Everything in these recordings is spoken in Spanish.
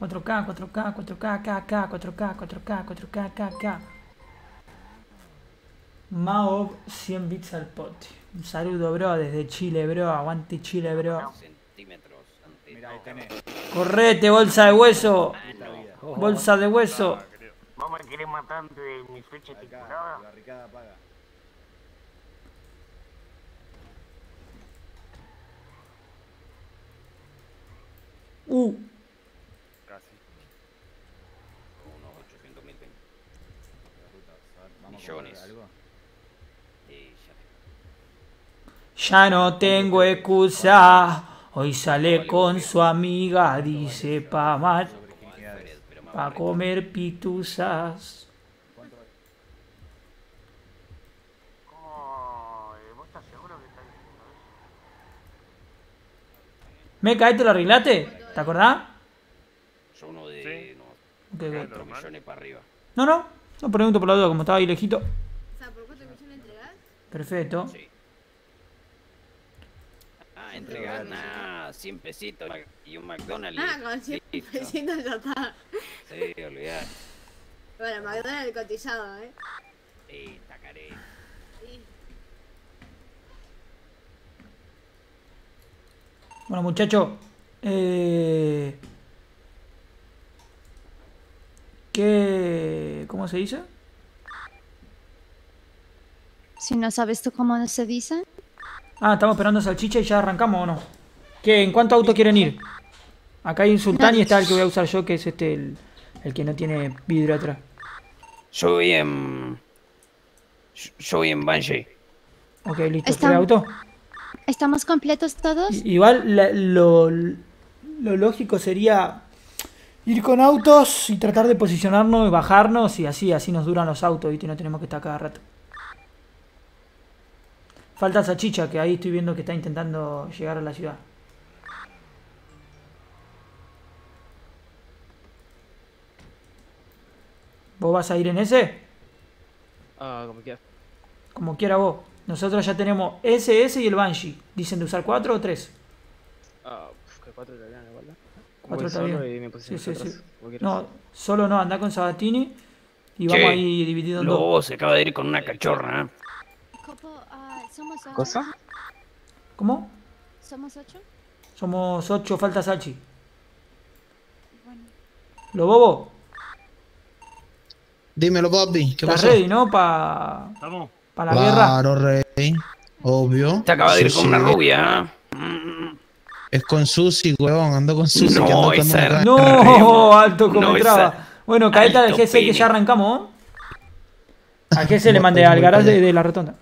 4K, 4K, 4K, K, K, 4K, 4K, 4K, K, K. Mao 100 bits al pote. Un saludo, bro, desde Chile, bro. Aguante Chile, bro. Ahí tenés. Correte, bolsa de hueso. Bolsa de hueso. Vos me querés matar antes de mi fecha la ricada paga. Uh, Casi. Unos 800 mil pesos. La ruta, ¿sabes? Vamos a Millones. Eh, ya. ya no tengo excusa. Hoy sale con su amiga, dice pa mar, pa comer pituzas. ¿Cómo? ¿Vos estás seguro que estás diciendo eso? Meca, ¿esto lo arreglaste? ¿Te acordás? Son uno de Sí. unos Ok, ok. 4 millones para arriba. No, no, no pregunto por la duda, como estaba ahí lejito. O sea, ¿por cuánto millones entregás? Perfecto. Sí. Ah, entregar nada, 100 pesitos y un McDonald's. Ah, con 100 Listo. pesitos ya está. Sí, olvidar. Bueno, McDonald's cotizado, ¿eh? Sí, tacaré. Sí. Bueno, muchachos. Eh... ¿Qué... ¿Cómo se dice? Si no sabes tú cómo se dice. Ah, estamos esperando salchicha y ya arrancamos o no. ¿Qué? ¿En cuánto auto quieren ir? Acá hay un sultán y está el que voy a usar yo, que es este, el, el que no tiene vidrio atrás. Yo voy en. yo- voy en Banshee. Ok, listo. Está- ¿Qué auto? ¿Estamos completos todos? Igual la- lo, lo lógico sería ir con autos y tratar de posicionarnos y bajarnos y así, así nos duran los autos, ¿viste? No tenemos que estar cada rato. Falta Sachicha, que ahí estoy viendo que está intentando llegar a la ciudad. ¿Vos vas a ir en ese? Ah, como quieras. Como quiera vos. Nosotros ya tenemos ese y el Banshee. ¿Dicen de usar cuatro o tres? Ah, uf, que cuatro italianos está solo bien. y me posiciono Sí, sí, atrás, sí. como quieras. No, solo no, anda con Sabatini y vamos Che, ahí dividido en dos. Se acaba de ir con una cachorra. ¿eh? Ah. ¿Cosa? ¿Cómo? ¿Somos ocho? Somos ocho, falta Sachi. Bueno. ¿Lo bobo? Dímelo, papi. ¿Qué ¿Estás pasó? ready, no? Para la guerra. Claro, rey. Obvio. Te acaba de ir con sí. una rubia. Es con Susi, huevón. Ando con Susi. que No, ando con esa una- es- No, alto como No, entraba. esa- Bueno, caeta del GC que ya arrancamos. Al GC le mandé al garage de, de la rotonda.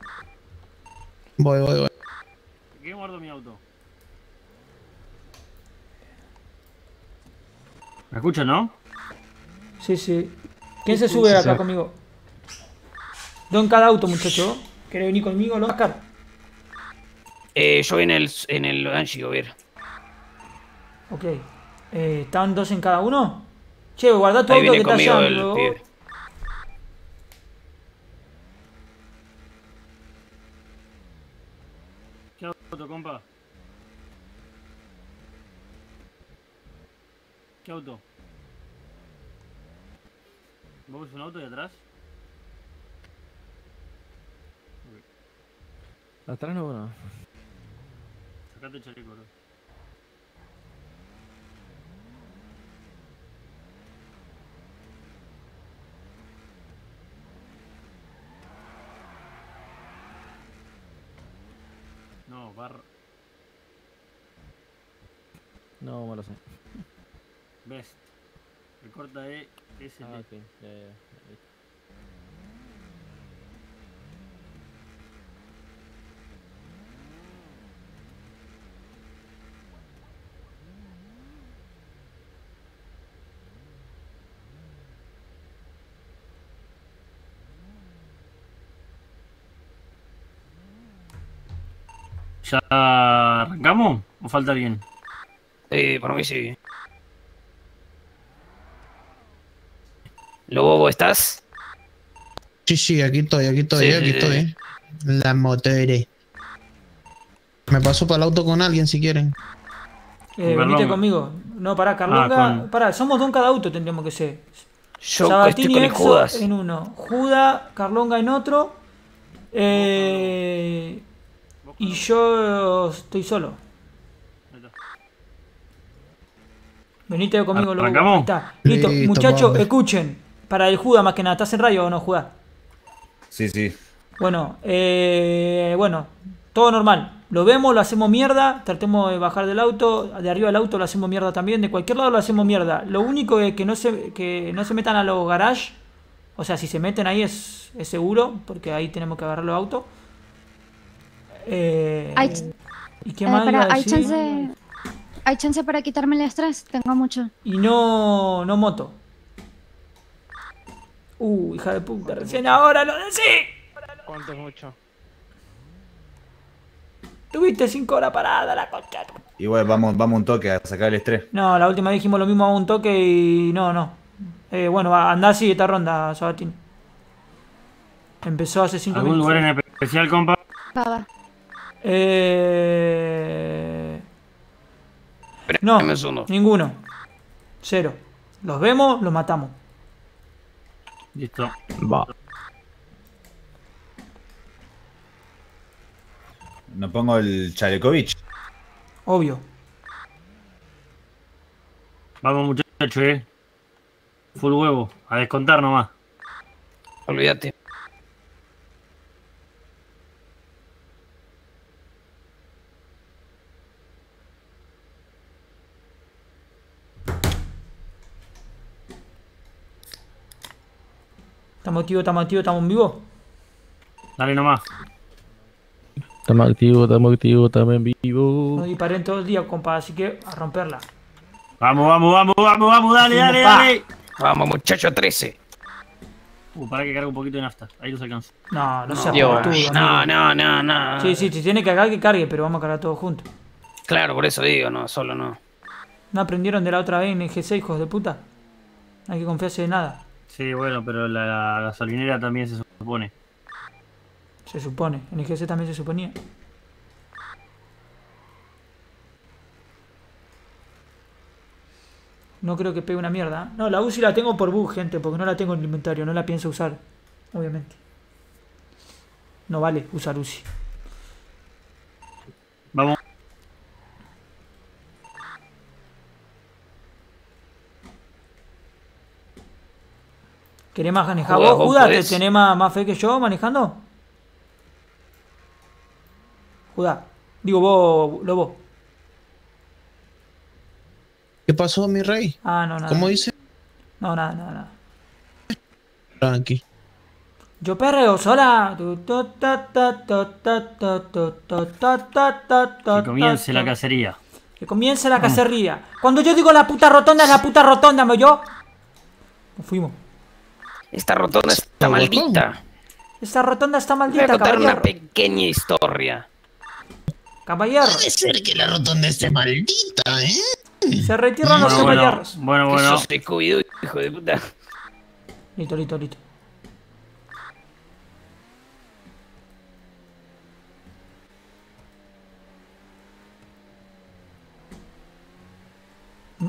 Voy, voy, voy. ¿Qué guardo mi auto? ¿Me escuchan, no? Sí, sí. ¿Quién se sube acá conmigo? Dos en cada auto, muchacho. ¿Querés venir conmigo, no, Oscar? Eh, yo en el, en el Banshee, a ver. Ok. Eh, ¿Están dos en cada uno? Che, guarda tu Ahí auto que está allá, el. ¿Qué auto, compa? ¿Qué auto? ¿Vos ves un auto de atrás? Atrás no, bueno. Sacate el chaleco, bro. No, barra. No, me lo sé. Best. Recorta E, S, Ah, D. ok. Ya, ya, ya. listo. ¿Ya arrancamos? ¿O falta alguien? Eh, para mí sí. Lobo, ¿estás? Sí, sí, aquí estoy, aquí estoy, Sí, aquí sí, sí. estoy. La motere. Me paso para el auto con alguien si quieren. Eh, Carlonga. venite conmigo. No, pará, Carlonga. con- Pará, somos dos en cada auto tendríamos que ser. Yo Sabatini estoy con Judas. en uno. Juda, Carlonga en otro. Eh, y yo estoy solo. Venite conmigo, loco. Ahí está. Listo, Listo, muchachos, escuchen. Para el Juda más que nada, ¿estás en radio o no, Juda? Sí, sí. Bueno, eh, bueno, todo normal. Lo vemos, lo hacemos mierda, tratemos de bajar del auto, de arriba del auto lo hacemos mierda también, de cualquier lado lo hacemos mierda. Lo único es que no se, que no se metan a los garage, o sea, si se meten ahí es, es seguro, porque ahí tenemos que agarrar los autos. Eh, Hay- ¿Y qué Eh, más para- iba a hay decir? chance. Hay chance para quitarme el estrés. Tengo mucho. Y no, no moto. Uh, hija de puta, recién ahora lo decí. ¿Cuánto es mucho? Tuviste cinco horas parada la concha. Igual vamos, vamos un toque a sacar el estrés. No, la última vez dijimos lo mismo a un toque y no, no. Eh, bueno, va, andá así esta ronda, Sabatín. Empezó hace cinco ¿Algún minutos. lugar en especial, compa? Va. Eh... No, ninguno. Cero. Los vemos, los matamos. Listo. Va. No pongo el Chalekovich. Obvio. Vamos, muchachos, eh. Full huevo. A descontar nomás. Olvídate. Estamos activos, estamos activos, estamos en vivo. Dale nomás. Estamos activos, estamos activos, estamos en No vivo. disparé en todo el día, compa, así que a romperla. Vamos, vamos, vamos, vamos, vamos. Dale, dale, dale. Vamos, muchacho 13. Uh, para que cargue un poquito de nafta. Ahí los alcanzo. No, no seas Dios. pelotudo, No, no, no, no. Sí, sí, si tiene que cargar, que cargue, pero vamos a cargar todos juntos. Claro, por eso digo, no, solo no. ¿No aprendieron de la otra vez en el G6, hijos de puta? No hay que confiarse de nada, Sí, bueno, pero la, la gasolinera también se supone. se supone. En G6 también se suponía. No creo que pegue una mierda. No, la UCI la tengo por bug, gente, porque no la tengo en el inventario, no la pienso usar. Obviamente. No vale usar UCI. ¿Querés más manejar vos, Judá? ¿Te tenés más, más, fe que yo manejando? Judá. Digo vos, Lobo. ¿Qué pasó, mi rey? Ah, no, nada. ¿Cómo dice? No, nada, nada, nada. Tranqui. Yo perreo sola. Que comience la cacería. Que comience la mm. cacería. Cuando yo digo la puta rotonda, es la puta rotonda, ¿me oyó? Nos fuimos. Esta rotonda está maldita. Esa rotonda está Voy a maldita, contar una pequeña historia. Caballero. Puede ser que la rotonda esté maldita, ¿eh? Se retiran los Bueno, caballeros. bueno, Que bueno. sos Scooby-Doo, hijo de puta. Listo, listo, listo.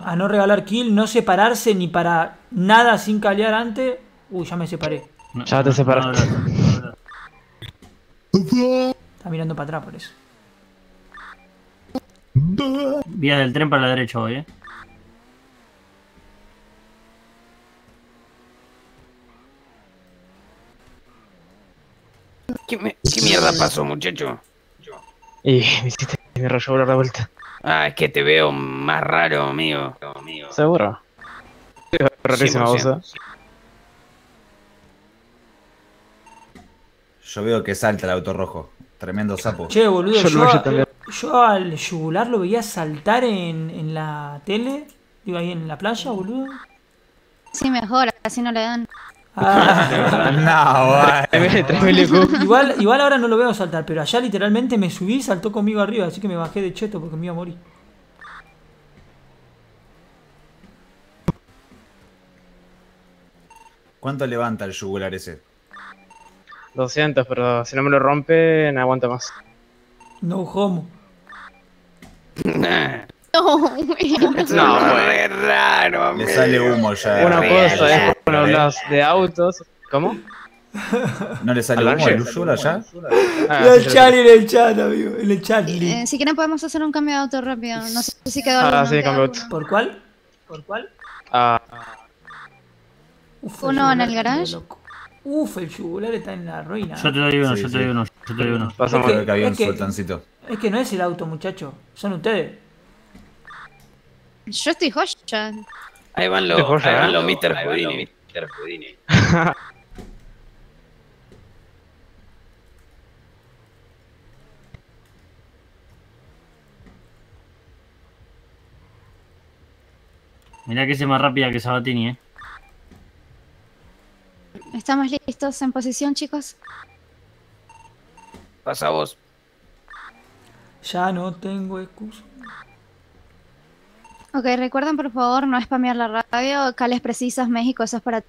A no regalar kill, no separarse ni para nada sin calear antes. Uy, ya me separé. No, Ya te no, separaste. no, no, no, no. Está mirando para atrás por eso. Vías del tren para la derecha hoy, eh. ¿Qué, me- qué mierda pasó, muchacho? Y me hiciste me rayó volar la vuelta. Ah, es que te veo más raro, amigo. ¿Seguro? Sí, Rarísima voz, 100%. ¿eh? Yo veo que salta el auto rojo. Tremendo sapo. Che, boludo, Yo yo, lo veo a- también. yo al yugular lo veía saltar en, en la tele. Digo, ahí en la playa, boludo. Sí, mejor, así no le dan. Ah, no, igual, igual ahora no lo veo saltar, pero allá literalmente me subí y saltó conmigo arriba, así que me bajé de cheto porque me iba a morir. ¿Cuánto levanta el yugular ese? 200, pero si no me lo rompe, no aguanta más. No homo. No. No, es raro, Le amigo. sale humo ya. Una cosa es cuando hablas de autos. ¿Cómo? ¿No le sale humo al bien. Ushula ya? Ah, Y el. Charlie en el chat, amigo. En el chat. Eh, si quieren podemos hacer un cambio de auto rápido. No sé si quedó Ah, sí, cambio de auto. ¿Por cuál? ¿Por cuál? Ah, Uf, Uno en el garage. loco. Uf, el yugular está en la ruina. Yo te doy uno, Sí, yo te doy uno, yo te doy uno. pasamos. Es Creo que había es un que- sultancito. Es que no es el auto, muchacho. Son ustedes. Yo estoy joya. Ahí van los, ahí van ¿eh? los Mr. Houdini. Mr. Houdini. Mirá que ese es más rápida que Sabatini, eh. ¿Estamos listos en posición, chicos? Pasa vos. Ya no tengo excusa. Ok, recuerden por favor no spamear la radio. Cales precisas, México, eso es para...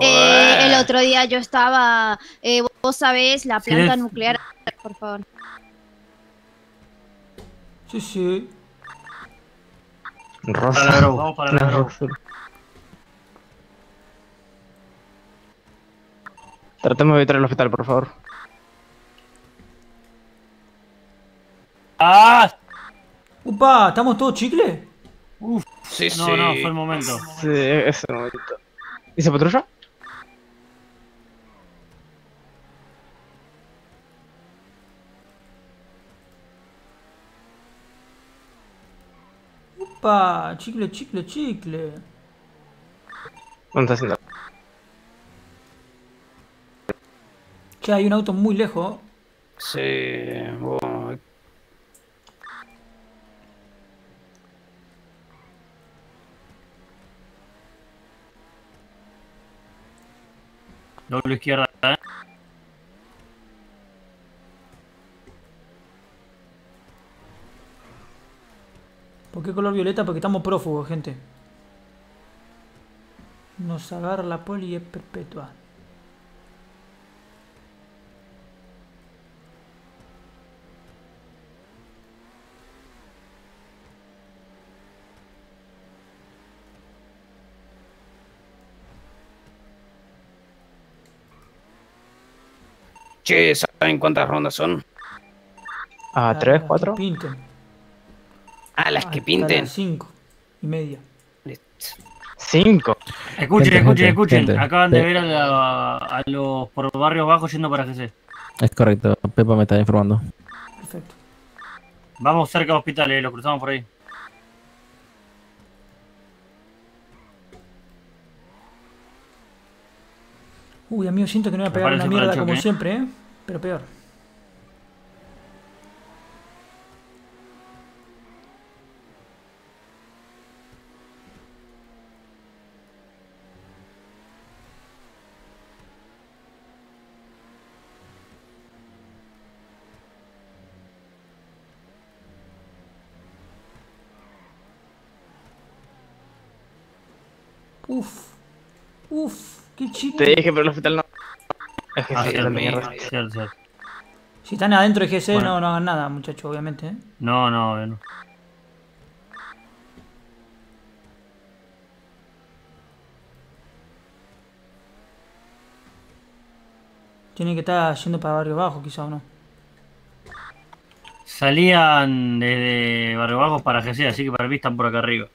Eh, el otro día yo estaba... eh, vos sabés, la planta nuclear... Por favor. Sí, sí. Para la Rosa. Vamos para la. Tratemos de evitar el hospital, por favor. ¡Ah! Upa, ¿estamos todos chicle? Sí, sí. No, no, fue el momento. Sí, ese momento. ¿Dice patrulla? Upa, chicle, chicle, chicle. ¿Dónde está Che, hay un auto muy lejos. Sí, bueno, Doble izquierda, eh. ¿Por qué color violeta? Porque estamos prófugos, gente. Nos agarra la poli y es perpetua. Che, ¿saben cuántas rondas son? Ah, ¿tres, las que cuatro? Pinten. Ah, las que Hasta pinten. cinco y media. Listo. Cinco. Escuchen, Gente, escuchen, gente, escuchen. gente. Acaban de Sí. ver a, la- a los por barrios bajos yendo para GC. Es correcto, Pepa me está informando. Perfecto. Vamos cerca de hospitales, los cruzamos por ahí. Uy, amigo, siento que no voy a pegar una mierda como siempre, ¿eh? Pero peor. Uf. Uf. Qué chico. Te dije, pero el hospital no. Es que Ah, sí, cierto, la mierda. cierto, cierto. Si están adentro de GC, Bueno. no, no hagan nada, muchachos, obviamente, ¿eh? No, no, no. Tienen que estar yendo para barrio bajo, quizá o no. Salían desde Barrio Bajo para GC, así que para mí están por acá arriba.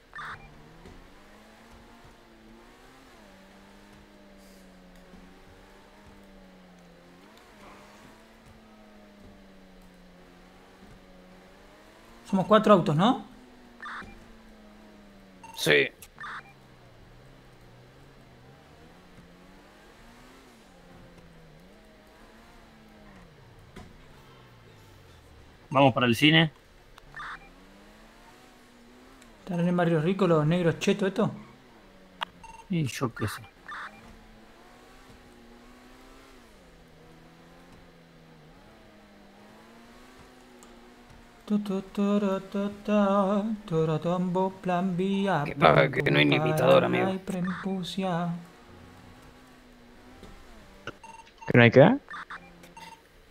Somos cuatro autos, ¿no? Sí. Vamos para el cine. ¿Estarán en Barrio Rico los negros chetos estos? Y yo qué sé. Tu, tu, turu, tu, ta, turu, tombo, plan vía, Que paga que no hay ni imitador, amigo. ¿Que no hay que?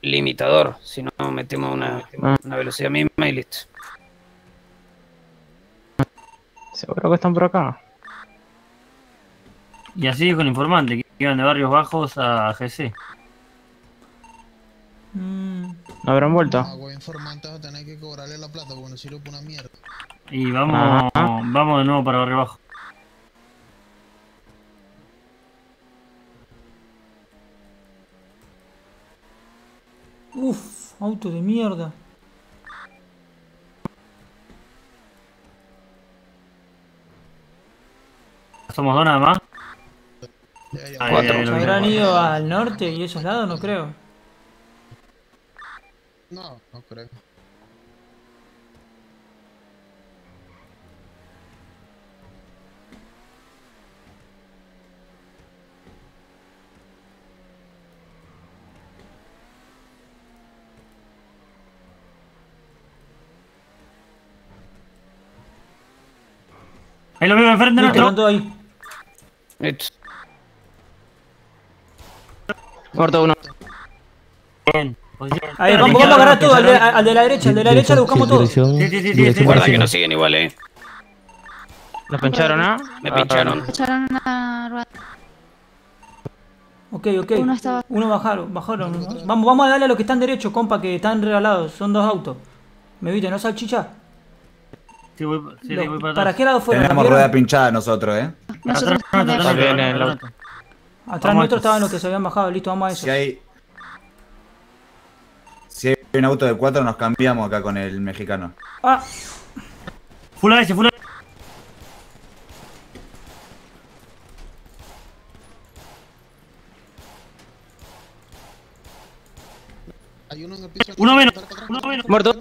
Limitador. Si no, metemos una, Ah. una velocidad misma y listo. Seguro que están por acá. Y así dijo el informante, que iban de barrios bajos a GC. Mm, ¿No habrán vuelto? Informante vas a tener que cobrarle la plata porque no sirve para una mierda. Y vamos, Ajá. vamos de nuevo para barrio bajo. Uf, auto de mierda. Somos dos nada más. ¿Habrán ido al norte y esos lados? No creo. No, no creo. Ahí lo veo enfrente están nuestro. ahí. Muerto uno. Bien. A la vamos, vamos a agarrar todo. Al de, al de la derecha, al de la derecha lo buscamos todo. Sí, sí, sí, sí. Guarda que nos siguen igual, eh. ¿Nos pincharon, ah? Me pincharon. Echaron una rueda. Ok, ok. Uno estaba- Uno bajaron, bajaron. ¿no? Vamos, vamos a darle a los que están derechos, compa, que están regalados. Son dos autos. ¿Me viste, no salchicha? Sí, voy, sí, sí, Lo- voy para ¿Para qué lado fueron? Tenemos ¿Lo rueda pinchada nosotros, ¿eh. Nosotros Atrás, atrás, atrás, atrás, auto. Atrás Vamos nuestro estaban los que se habían bajado. Listo, vamos a eso. Si hay. Hay un auto de cuatro, nos cambiamos acá con el mexicano. Ah, Full AS, full AS. Hay uno en el piso. Uno menos, uno menos. Muerto.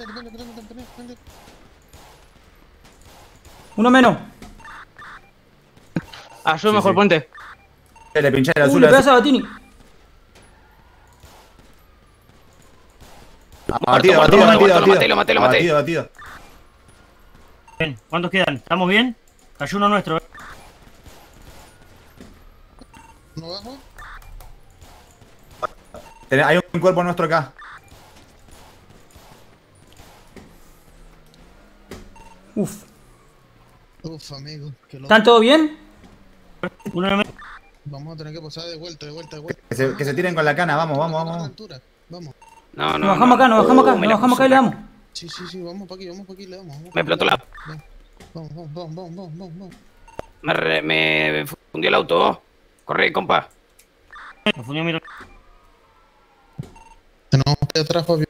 uno menos. Ayuda Sí, mejor sí. puente. Eh, Le pinché el azul. le pegas azul. a Batini. Batido, Muerto, batido, muerto, batido, muerto, lo batido. maté, lo maté, lo maté. Batido, batido. Bien, ¿cuántos quedan? ¿Estamos bien? Cayó uno nuestro, eh. Hay un cuerpo nuestro acá. Uf. Uf, amigo. Que lo... ¿Están todos bien? Vamos a tener que pasar de vuelta, de vuelta, de vuelta. Que se, que se tiren con la cana, vamos, vamos, vamos. Vamos. No, no. Nos bajamos acá, nos bajamos acá, Uh, me nos bajamos acá y le damos. Sí, sí, sí, vamos para aquí, vamos para aquí, le damos. Vamos, Me explotó la. Vamos, vamos, vamos, vamos, vamos, vamos. Me, re- me fundió el auto. Corre, compa. Me fundió mi Tenemos que atrás, papi.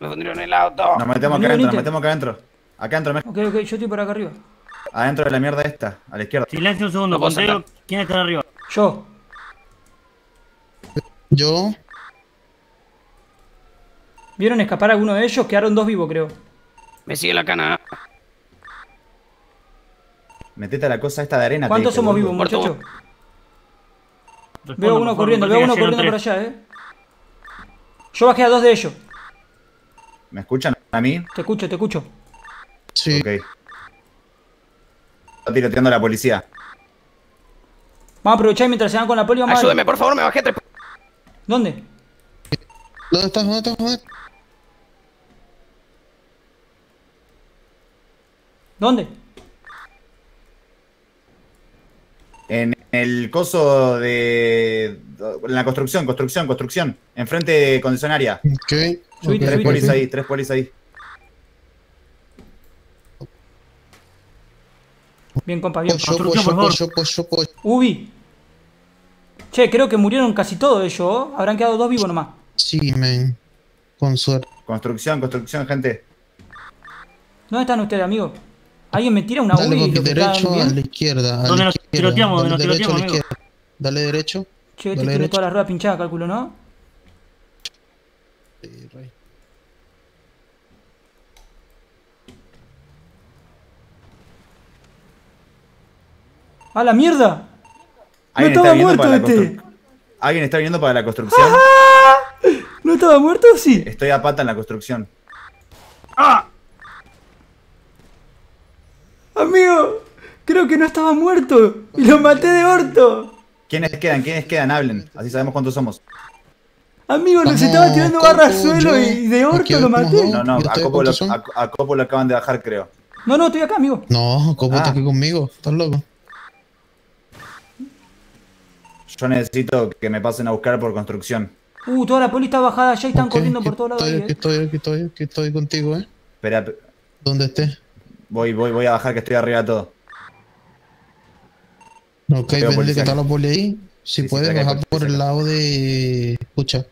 Me fundieron el auto. Nos metemos acá adentro, nos metemos acá adentro. Acá adentro, Mex- Ok, ok, yo estoy por acá arriba. adentro de la mierda esta, a la izquierda. Silencio un segundo, No conteo. ¿Quién está arriba? Yo. Yo, ¿Vieron escapar a alguno de ellos? Quedaron dos vivos, creo. Me sigue la cana. Metete a la cosa esta de arena. ¿Cuántos somos vivos, muchachos? Veo uno corriendo, veo uno corriendo por allá, eh. Yo bajé a dos de ellos. ¿Me escuchan a mí? Te escucho, te escucho. sí. Ok. Está tiroteando a la policía. Vamos a aprovechar mientras se van con la poli. Vamos a- Ayúdeme, por favor, me bajé tres. ¿Dónde? ¿Dónde estás? ¿Dónde estás? ¿Dónde estás? ¿Dónde? En el coso de. En la construcción, construcción, construcción. Enfrente de condicionaria. Ok. Subite, Tres subite, polis ahí, tres polis ahí. Bien, compa, bien. Construcción, por pollo. Ubi. Che, creo que murieron casi todos ellos. ¿oh? Habrán quedado dos vivos nomás. Sí, men. Con suerte. Construcción, construcción, gente. ¿Dónde están ustedes, amigos? ¿Alguien me tira una Dale, derecho a la izquierda. A ¿Dónde la nos izquierda. tiroteamos? Dale ¿Dónde nos derecho a la tiroteamos, amigo? izquierda. Dale derecho. Che, este tiene derecho. todas las ruedas pinchadas, cálculo, ¿no? Sí, rey. ¡A la mierda! ¡No ¿Alguien estaba muerto la este! ¿Alguien está viniendo para la construcción? ¿No estaba muerto o sí? Estoy a pata en la construcción. ¡Ah! Amigo, creo que no estaba muerto. Y lo maté de orto. ¿Quiénes quedan? ¿Quiénes quedan? Hablen. Así sabemos cuántos somos. Amigo, nos estaba tirando barra al suelo yo. y de orto lo maté. No, no, ¿Y a Copo, lo, a, a Copo lo acaban de bajar, creo. No, no, estoy acá, amigo. No, ¿cómo Ah. estás aquí conmigo? ¿Estás loco? Yo necesito que me pasen a buscar por construcción. Uh, toda la poli está bajada ya y están corriendo por todos lados. estoy, Aquí eh. estoy, aquí estoy, aquí estoy contigo, ¿eh? Espera, ¿Dónde estés? Voy, voy, voy a bajar que estoy arriba de todo. Ok, vende que está la poli ahí. Si Sí, puedes bajar por el lado de... Escucha.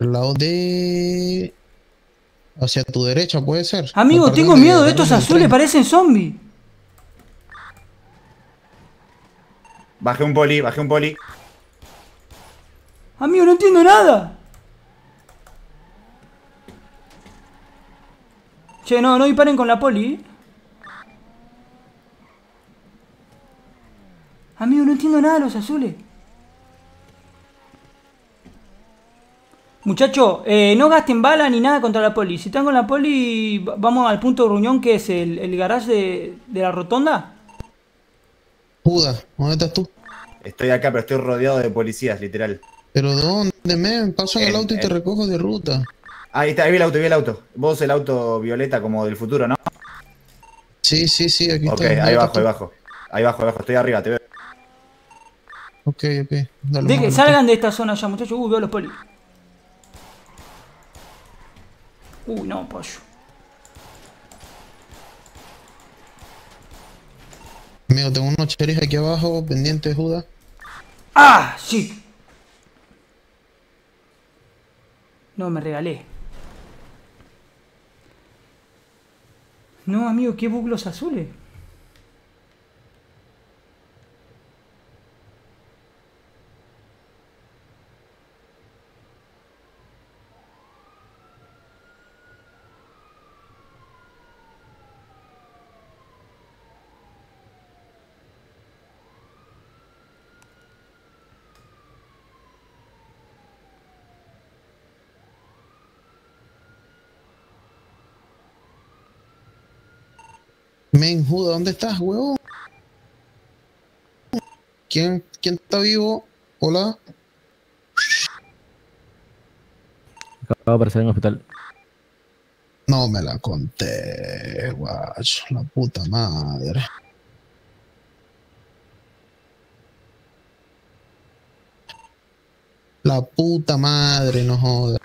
El lado de... Hacia tu derecha, puede ser. Amigo, tengo miedo de estos azules, parecen zombies. Bajé un poli, bajé un poli. Amigo, no entiendo nada. Che, no, no disparen con la poli. Amigo, no entiendo nada de los azules. Muchacho, eh, no gasten bala ni nada contra la poli. Si están con la poli, va- vamos al punto de reunión que es el, el garage de, de la rotonda. Judas, ¿dónde estás tú? Estoy acá, pero estoy rodeado de policías, literal. ¿Pero dónde, men? Paso en el auto y te recojo de ruta. Ahí está, ahí vi el auto, vi el auto. Vos el auto violeta como del futuro, ¿no? Sí, sí, sí, aquí Ok, estoy. ahí ¿Dónde bajo, estás ahí tú? bajo. Ahí bajo, ahí bajo, estoy arriba, te veo. Ok, ok. Dale, De que salgan de esta zona ya, muchachos. Uy, veo los poli. Uy, no, pollo. Amigo, tengo unos cheris aquí abajo, pendientes, Judas. ¡Ah! Sí. No, me regalé. No, amigo, qué buclos azules. Men, Judas, ¿dónde estás, huevón? ¿Quién, ¿Quién está vivo? Hola. Acabo de aparecer en el hospital. No me la conté, guacho. La puta madre. La puta madre, no joda.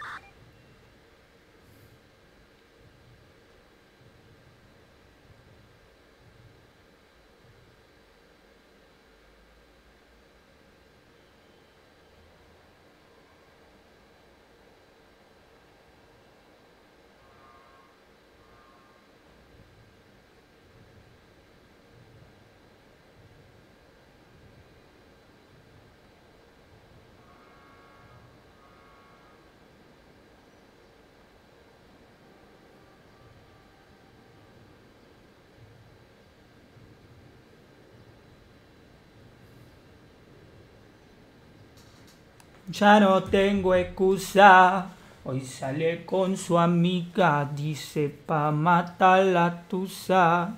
Ya no tengo excusa. Hoy sale con su amiga, dice pa' matar la tusa.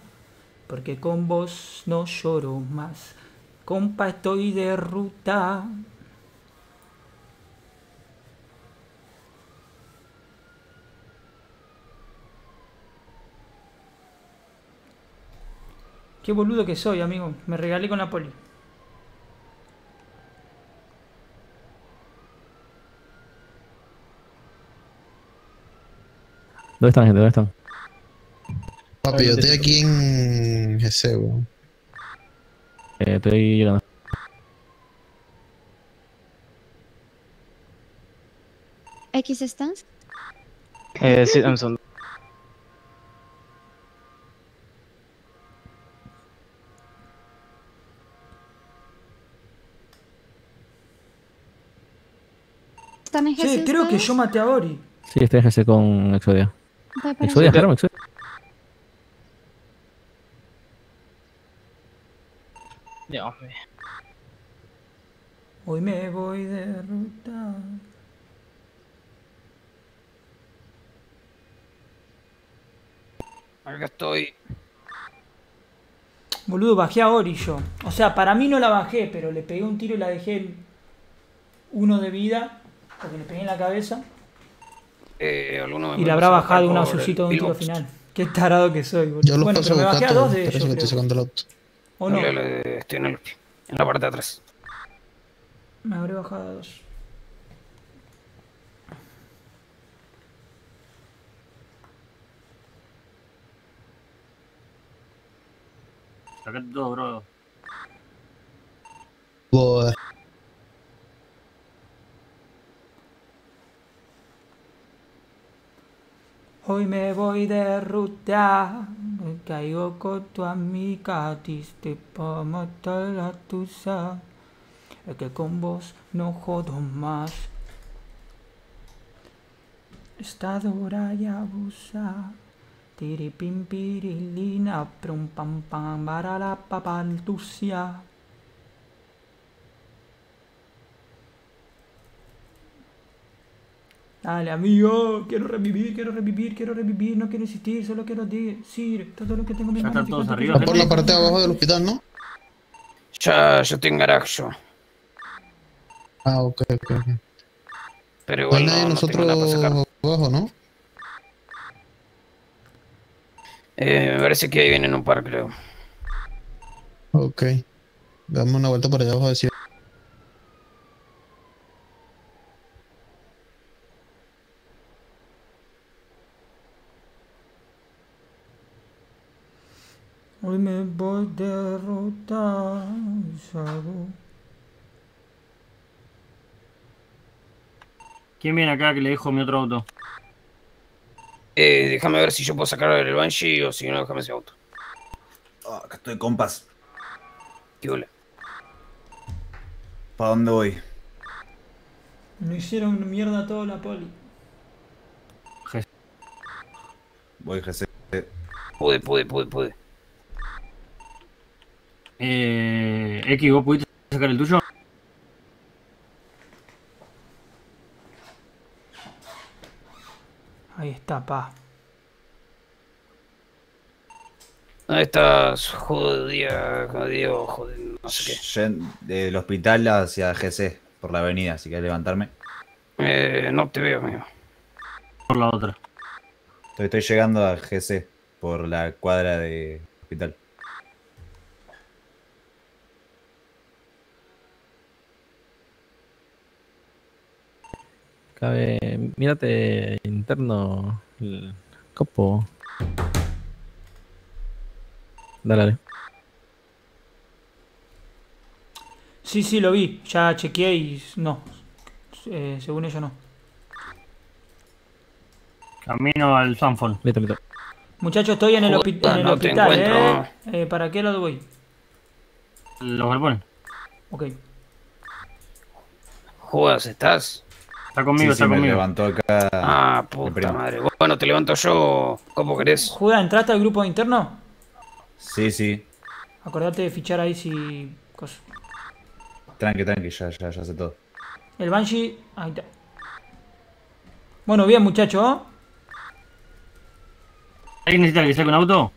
Porque con vos no lloro más. Compa, estoy de ruta. Qué boludo que soy, amigo. Me regalé con la poli. ¿Dónde están, gente? ¿Dónde están? Papi, yo estoy aquí en GC, weón. Eh, estoy llegando. ¿X stands? Eh, sí, segundo. ¿Están en Sí, GC creo que yo maté a Ori. Sí, estoy en GC con Exodia. Exodia. Jerome, Exodia. Dios mío. Hoy me voy de ruta. Acá estoy. Boludo, bajé a Ori yo. O sea, para mí no la bajé, pero le pegué un tiro y la dejé uno de vida. Porque le pegué en la cabeza. Eh, ¿alguno me Y la habrá bajado un azulcito de un el tiro final. Qué tarado que soy, boludo. Yo los bueno, paso pero me bajé a dos de ellos, estoy sacando el auto. ¿O no? Estoy en el, en la parte de atrás. Me habré bajado a dos. Sacate todo, bro. Boa. Hoy me voy de ruta, me caigo con tu amiga, diste pa' matar la tusa. Es que con vos no jodo más. Está dura y abusa. Tiripim pirilina, prum pam pam, para la papaltucia. Dale, amigo, quiero revivir, quiero revivir, quiero revivir, no quiero existir, solo quiero decir todo lo que tengo en mi Ya mano. están todos arriba, por tengo. la parte de abajo del hospital, ¿no? Ya, yo estoy en garage yo. Ah, ok, ok. ok. Pero igual no, de no tengo nada para sacar. nosotros abajo, ¿no? Eh, me parece que ahí vienen un par, creo. Ok. Dame una vuelta para allá abajo a decir. Hoy me voy de ruta, salgo. ¿Quién viene acá que le dejo mi otro auto? Eh, déjame ver si yo puedo sacar el Banshee o si no, déjame ese auto. Ah, acá estoy, compas. ¿Qué hola? ¿Para dónde voy? Me hicieron mierda toda la poli. Voy, GC. Pude, pude, pude, pude. Eh, X, ¿vos pudiste sacar el tuyo? Ahí está, pa. ¿Dónde estás? Jodida, jodido, jodido, no sé qué. Yen- Del hospital hacia GC, por la avenida, si quieres levantarme. Eh, no te veo, amigo. Por la otra. Estoy, estoy llegando a GC, por la cuadra de hospital. Cabe, mírate interno el copo. Dale, dale. Sí, sí, lo vi. Ya chequeé y no. Eh, según ello no. Camino al Sanford. Listo, listo. Muchachos, estoy en el, Puta, hopi- en el no hospital. ¿eh? Eh, ¿Para qué lado voy? Los galpones. Ok. Jodas, ¿estás? Está conmigo, Sí, está sí, me levantó acá. Ah, puta madre. Bueno, te levanto yo. ¿Cómo querés? Juega, ¿entraste al grupo interno? Sí, sí. Acordate de fichar ahí si... cos- Tranqui, tranqui, ya, ya, ya sé todo. El Banshee... Ahí está. Bueno, bien, muchachos. ¿oh? ¿Alguien necesita que saque un auto?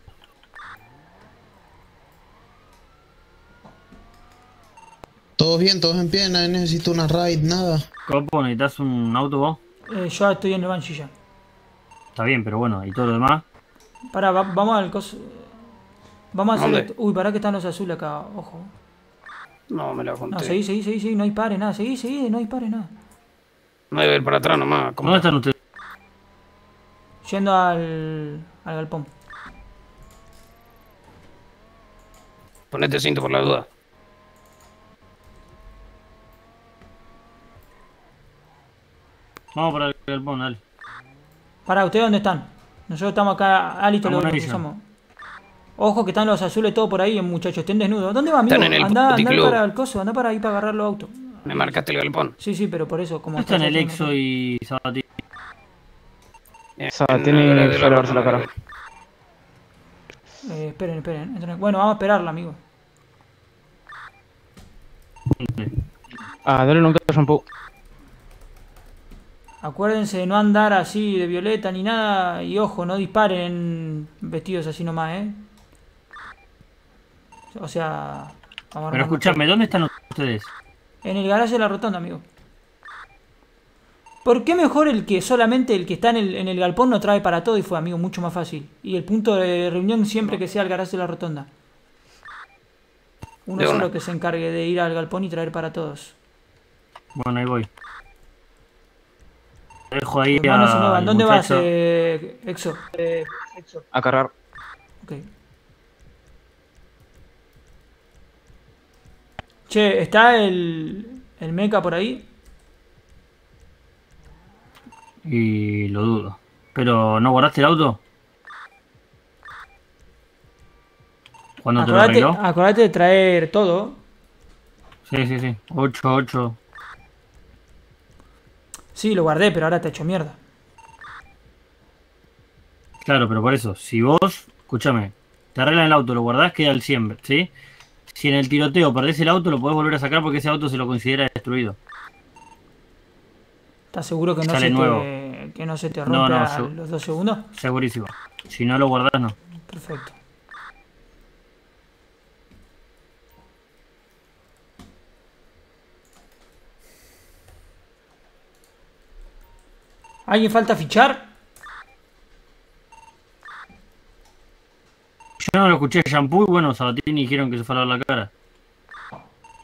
Todos bien, todos en pie, nadie necesita una raid, nada. Copo, ¿necesitas un auto vos? Eh, yo estoy en el Banshee ya. Está bien, pero bueno, ¿y todo lo demás? Pará, va- vamos al coso... Vamos a hacer... Uy, pará que están los azules acá, ojo. No, me la No, conté. seguí, seguí, seguí, seguí, no dispares nada, seguí, seguí, no dispares nada. No debe ir para atrás nomás. ¿Cómo ¿Dónde están ustedes? Yendo al, al galpón. Ponete cinto por la duda. Vamos para el galpón, dale. Pará, ¿ustedes dónde están? Nosotros estamos acá, Alito, lo Villa. cruzamos. Ojo que están los azules todos por ahí, muchachos, estén desnudos. ¿Dónde va, amigo? Están en el Andá, andá para el coso, andá para ahí para agarrar los autos. Me marcaste el galpón. Sí, sí, pero por eso, como... ¿Dónde están el Exo y Sabati? Eh, Sabatini a lavarse la cara. Eh, esperen, esperen. entren. Bueno, vamos a esperarla, amigo. Ah, dale nunca shampoo. Acuérdense de no andar así de violeta ni nada. Y ojo, no disparen vestidos así nomás, ¿eh? O sea... vamos Pero escúchame, ¿dónde están ustedes? En el garaje de la rotonda, amigo. ¿Por qué mejor el que solamente el que está en el, en el galpón no trae para todo y fue, amigo? Mucho más fácil. Y el punto de reunión siempre que sea el garaje de la rotonda. Uno solo que se encargue de ir al galpón y traer para todos. Bueno, ahí voy. Dejo ahí se a. ¿Dónde vas, eh, Exo? A cargar. Ok. Che, ¿está el, el mecha por ahí? Y lo dudo. ¿Pero no guardaste el auto? ¿Cuándo te lo Acordate, arregló? acordate de traer todo. Sí, sí, sí. 8, 8. Sí, lo guardé, pero ahora está hecho mierda. Claro, pero por eso, si vos, escúchame, te arreglan el auto, lo guardás, queda el 100, ¿sí? Si en el tiroteo perdés el auto, lo podés volver a sacar porque ese auto se lo considera destruido. ¿Estás seguro que no, Sale se nuevo. te, que no se te rompe no, a yo- los dos segundos? Segurísimo. Si no lo guardás, no. Perfecto. ¿Alguien falta fichar? Yo no lo escuché shampoo y bueno, Sabatini dijeron que se fue a la cara.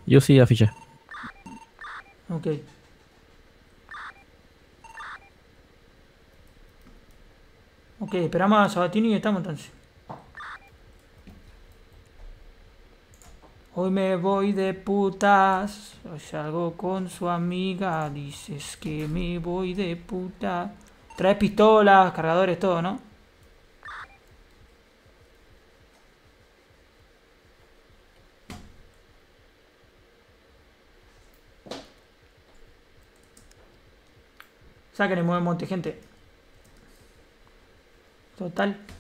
Yo sí afiché. Ok. Ok, esperamos a Sabatini y estamos entonces. Hoy me voy de putas. Hoy salgo con su amiga. Dices que me voy de puta. Traes pistolas, cargadores, todo, ¿no? Saquen el mueve monte, gente. Total.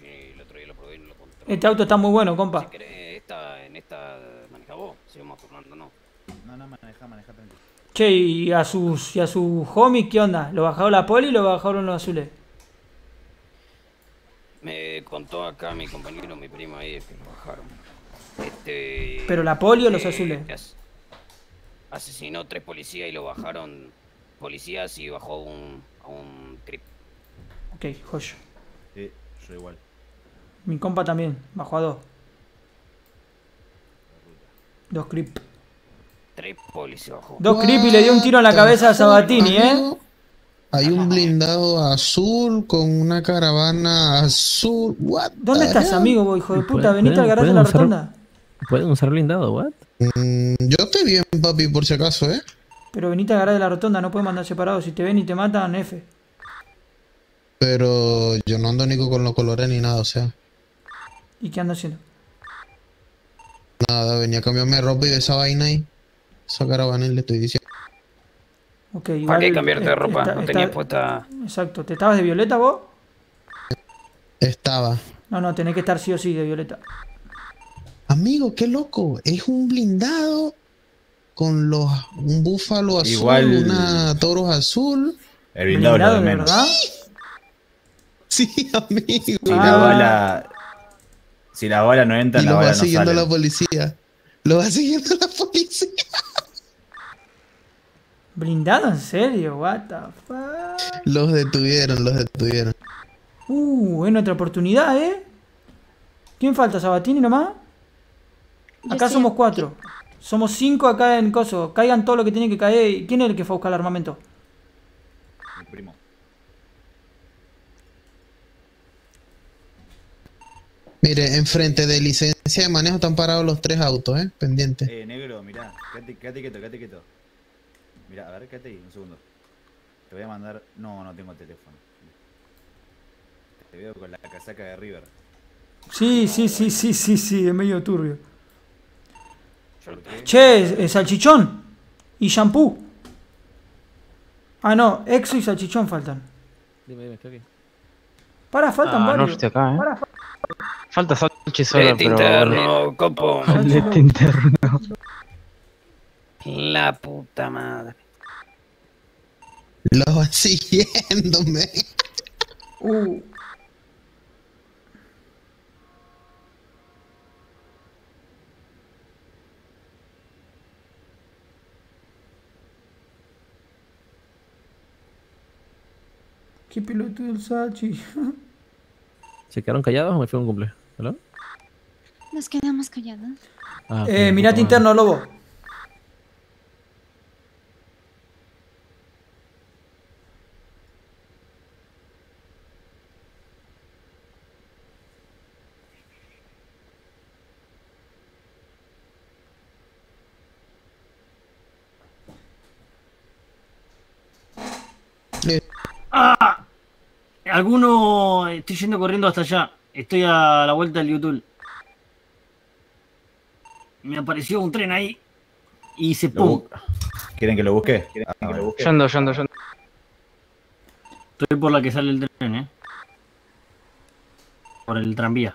Mm, El otro día lo probé y no lo controlo. Este auto está muy bueno, compa. Si querés, esta, en esta maneja vos, si vamos turnando, no. No, no, maneja, maneja tranquilo. Che, y a sus y a sus homies, ¿qué onda? ¿Lo bajaron la poli y lo bajaron los azules? Me contó acá mi compañero, mi primo ahí, que lo bajaron. Este. ¿Pero la poli o los eh, azules? as- Asesinó tres policías y lo bajaron policías y bajó un, a un trip. Ok, joyo. Yo igual. Mi compa también, bajó a dos. Dos creep. Tres bajó. Dos creep y le dio un tiro en la cabeza a Sabatini, ¿eh? Hay un blindado azul con una caravana azul. What ¿Dónde estás, hell? amigo, vos, hijo de puta? ¿Pueden- Venite al garaje de la rotonda. ¿Pueden usar blindado, what? Mm, yo estoy bien, papi, por si acaso, ¿eh? Pero venite al garaje de la rotonda, no pueden mandar separados. Si te ven y te matan, F. Pero yo no ando ni con los colores ni nada, o sea. ¿Y qué ando haciendo? Nada, venía a cambiarme de ropa y de esa vaina ahí. Esa caravana y le estoy diciendo. Ok, ¿Para igual. qué cambiarte de ropa? está- no está- tenías puesta. Exacto. ¿Te estabas de violeta vos? Estaba. No, no, tenés que estar sí o sí de violeta. Amigo, qué loco. Es un blindado con los un búfalo azul, Igual- una toros azul. El blindado ¿Blindado, de de menos. verdad? Sí, amigo. Si la Ah. bala. Si la bala no entra, Y la lo bala va no siguiendo sale. la policía. Lo va siguiendo la policía. ¿Blindado en serio? What the fuck? Los detuvieron, los detuvieron. Uh, buena otra oportunidad, ¿eh? ¿Quién falta? ¿Sabatini nomás? Yo Acá somos cuatro. Somos cinco acá en Coso. Caigan todo lo que tienen que caer. ¿Quién es el que fue a buscar el armamento? Mi primo. Mire, enfrente de licencia de manejo están parados los tres autos, ¿eh? Pendientes. Eh, negro, mirá. Quédate, quédate quieto, quédate quieto. Mirá, a ver, quédate ahí, un segundo. Te voy a mandar. No, no tengo teléfono. Te veo con la casaca de River. Sí, sí, sí, sí, sí, sí, es medio turbio. Che, eh, salchichón y shampoo. Ah, no, exo y salchichón faltan. Dime, dime, estoy aquí. Para, faltan Ah, no, varios. estoy acá, ¿eh? Para, Falta Salchi solo, Lete pero... interno, copo. Lete interno. La puta madre. Los van siguiéndome. Uh. Qué pelotudo el Sachi. ¿Se quedaron callados o me fue un cumple? ¿Hola? Nos quedamos callados. Ah, Eh, mirate interno, lobo. Alguno. Estoy yendo corriendo hasta allá. Estoy a la vuelta del YouTube. Me apareció un tren ahí. Y se pum. bu- ¿Quieren que lo busque? ¿Quieren que lo busque? Yo ando, yo ando, yo ando. Estoy por la que sale el tren, eh. Por el tranvía.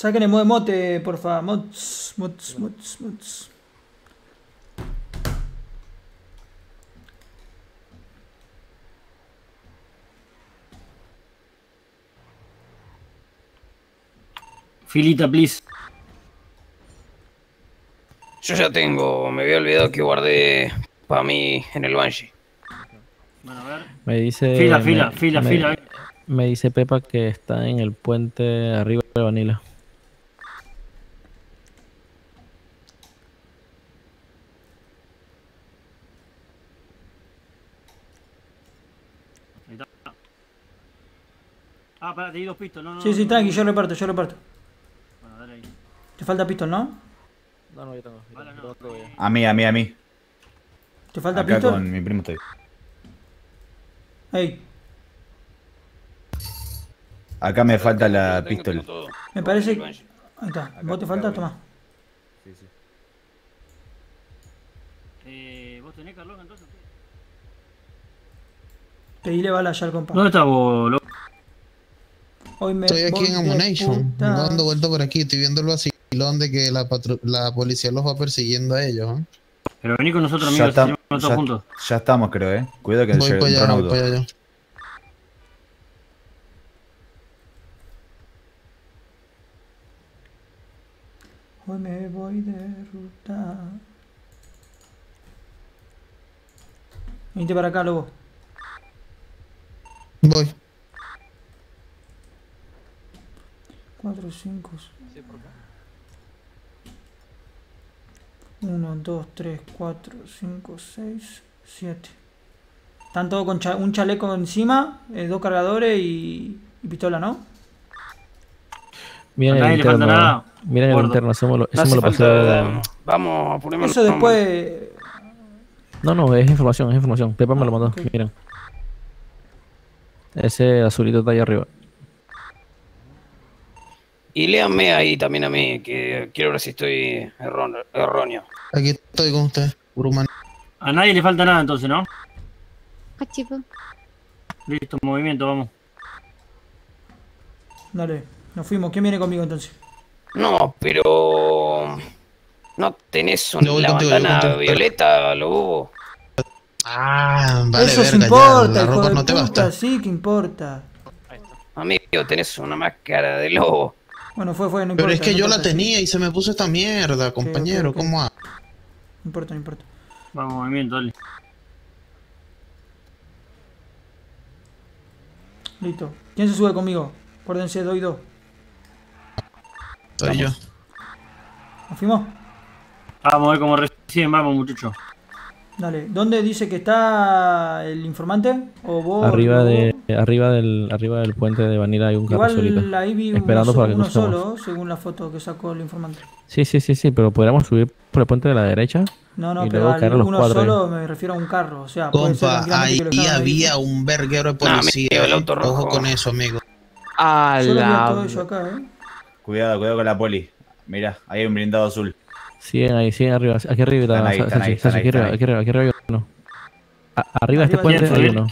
Saquen el modo mote, porfa. Mods, mods, mods, mods. Filita, please. Yo ya tengo, me había olvidado que guardé para mí en el Banshee. Bueno, a ver. Me dice. Fila, me- fila, fila, me- fila. Me dice Pepa que está en el puente arriba de Vanilla. Ah, pará, te di dos pistos. No, no, Sí, sí, no, tranqui, no. yo reparto, yo reparto. Bueno, dale ahí. Te falta pistol, ¿no? No, no, yo tengo. yo Vale, tengo, no. A mí, a mí, a mí. ¿Te falta Acá pistol? con mi primo estoy. Ey, Acá me falta la pistola. me parece. Ahí está. Acá, ¿Vos te falta? Toma. Sí, sí. Eh, ¿Vos tenés, Carlos, entonces? Pedile bala ya al compa. ¿Dónde estás vos, loco? Hoy me Estoy aquí en. Ando dando vuelta por aquí. Estoy viendo el vacilón de que la, patru- la policía los va persiguiendo a ellos. ¿eh? Pero vení con nosotros, Ya, amigos, está- salimos todos ya- juntos. ya estamos, creo, eh. Cuidado que Voy un allá, voy para allá. Hoy me voy de ruta. Vente para acá, lobo. Voy. 4, 5. 1, 2, 3, 4, 5, 6, 7. Están todos con cha- un chaleco encima, eh, dos cargadores y, y pistola, ¿no? Miren el interno. nada, Miren el gordo. interno. Eso me lo, No me lo pasé. falta. Vamos, apurémonos. Eso después. No, no, es información, es información. Pepa me lo mandó. ok. Miren. Ese azulito está ahí arriba. Y léanme ahí también a mí, que quiero ver si estoy errón- erróneo. Aquí estoy con usted, Bruman. A nadie le falta nada entonces, ¿no? Cachipo. Listo, movimiento, vamos. Dale, nos fuimos. ¿Quién viene conmigo entonces? No, pero... ¿No tenés una bandana contigo. violeta, lobo? Ah, vale, Eso sí verga, importa, ya. La ropa no te basta. sí que importa. Amigo, tenés una máscara de lobo. Bueno, fue, fue, no importa. Pero es que no yo la tenía y se me puso esta mierda, compañero. ¿Cómo ha- No importa, no importa. Vamos, movimiento, dale. Listo. ¿Quién se sube conmigo? Acuérdense, doy dos. Soy yo. ¿Nos fuimos? Vamos a ver cómo recién vamos, muchachos. Dale. ¿Dónde dice que está el informante? ¿O vos? Arriba de, vos? arriba del, arriba del puente de Vanilla hay un carro solito. Igual ahí vi Esperando para que uno solo, según la foto que sacó el informante. Sí, sí, sí, sí, pero podríamos subir por el puente de la derecha. No, no, Y pero luego caer a los uno solo me refiero a un carro. O sea, Compa, ahí había un verguero de policía. el eh. auto rojo. Ojo con eso, amigo. A Yo lo vi a todo la... eso acá, ¿eh? Cuidado, cuidado con la poli. Mira, ahí hay un blindado azul. Siguen ahí, siguen arriba. Aquí arriba, ahí, Sachi, ahí, Sachi, ahí, aquí arriba, aquí arriba, aquí arriba hay uno. A- arriba de este puente ¿Quieren hay uno.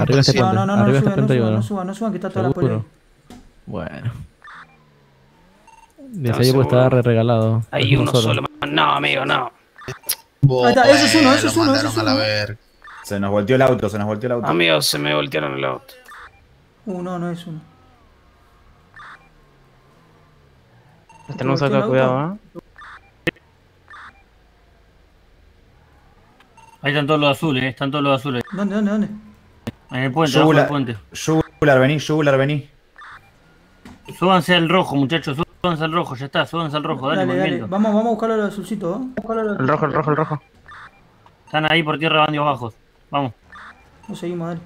Arriba este puente. No, no, no, no Arriba este suban, no puente hay suban, uno. no suban, no suban, que está toda la poli. Bueno. De ¿Estás ese pues estaba seguro? re regalado. Hay uno solo. No, amigo, no. Ahí está, ese es uno, ese lo es uno, ese mandaron es uno. Se nos volteó el auto, se nos volteó el auto. Amigo, se me voltearon el auto. Uh, no, no es uno. Tenemos volteó el acá, cuidado, ¿eh? Ahí están todos los azules, eh, están todos los azules. ¿Dónde, dónde, dónde? En el puente, abajo del Yugular, puente. Yugular, vení, Yugular, vení. Súbanse al rojo, muchachos, súbanse al rojo, ya está, súbanse al rojo, dale, Dale, dale. movimiento. Vamos, vamos a buscarlo al azulcito, ¿eh? Buscarlo al El rojo, el rojo, el rojo. Están ahí por tierra bandios bajos. Vamos, Lo seguimos, dale.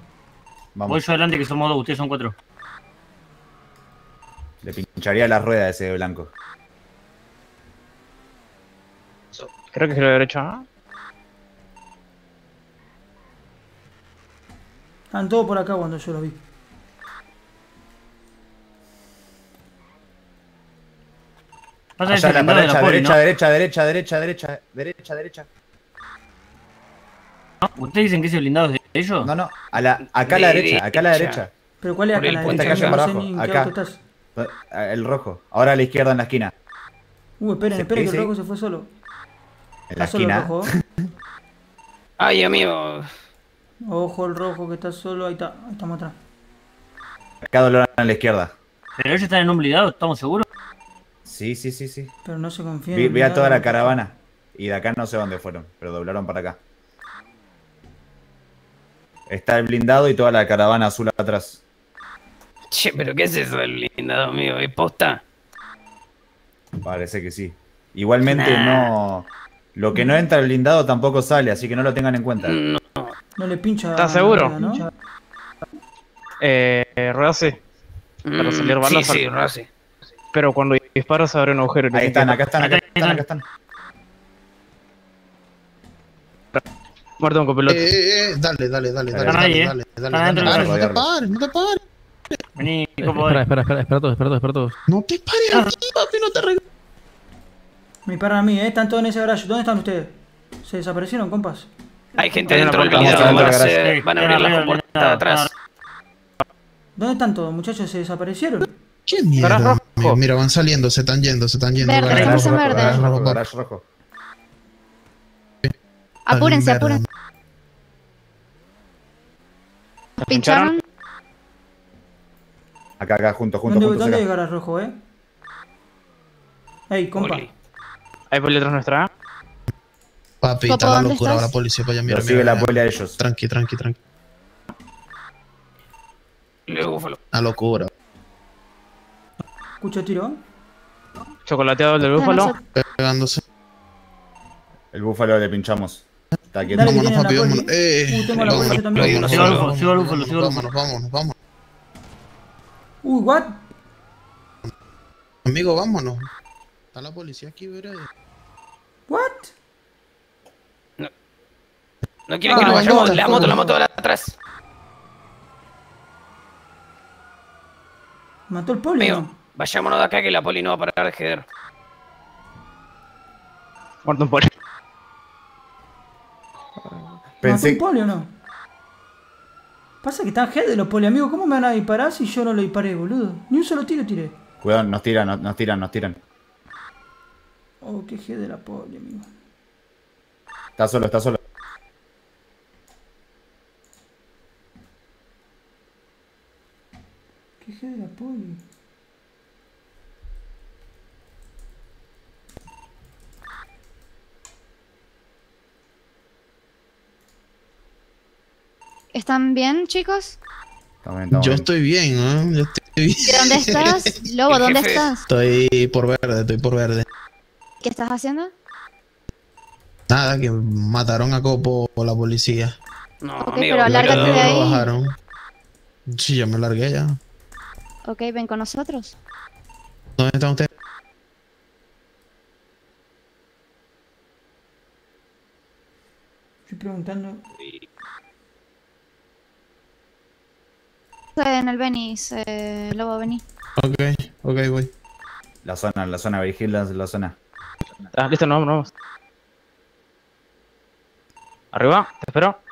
Vamos. voy yo adelante que somos dos, ustedes son cuatro. Le pincharía la rueda a ese blanco. Creo que es la derecha, ¿eh? Estaban todos por acá cuando yo lo vi. Pasa Allá a la derecha, poli, derecha, ¿no? derecha, derecha, derecha, derecha, derecha, derecha. ¿Ustedes dicen que ese blindado es de ellos? No, no, a la, acá a la derecha, acá a la Derecha. Pero ¿cuál es acá el la derecha? acá abajo, estás. El rojo. Ahora a la izquierda en la esquina. Uh, esperen, esperen, que el rojo se fue solo. En la Está solo el esquina. rojo. Ay, amigo. Ojo, el rojo que está solo. Ahí está, ahí estamos atrás. Acá dolor a la izquierda. ¿Pero ellos están en un blindado? ¿Estamos seguros? Sí, sí, sí, sí. Pero no se confíen. Vi, a toda la caravana. Y de acá no sé dónde fueron, pero doblaron para acá. Está el blindado y toda la caravana azul atrás. Che, pero ¿qué es eso del blindado, amigo? ¿Es posta? Parece que sí. Igualmente Nah. no. Lo que no entra al blindado tampoco sale, así que no lo tengan en cuenta. No. No le pincha. ¿Estás la seguro? rueda, ¿no? Eh, eh, rueda sí. Para salir Mm, balas Sí, sí, al- Rosy. Pero cuando disparas abre un agujero. y Ahí están, acá están, acá están, acá están. Muerto un copiloto. Eh, eh, eh, dale, dale, dale, dale, dale, eh. dale, dale, dale, no te pares, no te pares, Vení, Eh, copo, Espera, espera, espera, espera todos, espera todos, espera todos. no te pares aquí, papi, no te re... Me paran a mí, ¿eh? Están todos en ese garage. ¿Dónde están ustedes? ¿Se desaparecieron, compas? Hay gente dentro del puerta abajo. Van a, abrir la compuerta de atrás. ¿Dónde están todos, muchachos? ¿Se desaparecieron? ¿Qué mierda? Amigo? Mira, van saliendo, se están yendo, se están yendo. Verde, fuerza rojo, verde. Apúrense, apúrense. pincharon? Acá, acá, juntos, juntos, ¿Dónde, juntos. ¿dónde garage rojo, eh? Ey, compa. Hay poli atrás nuestra. Papi, está la ¿dónde locura, estás? la policía para allá, mira, sigue la poli a ellos. Tranqui, tranqui, tranqui. Una locura. Escucho tiro. Chocolateado el del búfalo. Pegándose. El búfalo le pinchamos. Está quieto. Vámonos, papi, vámonos. Eh, Uh, tengo la vámonos, policía también. vámonos, Sigo al vámonos, búfalo, sigo al búfalo, sigo al vámonos, vámonos, vámonos. Uy, what? Amigo, vámonos. Está la policía aquí, verá. What? No quieren Ah, que nos no, vayamos. no, La no, moto, la moto de atrás. ¿Mató el poli? Amigo, no? vayámonos de acá que la poli no va a parar de jeder. Muerto un poli. ¿Mató Pensé, el poli o no? Pasa que están head de los poli, amigo. ¿Cómo me van a disparar si yo no lo disparé, boludo? Ni un solo tiro tiré. Cuidado, nos tiran, nos, nos tiran, nos tiran. Oh, qué head de la poli, amigo. Está solo, está solo. Poli. ¿Están bien, chicos? Bien, estamos Yo estoy bien, ¿eh? Yo estoy bien. ¿Y dónde estás? Lobo, ¿dónde estás? Estoy por verde, estoy por verde. ¿Qué estás haciendo? Nada, que mataron a Copo la policía. No, Ok, amigo. pero alárgate pero- de ahí. Bajaron. Sí, yo me largué ya. Ok, ven con nosotros. ¿Dónde están ustedes? Estoy preguntando. En el Benis, eh, Lobo, vení. Ok, ok, voy. La zona, la zona, vigila la zona. Ah, listo, nos vamos, nos vamos. Arriba, te espero.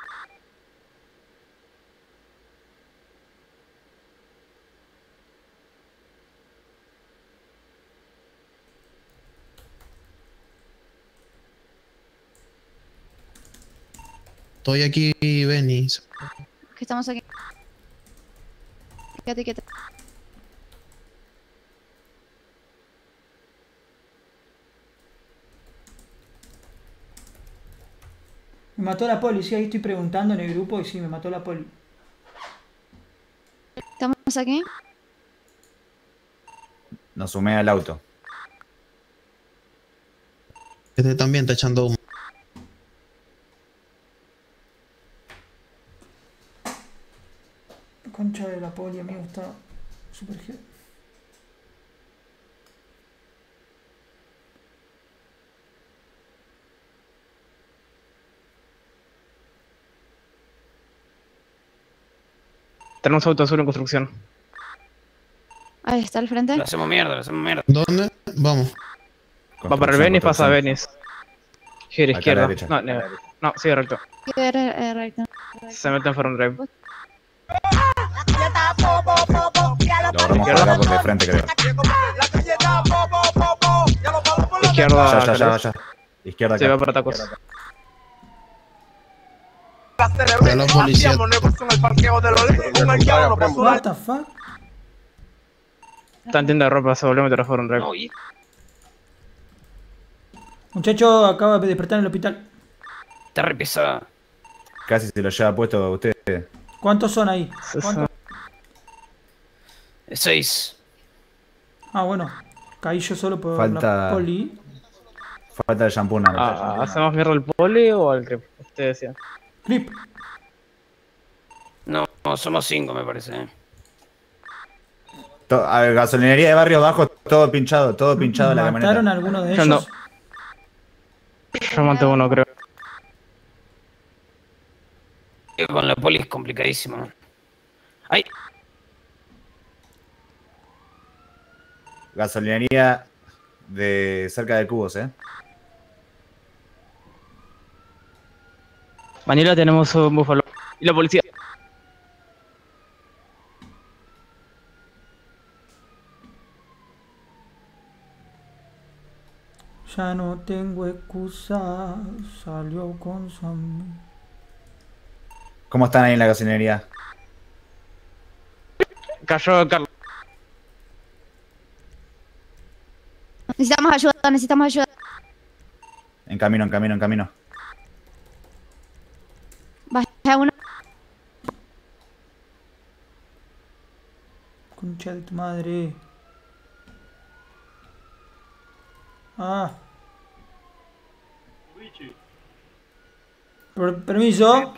Estoy aquí, Benny. Que estamos aquí. Quédate quieto. Me mató la poli, sí, ahí estoy preguntando en el grupo y sí, me mató la poli. Estamos aquí. Nos sumé al auto. Este también está echando humo. Concha de la poli, amigo, está super. Tenemos auto azul en construcción. Ahí está al frente. Lo hacemos mierda, lo hacemos mierda. ¿Dónde? Vamos. Va para el Venice, pasa a Venice. Gira Acá a la izquierda. derecha. No, no, no, sigue recto. Eh, re- eh, recto. Se mete en Ferron Drive. Por por de frente, creo. Izquierda. Ya, ya, ya, ya. Izquierda Se va para tacos. Ya la policía. What the fuck? Está en tienda de ropa, se volvió a meter a y- Muchacho acaba de despertar en el hospital. está re pesada. Casi se lo lleva puesto usted. ¿Cuántos son ahí? ¿Cuántos? Seis. Ah, bueno. Caí yo solo por Falta- la poli. Falta el shampoo nada más. Ah, ¿Hacemos mierda al poli o al que usted decía? Clip. No, no, somos cinco, me parece. eh. To- a ver, gasolinería de barrio bajo, todo pinchado, todo pinchado la ¿Mataron a camioneta. alguno de Yo ellos? no. Yo maté uno, creo. Con la poli es complicadísimo. Ay, Gasolinería de cerca de Cubos, eh. Manila tenemos un búfalo. Y la policía. Ya no tengo excusa. Salió con su amigo. ¿Cómo están ahí en la gasolinería? Cayó Carlos. Necesitamos ayuda, necesitamos ayuda. En camino, en camino, en camino. Baja uno. Concha de tu madre. Ah. Per- permiso.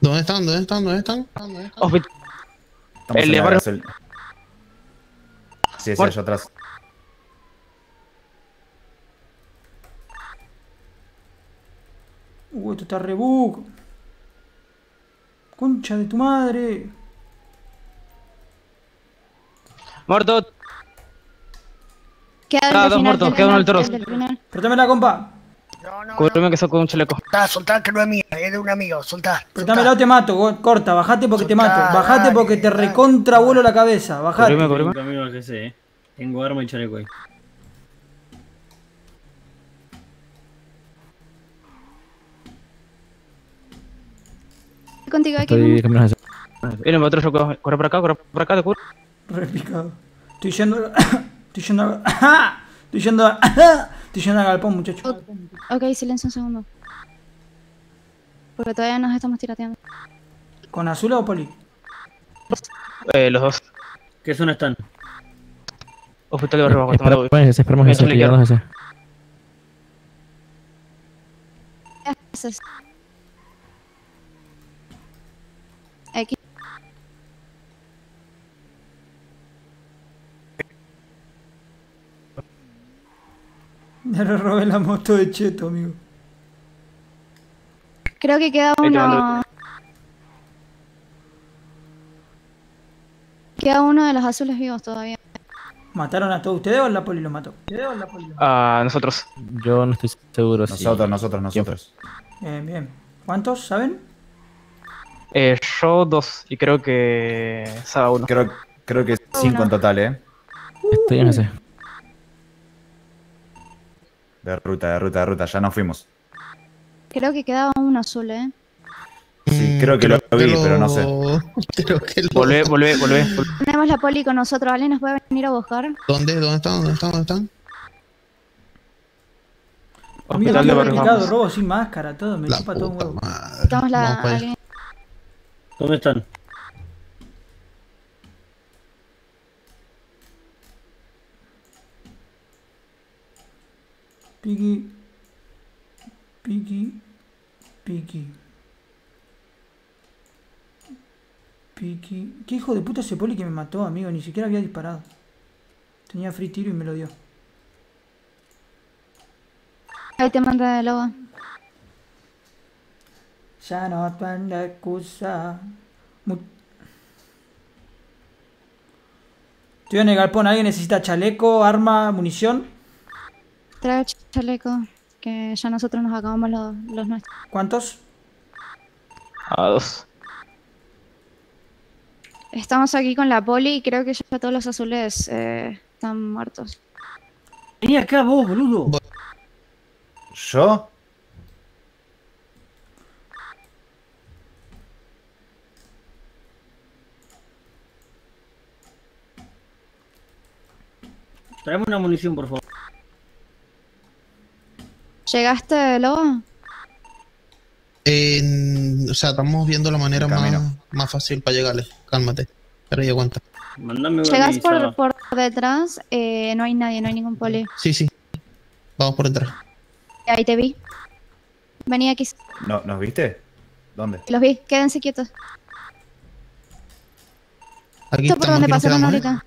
¿Dónde están? ¿Dónde están? ¿Dónde están? ¿Dónde están? El en de barrio- Sí, sí, allá atrás. Uh, esto está rebug. Concha de tu madre. Muerto. Queda Ah, dos muertos, queda uno el final. Préstame la compa. Cúbreme que saco un chaleco. Soltá, soltá que no es mía, es de un amigo, soltá. Préstame o te mato. Corta, bajate porque te mato. Soltá, Bajate dale, porque te dale. recontra vuelo la cabeza. Bajate. Cúbreme, cúbreme. camino al GC, eh. Tengo arma y chaleco ahí. Contigo aquí. Estoy vamos. camino hacia Viene otro yo corre por acá, corre por acá, te cubro. Repicado. Estoy yendo. Estoy yendo. a- Estoy yendo. Estoy yendo al galpón, muchacho. Ok, silencio un segundo. Porque todavía nos estamos tirateando. ¿Con azul o poli? Eh, los dos. ¿Qué zona están? Hospital de barrio bajo, ese, esperamos Voy a ese, explicar. pillamos ese. Haces. Aquí. Me le robé la moto de Cheto, amigo. Creo que queda uno. Queda uno de los azules vivos todavía. ¿Mataron a todos ustedes o la poli lo mató? ¿Ustedes o la poli lo mató? Ah, nosotros. Yo no estoy seguro si... Nosotros, nosotros, nosotros. Bien, bien. ¿Cuántos saben? Eh, yo dos. Y creo que. Saba uno. Creo, creo que cinco en total, eh. Estoy en ese. De ruta, de ruta, de ruta. Ya nos fuimos. Creo que quedaba uno azul, ¿eh? Sí, creo que lo vi, pero no sé. Creo que lo... Volvé, volvé, volvé. volvé. Tenemos la poli con nosotros, ¿vale? ¿Nos puede venir a buscar? ¿Dónde? ¿Dónde están? ¿Dónde están? ¿Dónde están? Amigo, Hospital de Bajos. robo sin máscara, todo, me La chupa todo un huevo. madre. Estamos la... Alguien- ¿Dónde están? Piki. Piki. Piki. Piki. ¿Qué hijo de puta ese poli que me mató, amigo? Ni siquiera había disparado. Tenía free tiro y me lo dio. Ahí te manda el lobo. Ya no tengo excusa. Mu- Estoy en el galpón. ¿Alguien necesita chaleco, arma, munición? Trae chaleco, que ya nosotros nos acabamos los, los nuestros. ¿Cuántos? A dos. Estamos aquí con la poli y creo que ya todos los azules eh, están muertos. Vení acá vos, boludo. ¿Yo? Traeme una munición, por favor. ¿Llegaste, lobo? En- o sea, estamos viendo la manera más, fácil para llegarle. Cálmate. Pero ya aguanta. Mandame una Llegas por, por detrás, eh, no hay nadie, no hay ningún poli. Sí, sí. Vamos por detrás. Ahí te vi. Vení aquí, ¿No, ¿Nos viste? ¿Dónde? los vi, quédense quietos. Aquí Esto por donde pasaron quedamos, ¿eh? ahorita.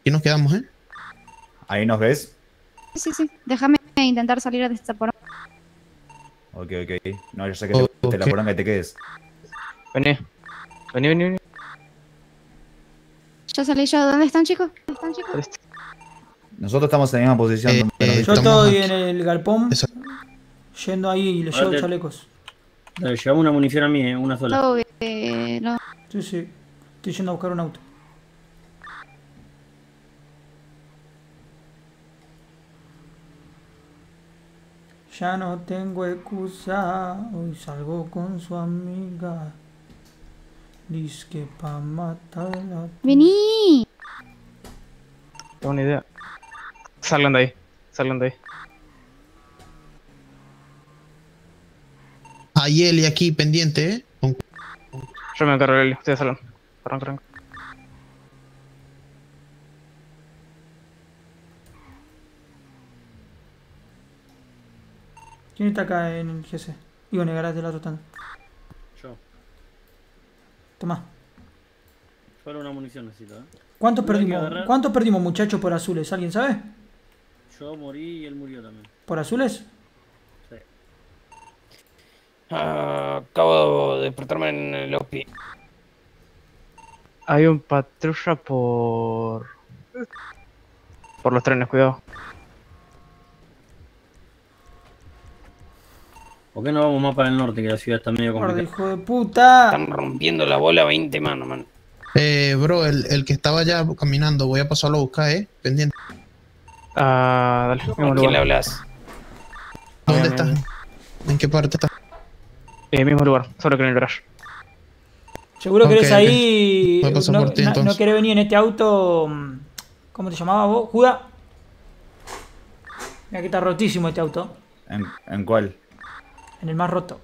Aquí nos quedamos, ¿eh? ¿Ahí nos ves? Sí, sí, déjame intentar salir de esta por... Ok, ok. No, yo sé que te, te la poronga que te quedes. Vení. Vení, vení, vení. Ya salí yo. ¿Dónde están, chicos? ¿Dónde están, chicos? Saliste. Nosotros estamos en la misma posición. Eh, ¿no eh? Yo estoy aquí. en el galpón. Eso. Yendo ahí y le llevo te- chalecos. Dale, llevame una munición a mí, eh, una sola. Eh, lo- Sí, sí. Estoy yendo a buscar un auto. Ya no tengo excusa, hoy salgo con su amiga. Dice que pa' matarla. Vení. Tengo una idea. Salgan de ahí. Salgan de ahí. Hay Eli aquí pendiente, ¿eh? Yo me encargo de él. Ustedes salgan. Corran. ¿Quién está acá en el GC? Digo, negarás de la otra tanda. Yo. Toma. Solo una munición necesito, ¿eh? ¿Cuántos perdimos? agarrar. ¿Cuántos perdimos, muchachos, por azules? ¿Alguien sabe? Yo morí y él murió también. ¿Por azules? Sí. Ah, acabo de despertarme en el hospi. Hay un patrulla por. Por los trenes, cuidado. ¿Por qué no vamos más para el norte, que la ciudad está medio complicada? hijo de puta. Están rompiendo la bola a 20 manos, man. Eh, bro, el, el que estaba ya caminando, voy a pasarlo a buscar, ¿eh? Pendiente. Ah, dale. ¿A quién le hablas? ¿Dónde Bien, estás? ¿En qué parte estás? Eh, mismo lugar. Solo que en el garage. Seguro que eres ahí. Voy a pasar no, por ti, no- entonces. no querés venir en este auto. mm, ¿Cómo te llamabas vos? ¿Juda? Mira que está rotísimo este auto. ¿En, en cuál? En el más roto.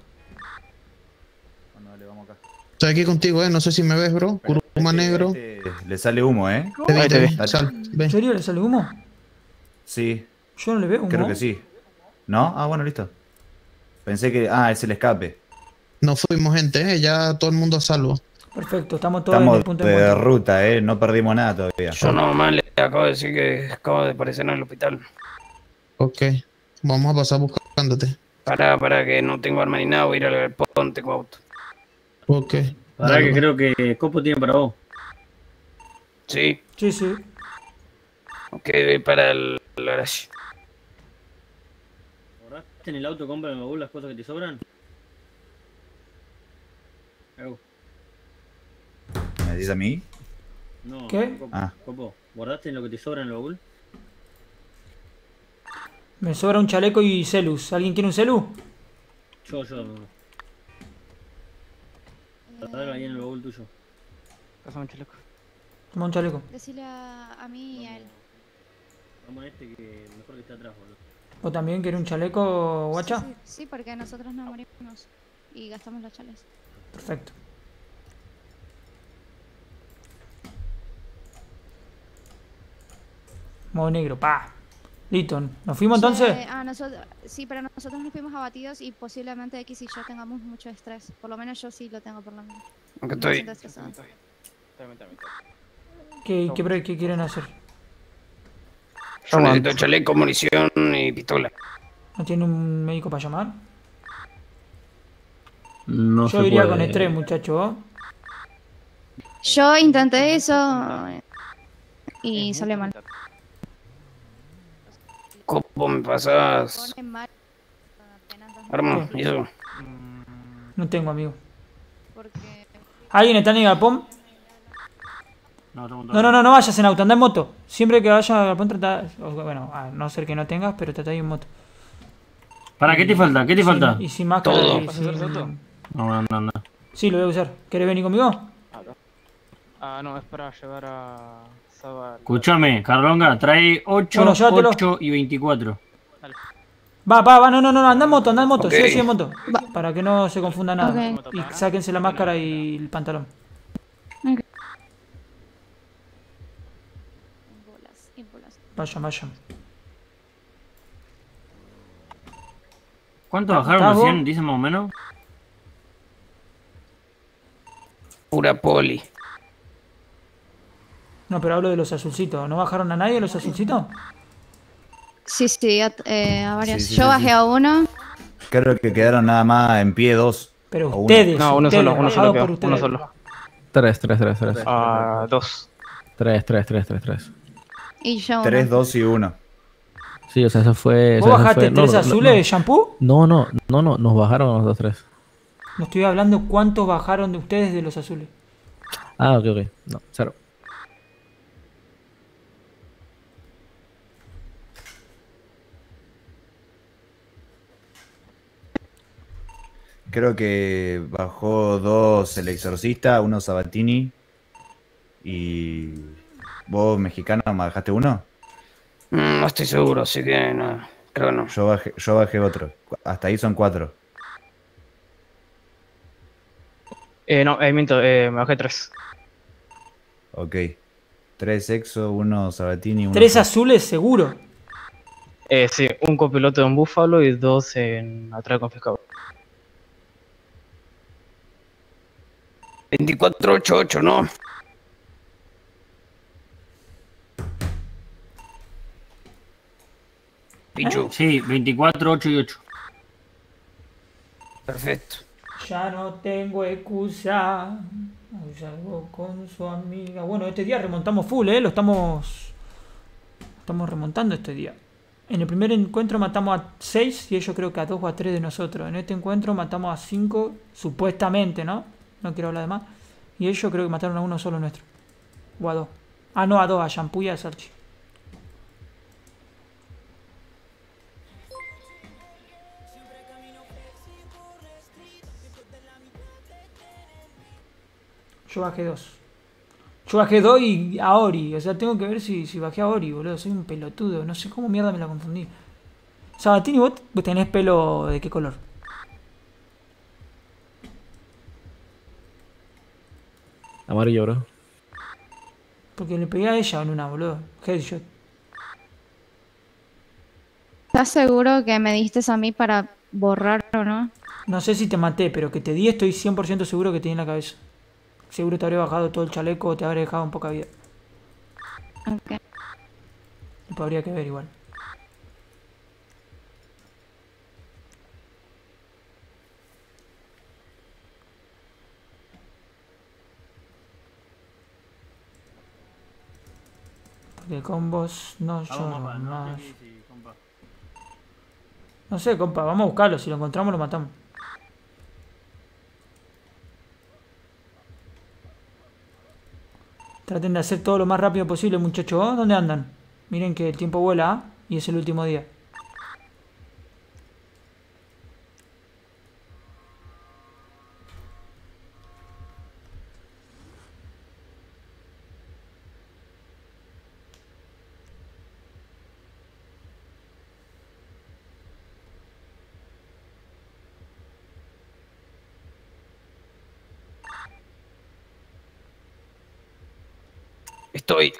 Bueno, dale, vamos acá. Estoy aquí contigo, ¿eh? No sé si me ves, bro. Kuruma Este- negro. este le sale humo, ¿eh? Te vi, te vi. ¿En serio le sale humo? Sí, Yo no le veo humo. creo que sí. ¿No? Ah, bueno, listo. Pensé que. Ah, es el escape. No fuimos gente, ¿eh? Ya todo el mundo a salvo. Perfecto, estamos todos en Estamos el punto de de ruta, ¿eh? No perdimos nada todavía. Yo nomás le acabo de decir que acabo de aparecer en el hospital. Ok. Vamos a pasar buscándote. Para, para que no tengo arma ni nada, voy a ir al galpón, tengo auto. Ok. Pará Dale, que va. creo que Copo tiene para vos. Sí, Sí, sí. ok, voy para el, el garage. ¿Guardaste en el auto, compra en el baúl las cosas que te sobran? Eu, ¿Me decís a mí? No, ¿Qué? Copo, Ah. Copo, ¿guardaste en lo que te sobra en el baúl? Me sobra un chaleco y celus. ¿Alguien quiere un celu? Yo, yo. Dale ahí en el baúl tuyo. Pásame un chaleco. Toma un chaleco. Decirle a, a mí y a él. Vamos a este que mejor que está atrás, boludo. ¿Vos también querés un chaleco, guacha? Sí, sí, porque nosotros nos morimos y gastamos los chales. Perfecto. Modo negro, pa. Listo. ¿Nos fuimos entonces? Che, ah, nosotros, sí, pero nosotros nos fuimos abatidos y posiblemente X y yo tengamos mucho estrés. Por lo menos yo sí lo tengo, por lo menos. Aunque estoy. ¿Qué, qué, pre- qué quieren hacer? Yo necesito chaleco, munición y pistola. ¿No tiene un médico para llamar? No Yo se iría puede. con estrés, muchacho. Yo intenté eso y salió mal. ¿Cómo me pasas? Arma, y eso. No tengo, amigo. porque ¿Alguien está en el galpón? No, No, no, no, no vayas en auto, anda en moto. Siempre que vayas al galpón, trata. Bueno, a no ser que no tengas, pero trata de ir en moto. ¿Para qué te falta? ¿Qué te falta? Y sin máscara. Todo. No, no, no. Sí, lo voy a usar. ¿Querés venir conmigo? Ah, no, es para llevar a Escúchame, Carlonga, trae 8, Bueno, llévatelo. 8 y 24. Va, va, va, no, no, no, anda en moto, anda en moto, Ok. sí, sí, en moto. Para que no se confunda nada. Y sáquense la máscara y el pantalón. bolas, y bolas. Vayan, vayan. ¿Cuánto bajaron recién? Dicen más o menos. Pura poli. No, pero hablo de los azulcitos. ¿No bajaron a nadie los azulcitos? Sí, sí, a, eh, a varios. Sí, sí, yo sí, bajé sí. a uno. Creo que quedaron nada más en pie dos. Pero uno. ustedes. No, uno ustedes, solo, uno solo por quedó. ustedes. Uno solo. Tres, tres, tres, tres. Ah, dos. Tres, tres, tres, tres, tres. Y yo uno. Tres, dos y uno. Sí, o sea, eso fue. o ¿Vos sea, bajaste fue- no, tres no, azules de shampoo? No, no, no, no, nos bajaron a los dos tres. No estoy hablando cuántos bajaron de ustedes de los azules. Ah, ok, ok. No, cero. Creo que bajó dos el exorcista, uno Sabatini. Y. ¿Vos, mexicano, bajaste uno? Mm, No estoy seguro, así que no. Creo que no. Yo bajé, yo bajé otro. Hasta ahí son cuatro. Eh, no, eh, miento, eh, me bajé tres. Ok. Tres exo, uno Sabatini, uno. Tres azules seguro. Eh, sí, un copiloto en Búfalo y dos en atrás confiscado. 2488, ¿no? Pichu, Sí, 24, 8 y 8. perfecto. Ya no tengo excusa. Hoy salgo con su amiga. Bueno, este día remontamos full, ¿eh? Lo estamos. Estamos remontando este día. En el primer encuentro matamos a 6 y ellos creo que a 2 o a 3 de nosotros. En este encuentro matamos a 5, supuestamente, ¿no? No quiero hablar de más. Y ellos creo que mataron a uno solo nuestro. O a dos. Ah, no, a dos, a Shampoo y a Sarchi. Yo bajé dos. Yo bajé dos y a Ori. O sea, tengo que ver si, si bajé a Ori, boludo. Soy un pelotudo. No sé cómo mierda me la confundí. Sabatini, ¿vos tenés pelo de qué color? Amarillo, bro. Porque le pegué a ella en una, boludo. Headshot. ¿Estás seguro que me diste a mí para borrar o no? No sé si te maté, pero que te di estoy 100% seguro que te di en la cabeza. Seguro te habría bajado todo el chaleco o te habría dejado un poca vida. Ok. Habría que ver igual. Porque con vos no más. No sé, compa, vamos a buscarlo. Si lo encontramos, lo matamos. Traten de hacer todo lo más rápido posible, muchachos. ¿Oh? ¿Dónde andan? Miren que el tiempo vuela ¿ah? y es el último día. Estoy.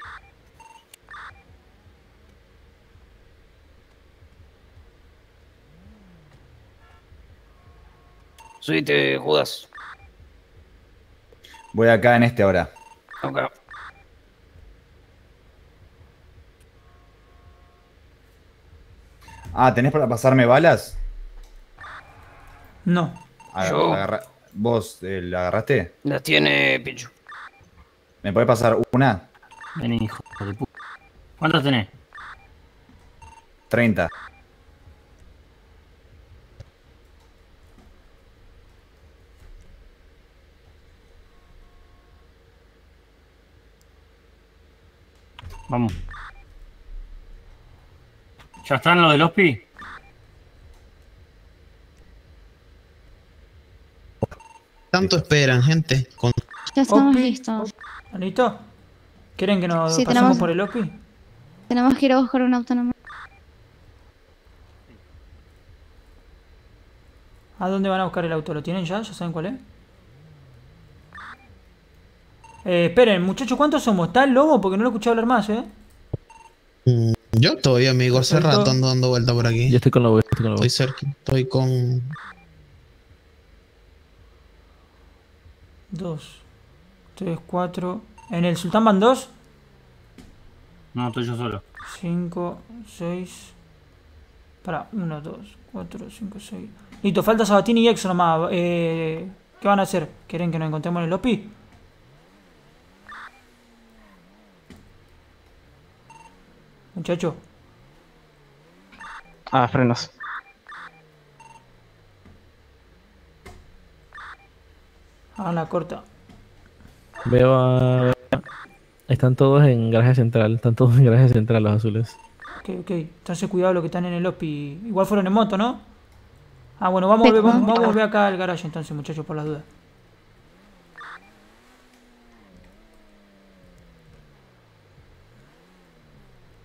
Subite, Judas. Voy acá en este ahora. Ok. Ah, ¿tenés para pasarme balas? No. Aga- Yo. agarra- ¿Vos eh, la agarraste? Las tiene Pichu. ¿Me podés pasar una? Vení, hijo de puta. ¿Cuántas tenés? 30. Vamos. ¿Ya están los del OSPI? Tanto esperan, gente. Con... Ya estamos Opi. listos. ¿Listo? ¿Quieren que nos Sí, pasemos tenemos- por el OPI? Tenemos que ir a buscar un auto nomás. ¿A dónde van a buscar el auto? ¿Lo tienen ya? ¿Ya saben cuál es? Eh, esperen, muchachos, ¿cuántos somos? ¿Está el lobo? Porque no lo he escuchado hablar más, ¿eh? Mm, Yo estoy, amigo. Hace rato ando dando vuelta por aquí. Yo estoy con la estoy con Estoy cerca. Estoy con. Dos, tres, cuatro. ¿En el Sultán van dos? No, estoy yo solo. Cinco, seis. Para, uno, dos, cuatro, cinco, seis. Listo, falta Sabatini y Exo nomás. Eh, ¿Qué van a hacer? ¿Quieren que nos encontremos en el OPI? Muchacho, Ah, frenos. hagan la corta. Veo a... Están todos en garaje central. Están todos en garaje central los azules. Ok, ok. Entonces cuidado los que están en el OPI. Igual fueron en moto, ¿no? Ah, bueno, vamos a volver, vamos, vamos a volver acá al garaje entonces, muchachos, por las dudas.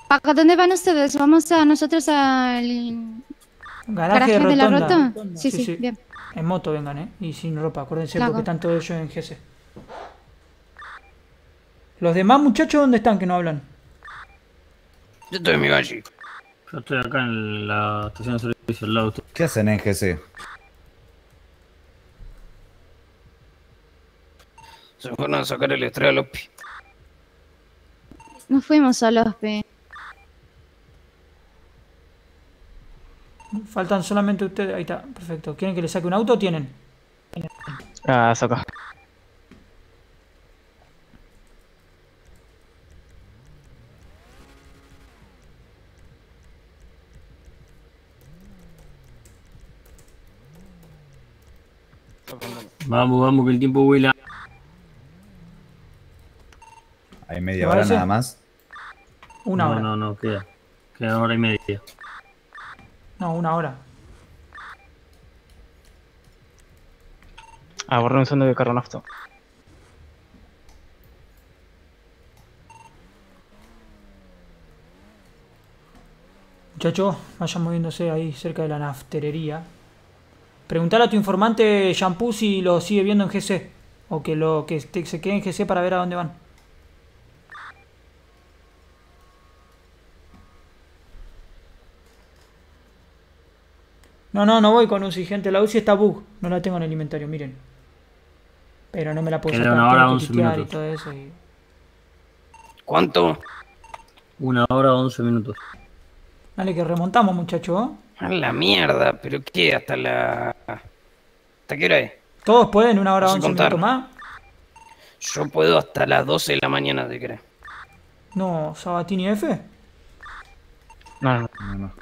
¿Para dónde van ustedes? Vamos a nosotros al Garaje, garaje de de la rota. Sí, sí, bien. En moto vengan, ¿eh? Y sin ropa, acuérdense, Claro. porque están todos ellos en GC. Los demás muchachos, ¿dónde están que no hablan? Yo estoy en mi valle. Yo estoy acá en la estación de servicio al lado. ¿Qué hacen en GC? Se fueron a sacar el estrella a Lopi. Nos fuimos a los P. Faltan solamente ustedes. Ahí está, perfecto. ¿Quieren que les saque un auto o tienen? Ah, saca. Vamos, vamos, que el tiempo vuela. Hay media ¿Te hora parece? nada más. Una no, hora. No, no, queda. Queda hora y media. No, una hora. Ah, borré un segundo de carro nafto. Muchachos, vayan moviéndose ahí cerca de la nafterería. Preguntar a tu informante Shampoo si lo sigue viendo en GC. O que lo que se quede en GC para ver a dónde van. No, no, no voy con UCI, gente. La UCI está bug. No la tengo en el inventario, miren. Pero no me la puedo Queda sacar. una hora, tengo que 11 titear y minutos. todo eso. y- ¿Cuánto? Una hora, once minutos. Dale, que remontamos, muchachos. A la mierda, pero ¿qué? Hasta la. ¿Hasta qué hora es? ¿Todos pueden una hora No sé 11 contar. minutos más? Yo puedo hasta las 12 de la mañana, ¿te crees? No, Sabatini F. No, no. No, no.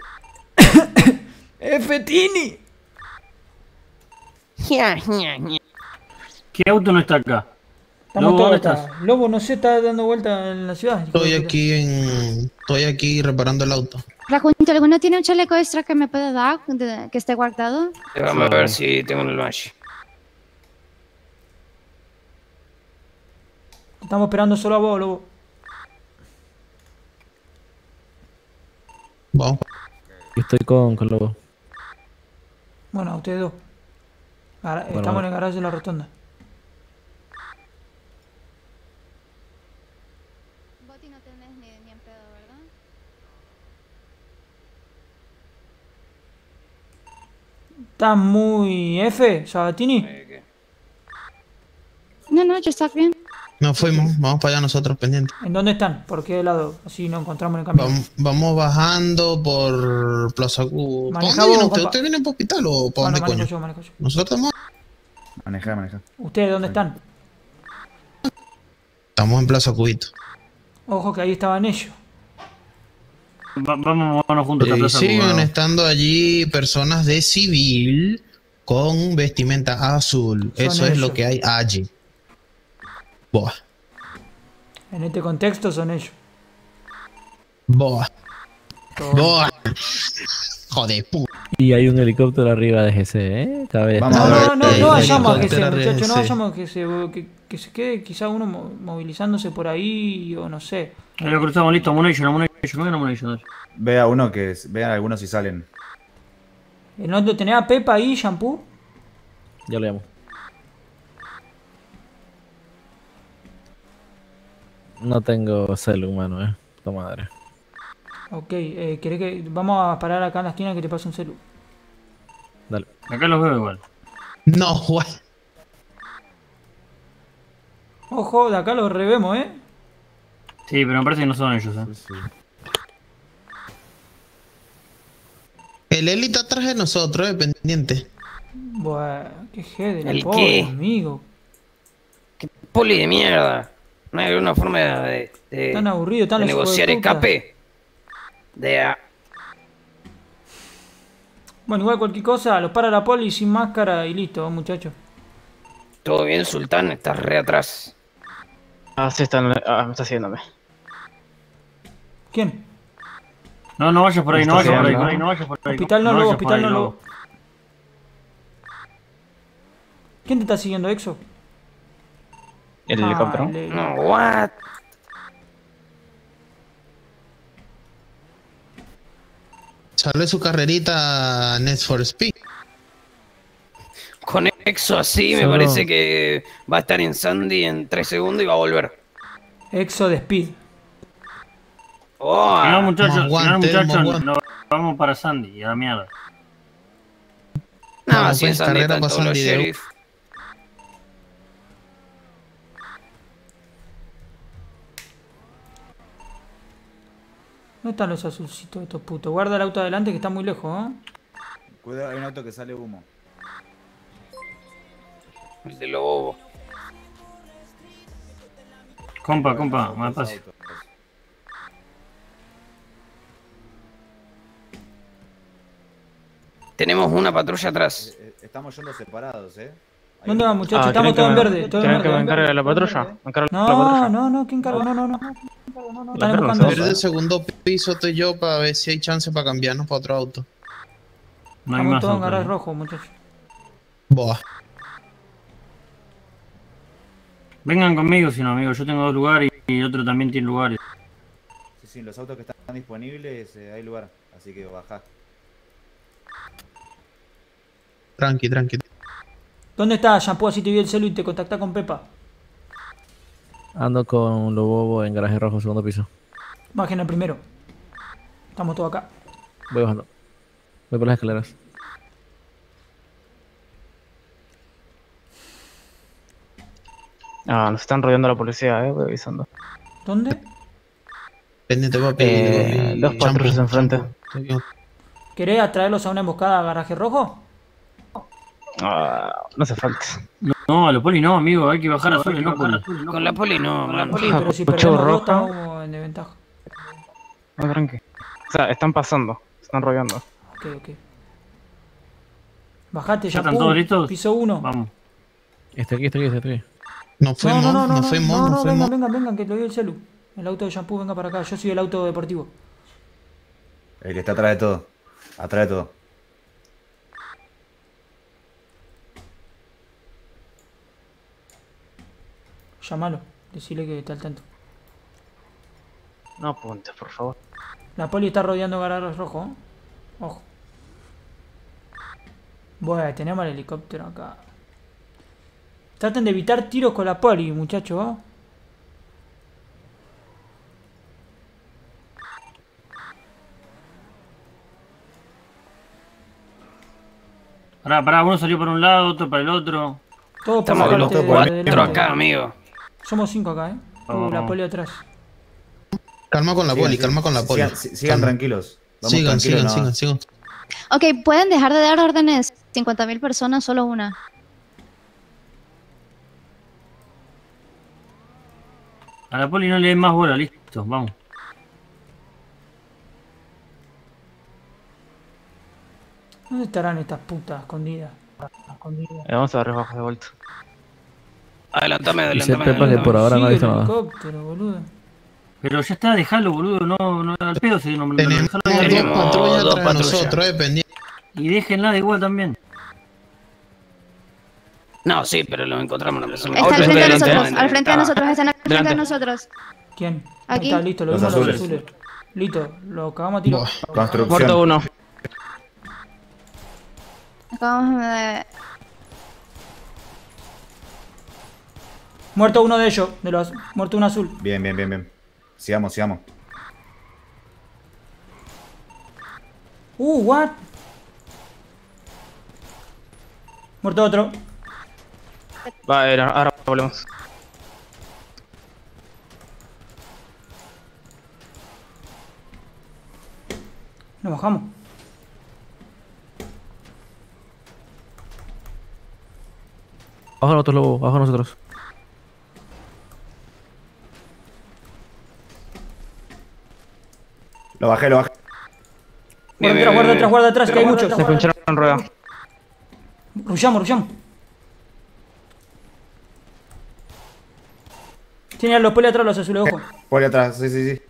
F Tini. ¿Qué auto no está acá? Estamos Lobo, ¿dónde estás? Lobo, no sé, está dando vuelta en la ciudad. Estoy aquí en. Estoy aquí reparando el auto. Rajunto, ¿alguno tiene un chaleco extra que me pueda dar de- que esté guardado? Déjame Sí. ver si tengo en el valle. Estamos esperando solo a vos, Lobo. Vamos. Estoy con, con Lobo. Bueno, a ustedes dos. Bueno, Estamos bueno. en el garaje de la rotonda. ¿Estás muy F, Sabatini? Eh. No, no, yo estoy bien. Nos fuimos, vamos para allá nosotros pendientes. ¿En dónde están? ¿Por qué lado? Así nos encontramos en el camino. Vamos, vamos bajando por Plaza Cuba. ¿Para Maneja dónde viene usted? compa. ¿Usted viene para hospital o para Bueno, dónde manejo coño? yo, manejo yo. Nosotros estamos, Maneja, maneja. ¿Ustedes dónde están? estamos en Plaza Cubito. Ojo que ahí estaban ellos. Va- vamos, vámonos juntos a Eh, siguen estando allí personas de civil con vestimenta azul. Son Eso es lo que hay allí. Boa, En este contexto son ellos. boa, Todo- boa. Joder, puta. Y hay un helicóptero arriba de GC, ¿eh? Cabe Vamos No, a ver, no, no, vayamos a helicóptero muchachos, no vayamos a se, que, que se quede quizá uno mo- movilizándose por ahí o no sé. Lo cruzamos, listo, vengan uno que es- vean algunos si salen. Eh, ¿No tenés a Pepa ahí, shampoo? Ya lo llamo. No tengo cel humano, eh. Tu madre. Ok, eh, ¿querés que vamos a parar acá en la esquina que te pase un celu? Dale. Acá los veo igual. No, Juan. Ojo, de acá lo revemos, ¿eh? Sí, pero me parece que no son ellos, eh. El Eli está atrás de nosotros, eh, pendiente. Buah, qué jede, ¿El el pobre qué? amigo. Poli de mierda. No hay alguna forma de, de- Tan aburrido, tan de los negociar de escape. De a- Bueno, igual cualquier cosa, lo para la poli sin máscara y listo, muchachos. todo bien, Sultán, estás re atrás. Ah, sí, están, ah, me está siguiéndome. ¿Quién? No, no vayas por ahí, no vayas por ahí, por ahí, no vayas por ahí. Hospital no, lobo, vayas por hospital ahí, no, lobo. ¿Quién te está siguiendo, Exo? El Ah, helicóptero. el- No, what? Sale su carrerita Need for Speed. Con Exo así, me parece que va a estar en Sandy en 3 segundos y va a volver. Exo de Speed. Oh, Si no, muchachos, si no, muchachos, nos vamos para Sandy y a la mierda. no, si en pues, Sandy están todos los sheriff. ¿Dónde están los azulcitos estos putos? Guarda el auto adelante que está muy lejos, ¿eh? Cuidado, hay un auto que sale humo. El de lobo. Compa, compa, Dos más despacio. autos. Tenemos una patrulla atrás. Eh, eh, Estamos yendo separados, eh. ¿Dónde van, muchachos? Ah, Estamos ¿quieren todos en verde. Todo en ¿Quieren que me encargue de la patrulla? ¿Me encargo de la No, patrulla? no, no, ¿quién carga? No, no, no. Están buscando ¿en Pero de segundo piso estoy yo para ver si hay chance para cambiarnos para otro auto. No hay Estamos más todos en garage rojo, muchachos. Boa. Vengan conmigo, si no, amigos. Yo tengo dos lugares y otro también tiene lugares. Sí, sí, los autos que están disponibles eh, hay lugar. Así que bajá. Tranqui, tranqui. ¿Dónde está Shampoo? Así te vi el celu y te contacta con Pepa. Ando con lo bobo en garaje rojo, segundo piso. Bajen al primero. Estamos todos acá. Voy bajando. Voy por las escaleras. Ah, nos están rodeando la policía, eh, voy avisando. ¿Dónde? Pendiente, papi. Eh, dos Champú, patrullas enfrente. ¿Querés atraerlos a una emboscada a garaje rojo? Ah, no hace falta. No, no, a los poli no, amigo. Hay que bajar a Sol, no poli. Con la poli no, mano. Sí, pero si perdemos estamos en desventaja. No, tranqui. O sea, están pasando. Están rodeando. Ok, ok. Bajate, ¿Ya están Shampoo. todos listos? Piso 1. Vamos. Estoy aquí, estoy aquí, estoy aquí. No, fuimos, no, no, no, no, fuimos, no, vengan, vengan, vengan, que te doy el celu. El auto de Shampoo, venga para acá. Yo soy el auto deportivo. El que está atrás de todo. Atrás de todo. Llámalo. Decile que está al tanto. No apuntes, por favor. La poli está rodeando garaje rojo. ¿eh? Ojo. Bueno, tenemos el helicóptero acá. Traten de evitar tiros con la poli, muchachos. ¿eh? Pará, pará, uno salió por un lado, otro para el otro. Todo por Estamos la parte por de el adelante. Otro acá, amigo. Somos cinco acá, eh. Uh, la poli atrás. Calma con la Sigan, poli, calma con la poli. Sigan, tranquilos. Vamos Sigan, tranquilos sigan, nada sigan, sigan. Ok, pueden dejar de dar órdenes. 50.000 personas, solo una. A la poli no le den más bola, listo, vamos. ¿Dónde estarán estas putas escondidas? Eh, vamos a ver bajo de vuelta. Adelantame, Dice adelantame. Pepa que por ahora no ha Sigue visto el nada. helicóptero, boludo. Pero ya está, dejalo, boludo, no, no al pedo se no, no, Tenemos dejalo dos ahí. Tenemos patrullas dos patrullas. nosotros, dependiendo. Y déjenla de igual también. No, sí, pero lo encontramos una persona. Está al frente de nosotros, al frente de nosotros, están al frente de nosotros. ¿Quién? Ahí Aquí. está, listo, lo vimos los azules. Listo, lo acabamos a tirar. Construcción. Muerto uno. Acabamos de... Muerto uno de ellos, de los muerto un azul. Bien, bien, bien, bien. Sigamos, sigamos. Uh, what? Muerto otro. Va, a ver, ahora volvemos. Nos bajamos. Bajo nosotros, lobo, bajo nosotros. Lo bajé, lo bajé. Guarda atrás, guarda atrás, guarda atrás, que hay muchos. Se pincharon en rueda. Rullamos, rullamos. Tienen a los poli atrás, los azules, ojo. Ahí atrás, sí, sí, sí.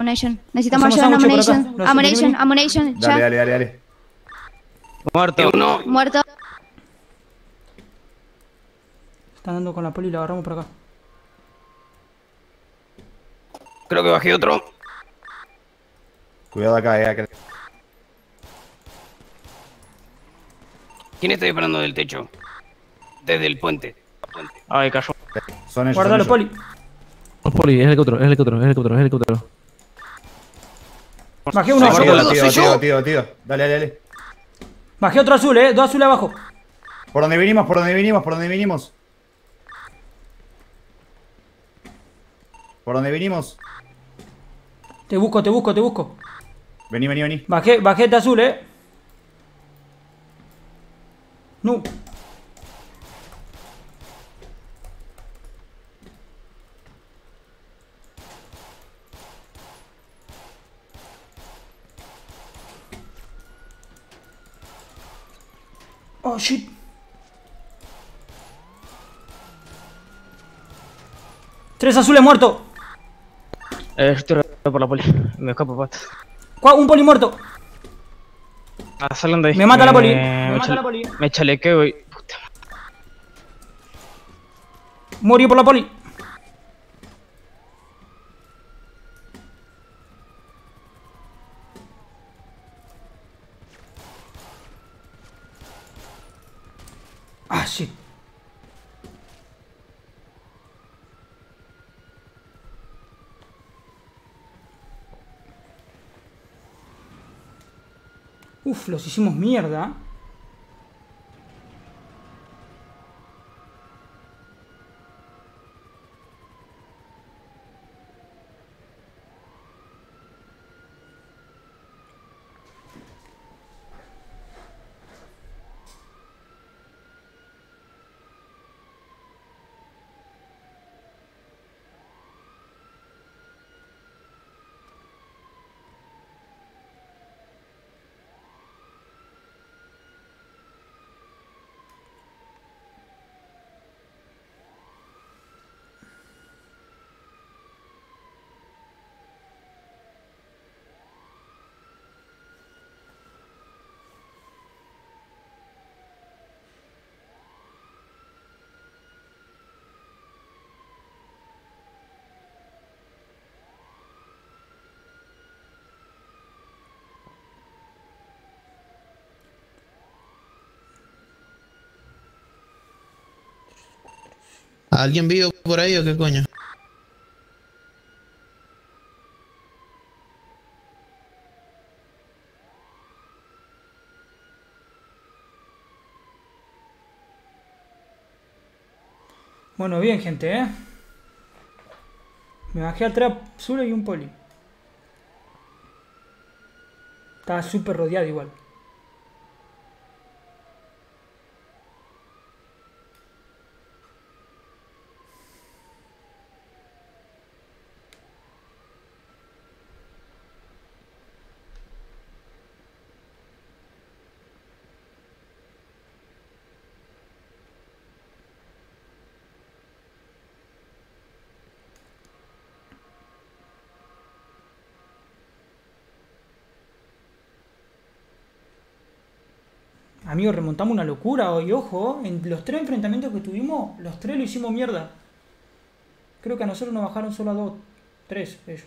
Ammunition. Necesitamos ayuda Ammunition, vení, ammunition, Dale, ya. dale, dale, dale. Muerto. Uno, Muerto. Están dando con la poli y la agarramos por acá. creo que bajé otro. Cuidado acá, eh. acá. ¿Quién está disparando del techo? Desde el puente. puente. Ay, cayó. Son ellos. Guarda son los ellos. poli. Los poli, es helicóptero, es helicóptero, es helicóptero, es helicóptero. Bajé uno, Soy Tío, tío, tío, tío, tío. Dale, dale, dale. Bajé otro azul, eh. Dos azules abajo. Por donde vinimos, por donde vinimos, por donde vinimos. Por donde vinimos. Te busco, te busco, te busco. Vení, vení, vení. Bajé, bajé este azul, eh. No. Oh shit. Tres azules muertos. Eh, estoy rodeado por la poli. Me escapo, pat. Un poli muerto. Ah, salgan de ahí. Me mata la poli. Me, Me mata la poli. Me chalequeo y. Puta. Murió por la poli. Ah, shit. Uf, los hicimos mierda. ¿Alguien vive por ahí o qué coño? Bueno, bien, gente, ¿eh? Me bajé al trap sur y un poli. Estaba súper rodeado igual. Amigo, remontamos una locura hoy, ojo. En los tres enfrentamientos que tuvimos, los tres lo hicimos mierda. Creo que a nosotros nos bajaron solo a dos, tres ellos.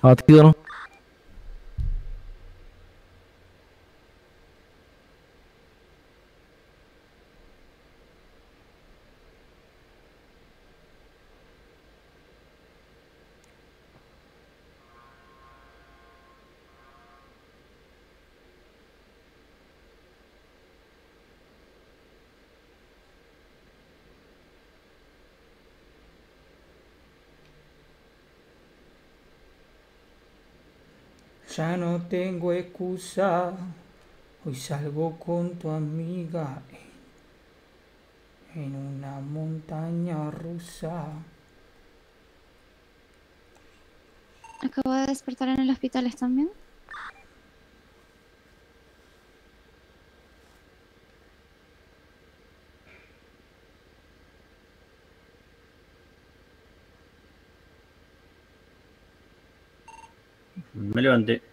Abatido, ¿no? Ya no tengo excusa. Hoy salgo con tu amiga en, en una montaña rusa. Acabo de despertar en el hospital, ¿están bien? Me levanté.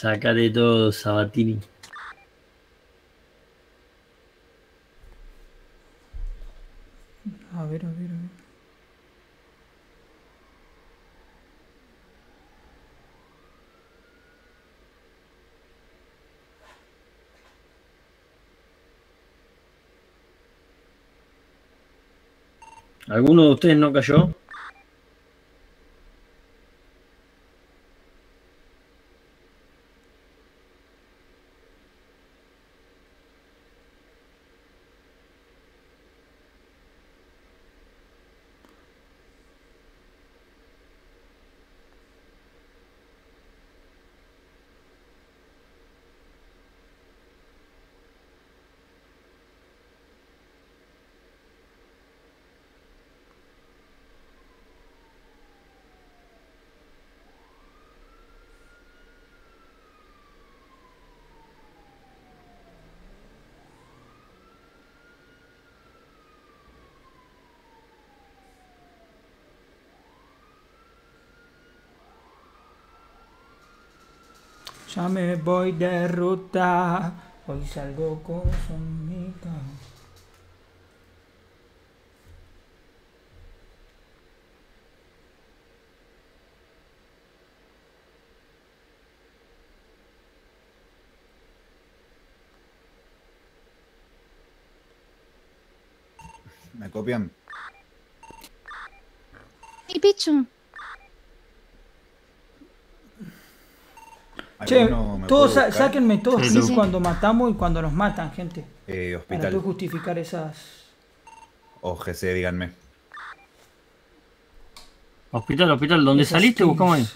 Sácate todo, Sabatini. A ver, a ver, a ver. ¿Alguno de ustedes no cayó? Ya me voy de ruta. Hoy salgo con su amiga. ¿Me copian? ¿Y Pichu? Che, ¿Alguno me todos sa- sáquenme todos Sí, clips sí. cuando matamos y cuando nos matan, gente. Eh, Para hospital. tú justificar esas. O GC, díganme. Hospital, hospital. ¿Dónde esas saliste? kills. Buscamos ahí.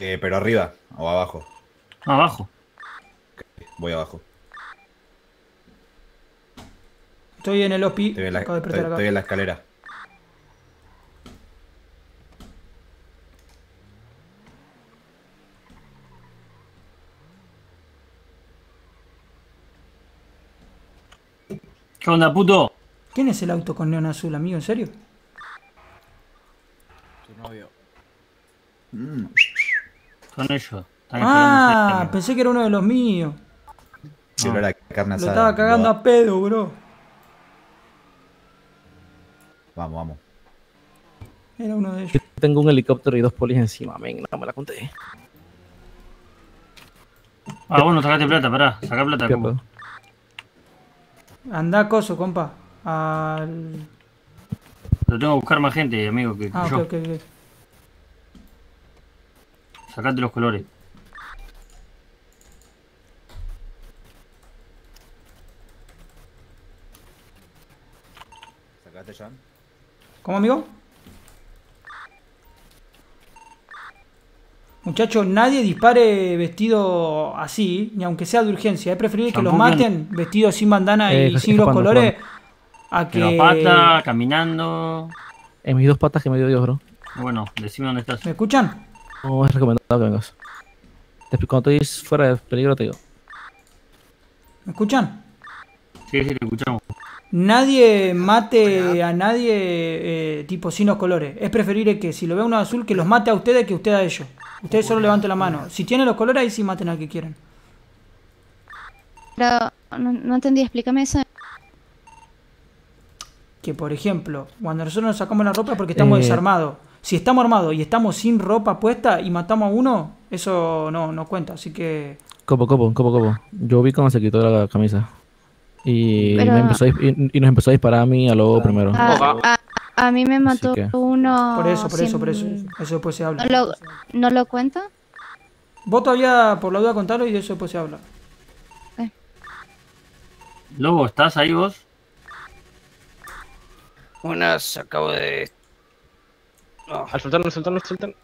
Eh, pero arriba o abajo. Abajo. Voy abajo. Estoy en el OPI. Estoy en la escalera. ¿Qué onda, puto? ¿Quién es el auto con neón azul, amigo? ¿En serio? Tu novio. Mm, Son ellos. Están Ah, pensé que era uno de los míos. sí, olor a carne Lo asada. estaba cagando a pedo, bro. Vamos, vamos. Era uno de ellos. Yo tengo un helicóptero y dos polis encima, men, no me la conté. Ah, bueno, sacaste plata, pará. Sacá plata. Anda coso, compa. Al. Pero tengo que buscar más gente, amigo, que, que Ah, ok, yo. ok, ok. Sacate los colores. ¿Sacaste, John? ¿Cómo, amigo? Muchachos, nadie dispare vestido así, ni aunque sea de urgencia. Es preferible que los maten vestidos sin bandana Eh, y sin los escapando, colores a En que... la pata, caminando. En mis dos patas que me dio Dios, bro. Bueno, decime dónde estás. ¿Me escuchan? No es recomendado que vengas. Cuando estoy fuera de peligro te digo. ¿Me escuchan? Sí, sí, te escuchamos. Nadie mate a nadie eh, tipo sin los colores. Es preferible que si lo ve uno azul que los mate a ustedes que usted a ellos. Ustedes solo levanten la mano. Si tienen los colores ahí sí maten al que quieran. Pero no, no entendí, explícame eso. Que por ejemplo, cuando nosotros nos sacamos la ropa es porque estamos Eh. desarmados. Si estamos armados y estamos sin ropa puesta y matamos a uno, eso no, no cuenta. Así que Copo, copo, copo, copo. Yo vi cuando se quitó la camisa. Y, Pero- me empezó a y, y nos empezó a disparar a mí a Lobo primero. A, a- a mí me mató que- uno. por eso, por eso, por eso. Eso después se habla. ¿No lo, ¿No lo cuenta? Vos todavía por la duda contalo y de eso después se habla. Lobo, ¿estás ahí vos? Unas acabo de. No, Al sultán, al sultán, al sultán.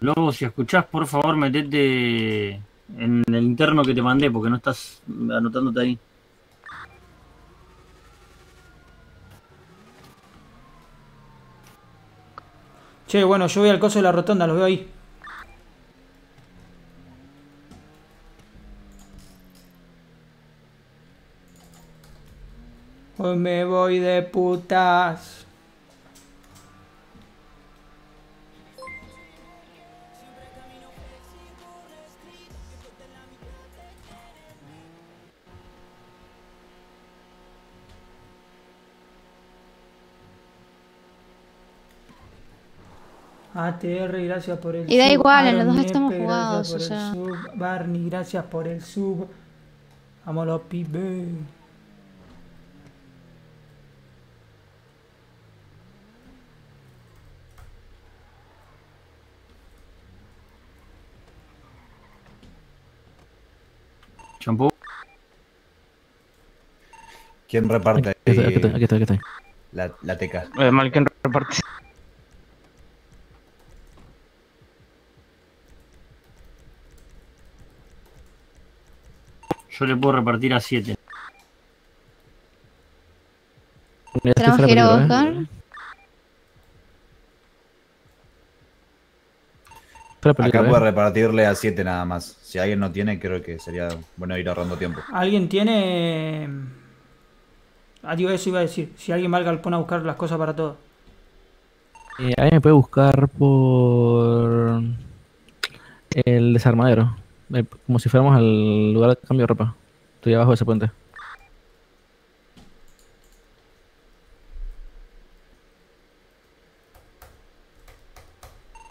Lobo, si escuchás, por favor, metete en el interno que te mandé, porque no estás anotándote ahí. Che, bueno, yo voy al coso de la rotonda, los veo ahí. Hoy me voy de putas. ATR, gracias por el Y da sub. igual, en los dos Aaron estamos Nepe, jugados, gracias por o el sea. sub. Barney, gracias por el sub. Vamos los pibes. Champú. ¿Quién reparte Aquí aquí estoy, aquí estoy, aquí estoy. la, la teca? Eh, Malkin reparte. Yo le puedo repartir a 7. Ya estoy ¿Tenemos fuera que ir a de peligro, buscar? ¿eh? Acá puede repartirle a 7 nada más. Si alguien no tiene, creo que sería bueno ir ahorrando tiempo. ¿Alguien tiene.? Ah, digo, eso iba a decir. Si alguien va al galpón a buscar las cosas para todo. Eh, alguien me puede buscar por el desarmadero. Eh, como si fuéramos al lugar de cambio de ropa. Estoy abajo de ese puente.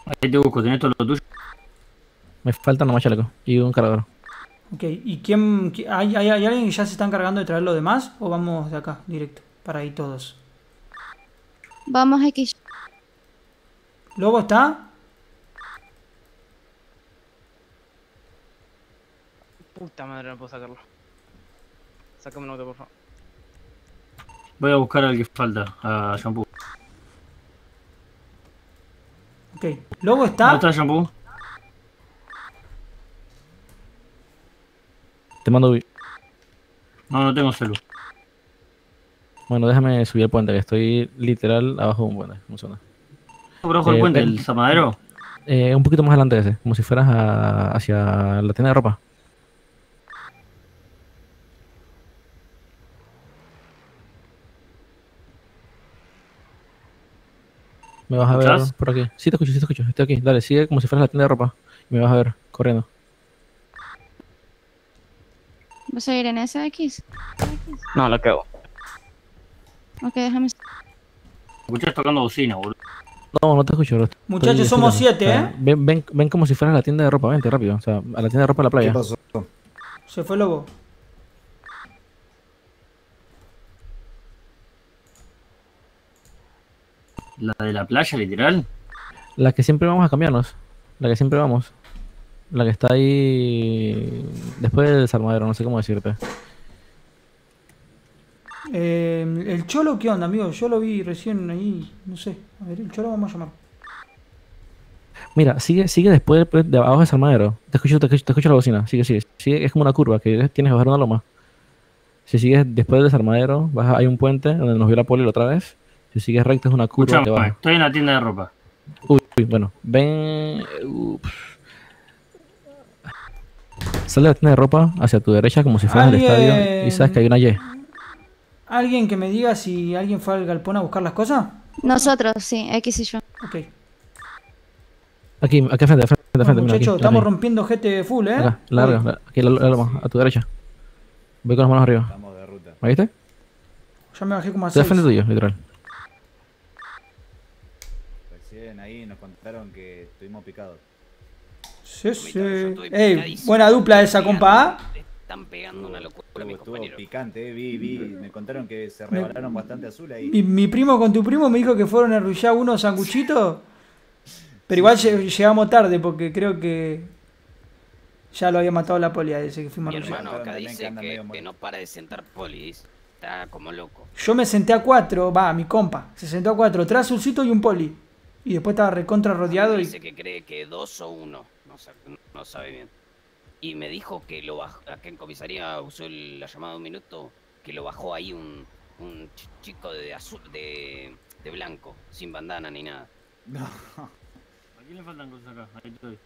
Ahí te busco, tenés todo lo tuyo. Me falta nomás chaleco y un cargador. Ok, ¿y quién. qui- ¿Hay, hay, hay alguien que ya se está encargando de traer lo demás? ¿O vamos de acá, directo? Para ahí todos. Vamos X. ¿Lobo está? Puta madre, no puedo sacarlo. Sácame un auto, por favor. Voy a buscar al que falta, a Shampoo. Ok. ¿Lobo ¿Dónde está? está Shampoo? Te mando. vi- No, no tengo celu. Bueno, déjame subir el puente, que estoy literal abajo de un puente. Un segundo. ¿Por abajo del Eh, puente, el zamadero? Eh, un poquito más adelante de ese, como si fueras a- hacia la tienda de ropa. Me vas a ver ¿Escuchas? por aquí. Sí, te escucho, sí te escucho. Estoy aquí. Dale, sigue como si fueras a la tienda de ropa. Y me vas a ver corriendo. ¿Vas a ir en ese X? No, la cago. Ok, déjame. Escuchás tocando bocina, boludo. No, no te escucho, bro. Muchachos, estoy somos siete, ¿eh? Ven, ven, ven como si fueras a la tienda de ropa, vente rápido. O sea, a la tienda de ropa de la ¿Qué playa. pasó? Se fue Lobo. ¿La de la playa, literal? La que siempre vamos a cambiarnos. La que siempre vamos. La que está ahí después del desarmadero, no sé cómo decirte. Eh, el Cholo, ¿qué onda, amigo? Yo lo vi recién ahí, no sé. A ver, el Cholo vamos a llamar. Mira, sigue, sigue después de, de abajo del desarmadero. Te escucho, te escucho, te escucho la bocina. Sigue, sigue. sigue. Es como una curva que tienes que bajar una loma. Si sigues después del desarmadero, baja, hay un puente donde nos vio la poli la otra vez. Si sigues recto es una curva baja. estoy en la tienda de ropa. Uy, uy, bueno, ven. ups. Sale de la tienda de ropa hacia tu derecha como si fueras al estadio y sabes que hay una Y. ¿Alguien que me diga si alguien fue al galpón a buscar las cosas? Nosotros, sí, X y yo. Ok. Aquí, aquí frente, frente, frente. Bueno, aquí, muchachos, estamos aquí. rompiendo gente full, ¿eh? Acá, larga, aquí la, la loma, a tu derecha. Voy con las manos arriba. Estamos de ruta. ¿Me viste? Ya me bajé como a Estoy al 6. frente tuyo, literal. Recién ahí nos contaron picados. Sí, sí. Ey, buena dupla esa, compa. ¿ah? Están pegando una locura Estuvo, estuvo picante, eh, vi, vi. Me contaron que se rebalaron bastante azul ahí. Mi, mi primo con tu primo me dijo que fueron a arrullar unos sanguchitos. Pero igual lle- llegamos tarde porque creo que ya lo había matado la poli a ese que fuimos a Mi hermano acá dice que, no para de sentar polis. Está como loco. Yo me senté a cuatro, va, mi compa. Se sentó a cuatro, tres azulcitos y un poli. Y después estaba recontra rodeado y Dice que cree que dos o uno. No sabe, no sabe bien. Y me dijo que lo bajó, acá en comisaría usó el- la llamada de un minuto, que lo bajó ahí un, un ch- chico de azul, de, de blanco, sin bandana ni nada. No. ¿A quién le faltan cosas acá? Ahí estoy.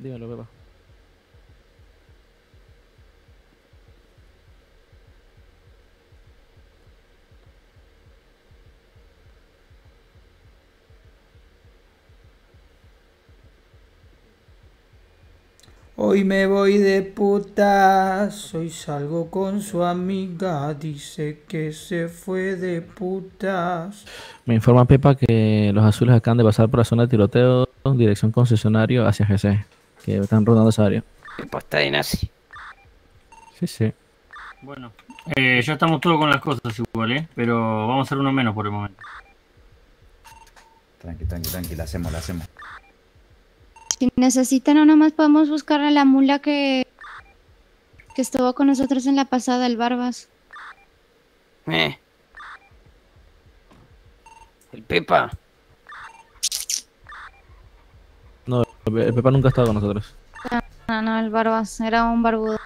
Dímelo, Pepa. Hoy me voy de putas, hoy salgo con su amiga, dice que se fue de putas. Me informa Pepa que los azules acaban de pasar por la zona de tiroteo, dirección concesionario hacia GC. Que están rondando esa área. Está de nazi. Sí, sí. Bueno, eh, ya estamos todos con las cosas igual, ¿eh? Pero vamos a hacer uno menos por el momento. Tranqui, tranqui, tranqui, la hacemos, la hacemos. Si necesitan uno más, podemos buscar a la mula que, que estuvo con nosotros en la pasada, el Barbas. Eh. El Pepa. No, el Pepa nunca ha estado con nosotros. No, no, el Barbas, era un barbudo.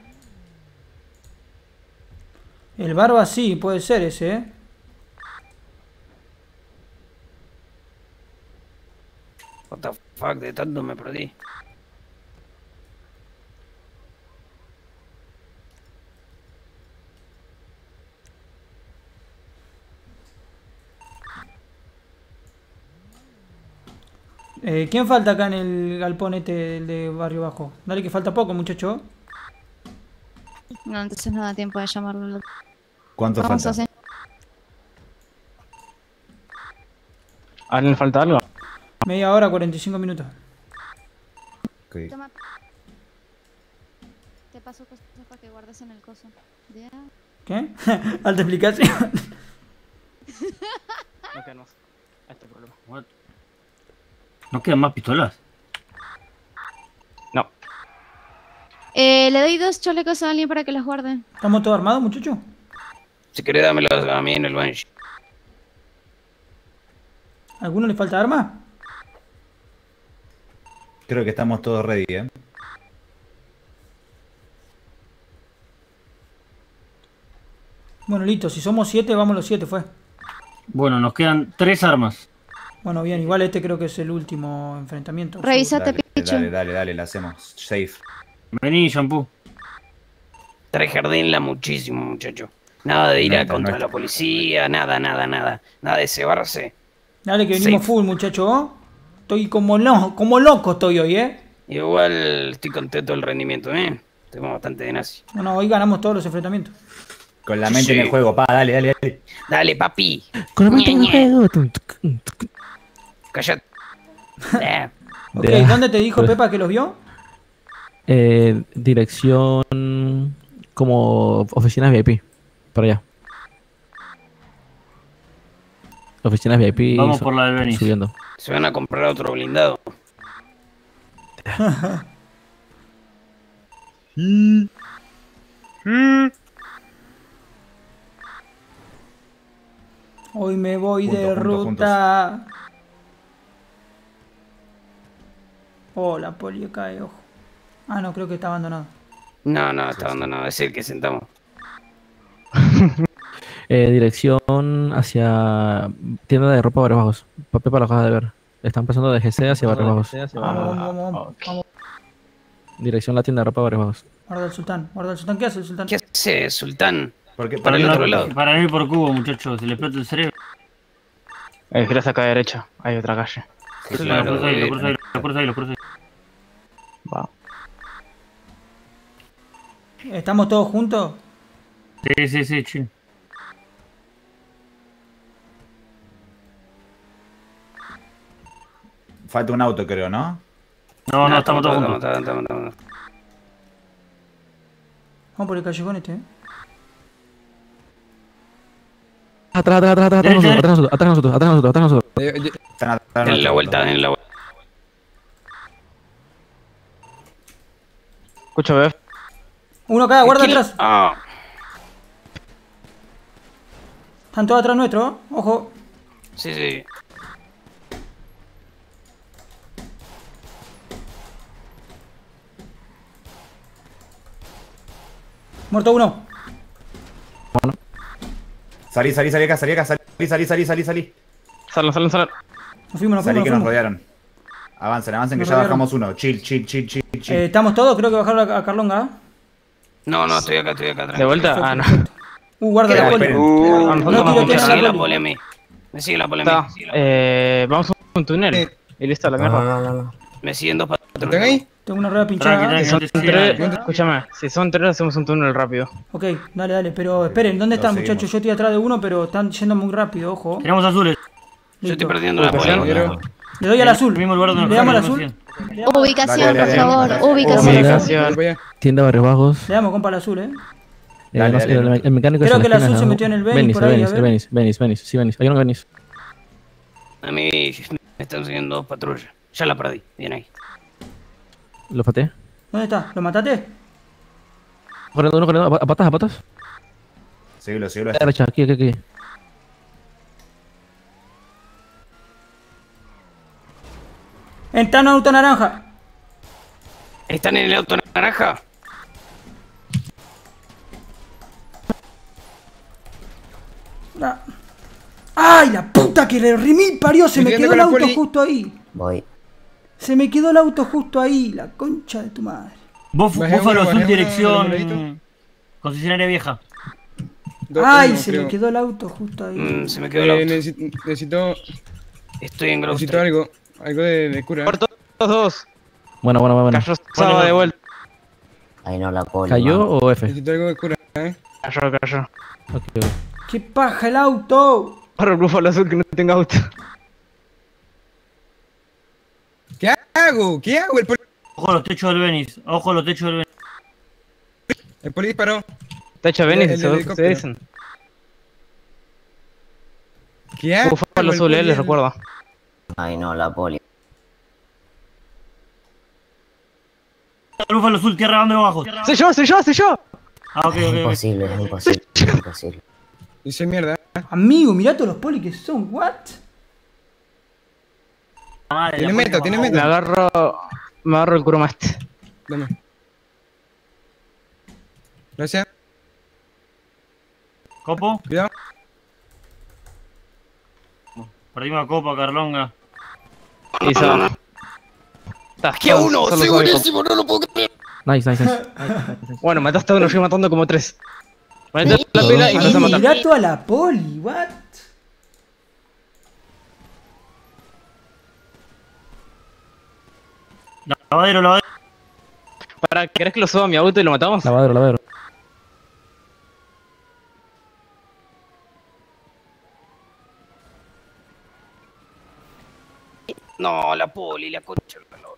El barba sí, puede ser ese, ¿eh? What the fuck, de tanto me perdí. Eh, ¿Quién falta acá en el galpón este de Barrio Bajo? Dale que falta poco, muchacho. No, entonces no da tiempo de llamarlo. ¿Cuánto Vamos falta? hacer. ¿A alguien le falta algo? Media hora, 45 minutos. Ok. Toma. Te paso cosas para que guardes en el coso. Ya. ¿Qué? Alta explicación. No quedan más. Este problema. What? ¿No quedan más pistolas? No. Eh, le doy dos chalecos a alguien para que los guarde. ¿Estamos todos armados, muchacho? Si querés dámelo a mí en el bench. ¿A ¿Alguno le falta arma? Creo que estamos todos ready, ¿eh? Bueno, listo. Si somos siete, vamos los siete, fue. Bueno, nos quedan tres armas. Bueno, bien. Igual este creo que es el último enfrentamiento. Revísate, Dale, Pichu. dale, dale, dale, la hacemos. Safe. Vení, shampoo. Trae jardinla muchísimo, muchacho. Nada de ir No a contra no la policía, nada, nada, nada. Nada de cebarse. Dale que venimos full, muchacho. ¿oh? Estoy como, lo- como loco estoy hoy, ¿eh? Igual estoy contento del rendimiento, ¿eh? Tengo bastante de nazi. No, no, hoy ganamos todos los enfrentamientos. Con la mente Sí. en el juego, pa, dale, dale, dale. Dale, papi. Con la mente en el juego. Cállate. Eh, Ok, De- ¿dónde te dijo Pepa que los vio? Eh, dirección como oficinas VIP. Para allá. Oficinas VIP. Vamos por la del Benis. Subiendo. Se van a comprar otro blindado. Hoy me voy Juntos, de juntos, ruta. Oh, la poli cae, ojo. Ah, no, creo que está abandonado. No, no, está abandonado. Es el que sentamos. Eh, dirección hacia tienda de ropa Barrios Bajos. Papel para la caja de ver. Están pasando de GC hacia Barrios Bajos. Vamos, vamos, vamos, vamos. vamos. Dirección la tienda de ropa Barrios Bajos. Guarda el sultán, guarda el sultán. ¿Qué hace el sultán? ¿Qué hace, Sultán? Porque, Para el otro lado. Para no ir por cubo, muchachos, se le explota el cerebro. Eh, giras acá a derecha. Hay otra calle. Sí, Claro, Lo cruzo ahí, lo eh, cruzo ahí, lo cruzo ahí, lo cruzo ahí. Va. ¿Estamos todos juntos? Sí, sí, sí, chill. Falta un auto, creo, ¿no? No, no, estamos todos juntos. estamos, estamos, estamos. Vamos por el callejón este, ¿eh? Atrás, atrás, atrás, atrás, atrás, Derecha, nosotros, atrás, nosotros, atrás, nosotros, atrás, nosotros. Eh, atrás En la vuelta, en la vuelta. Escucha, Bef. Uno acá, guarda atrás. Ah, Están todos atrás nuestro. Ojo. sí, sí. Muerto uno. Salí, salí, salí acá, salí acá, salí, salí, salí, salí, salí. Salen, salen, salen. Nos fuimos, nos Salí fuimos, que nos rodearon. Avancen, avancen que Nos ya rodearon. bajamos uno. Chill, chill, chill, chill, chill. Eh, ¿Estamos todos? Creo que bajaron a, a Carlonga, ¿eh? No, no, estoy acá, estoy acá. ¿De tranquilo. vuelta? Ah, no. Uh, guarda la poli. Uh, No Me sigue la poli. a mí. Me sigue la pole a Está. mí. Eh, vamos a un túnel. Y listo, a la mierda. Me siguen dos ¿están patrullas. ahí? Tengo una rueda pinchada. Tranqui, tranqui, Si son no tres, nadie. escúchame, si son tres hacemos un túnel rápido. Ok, dale, dale. Pero esperen, ¿dónde están, muchachos? Yo estoy atrás de uno, pero están yendo muy rápido, ojo. Tenemos azules. Yo estoy perdiendo la. Quiero- Le doy al azul. El mismo lugar donde ¿Le damos al azul? Ubicación, por favor, ubicación. Tienda Barrios Bajos. Le damos compa al azul, ¿eh? Eh, Dale, no dale, el, dale. el mecánico Creo que en el azul se ¿no? metió en el Benis, ver. Benis, Benis, Benis, sí, Benis. Hay uno en Benis. A mí me están siguiendo dos patrullas. Ya la perdí. Bien ahí. Lo pateé. ¿Dónde está? ¿Lo mataste? Corriendo, uno corriendo, a patas, a patas. Síguelo, síguelo. A derecha, aquí, aquí, aquí. Está en auto naranja. ¿Están en el auto naranja? La- ¡Ay, la puta que le remil parió! Se Me quedó el auto justo ahí. Voy. Se me quedó el auto justo ahí. La concha de tu madre. Buf- Bajé Búfalo uno, Azul, bajé dirección. Concesionaria vieja. Dos, ¡Ay, uno, se creo. me quedó el auto justo ahí! Mm, se me quedó el Eh, auto. necesito, necesito, Estoy en Grove necesito Street. algo. Algo de, de cura. Muertos los dos. Bueno, bueno, bueno. Cayó Saba de vuelta. Ahí no la poli. ¿Cayó o F? Necesito algo de cura, eh. Cayó, cayó. Ok, ok. ¡Qué paja el auto! Para el búfalo azul que no tenga auto. ¿Qué hago? ¿Qué hago? El poli, Ojo a los techos del Benis. Ojo a los techos del Benis. el poli disparó. Está hecho El- Benis, el se, dicen. ¿Qué hago? Azul, eh, poli- les recuerdo. Ahí no la poli. Búfalo Azul, tierra dando abajo. ¡Soy yo, soy yo, soy yo! Ah, ok, ok, ok. imposible, es imposible, es imposible. Dice mierda. Amigo, mirá todos los polis que son. ¿What? Madre, Tiene meta, tiene madre. Me meta. agarro. Me agarro el Kurumast. Dame. Gracias. ¿Copo? Cuidado. Perdimos la copa, Carlonga. Y Saba. Está, ¡Qué a uno! ¡Soy buenísimo! ¡No lo puedo creer! Nice, nice, nice. Copo. Bueno, mataste a uno, yo matando como tres. Ponete la pila y empezás a matar. mirá toda la poli. ¿What? Lavadero, lavadero. Para, ¿querés que lo suba a mi auto y lo matamos? Lavadero, lavadero. No, la poli, la concha. No.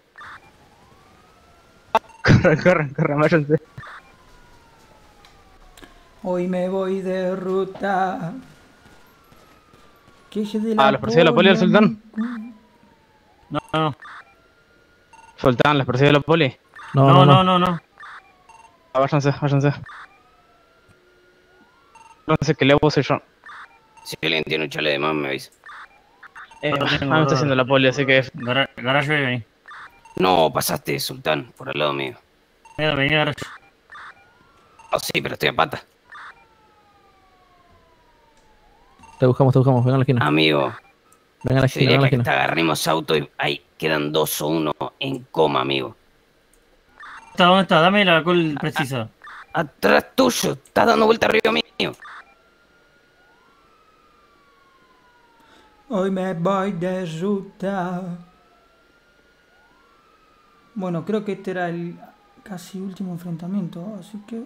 Corran, corran, corran, váyanse. Hoy me voy de ruta. ¿Qué es de ah, la Ah, los persigue la poli del sultán. No, no, no. Sultán, ¿les persigue la poli? No, no, no, no, no, no. Ah, váyanse, váyanse. No sé qué le hago soy yo. Si alguien tiene un chale de más, me avisa. Eh, No ah, me bro. está haciendo la poli, así que. Gara- Garaje, vení. No, pasaste, Sultán, por al lado mío. Vení, vení, garaje. Oh, sí, pero estoy a pata. Te buscamos, te buscamos. Ven a la esquina. Amigo, Ven a la yo esquina, ven a la diría que esquina. te agarremos auto y ahí quedan dos o uno en coma, amigo. ¿Está, ¿Dónde está? Dame la col precisa. Atrás tuyo, estás dando vuelta arriba mío. Hoy me voy de ruta. Bueno, creo que este era el casi último enfrentamiento, así que...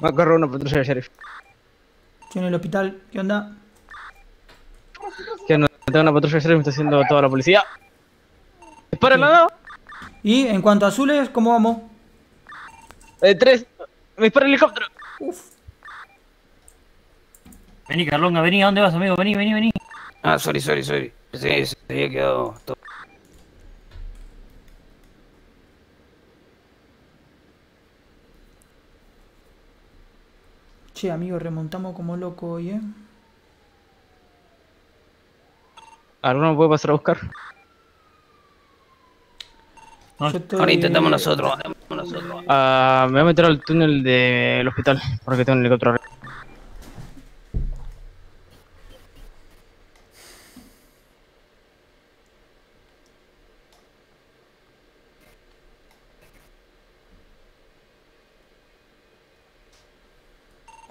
Me agarró una patrulla de sheriff. Estoy en el hospital, ¿qué onda? Que no tengo una patrulla de sheriff, me está haciendo toda la policía. ¡Disparen lado! Y en cuanto a azules, ¿cómo vamos? Eh, tres. Me dispara el helicóptero. Vení, Carlonga, vení. ¿A dónde vas, amigo? Vení, vení, vení. Ah, sorry, sorry, sorry. Que se había quedado todo. Che, amigo, remontamos como loco hoy, ¿eh? ¿Alguno me puede pasar a buscar? Estoy- Ahora intentamos nosotros, intentamos nosotros. Ah, me voy a meter al túnel del hospital, porque tengo un helicóptero arriba.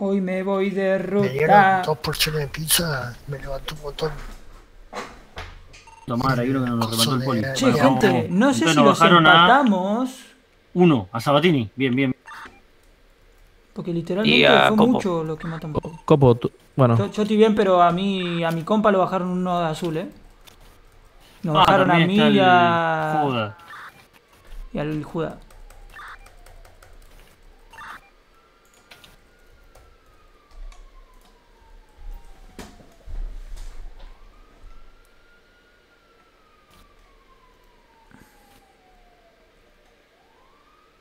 Hoy me voy de Me dieron ruta. dos porciones de pizza, me levantó un montón. Tomar, hay uno que nos remató el poli. Che, Bueno, gente, vamos. no sé Entonces si nos los bajaron a empatamos, uno, a Sabatini. Bien, bien. porque literalmente fue Copo. mucho lo que matamos. Copo, tú- bueno, Yo, yo estoy bien, pero a mí, a mi compa lo bajaron uno de azul, ¿eh? Nos Ah, bajaron a mí y a... Judas. y al Judá.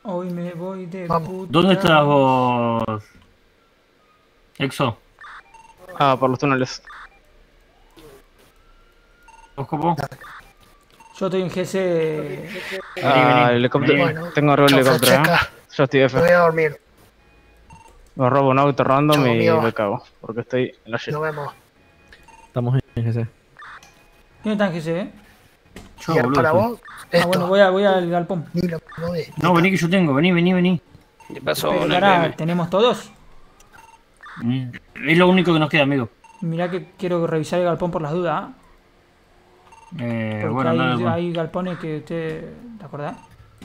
Hoy me voy de Vamos. puta. ¿Dónde estás vos? Exo. Ah, por los túneles. ¿Vos, Copo? Yo estoy en GC. Ah, helicóptero. Bueno, Tengo arriba el chau, helicóptero, ¿eh? Yo estoy Me F. voy a dormir. Me robo un auto random Chau, y amigo. me cago. Porque estoy en la shit. Nos vemos. estamos en GC. ¿Quién está en GC, eh? Yo, y boludo. para vos, Ah, esto. bueno, voy, a, voy al galpón. Ni lo movés. No, vení que yo tengo. Vení, vení, vení. ¿Qué pasó Pero el? ¿tenemos todos? Mm, Es lo único que nos queda, amigo. Mirá que quiero revisar el galpón por las dudas, ¿ah? Eh, Porque bueno, hay, galpones que usted... ¿Te acordás?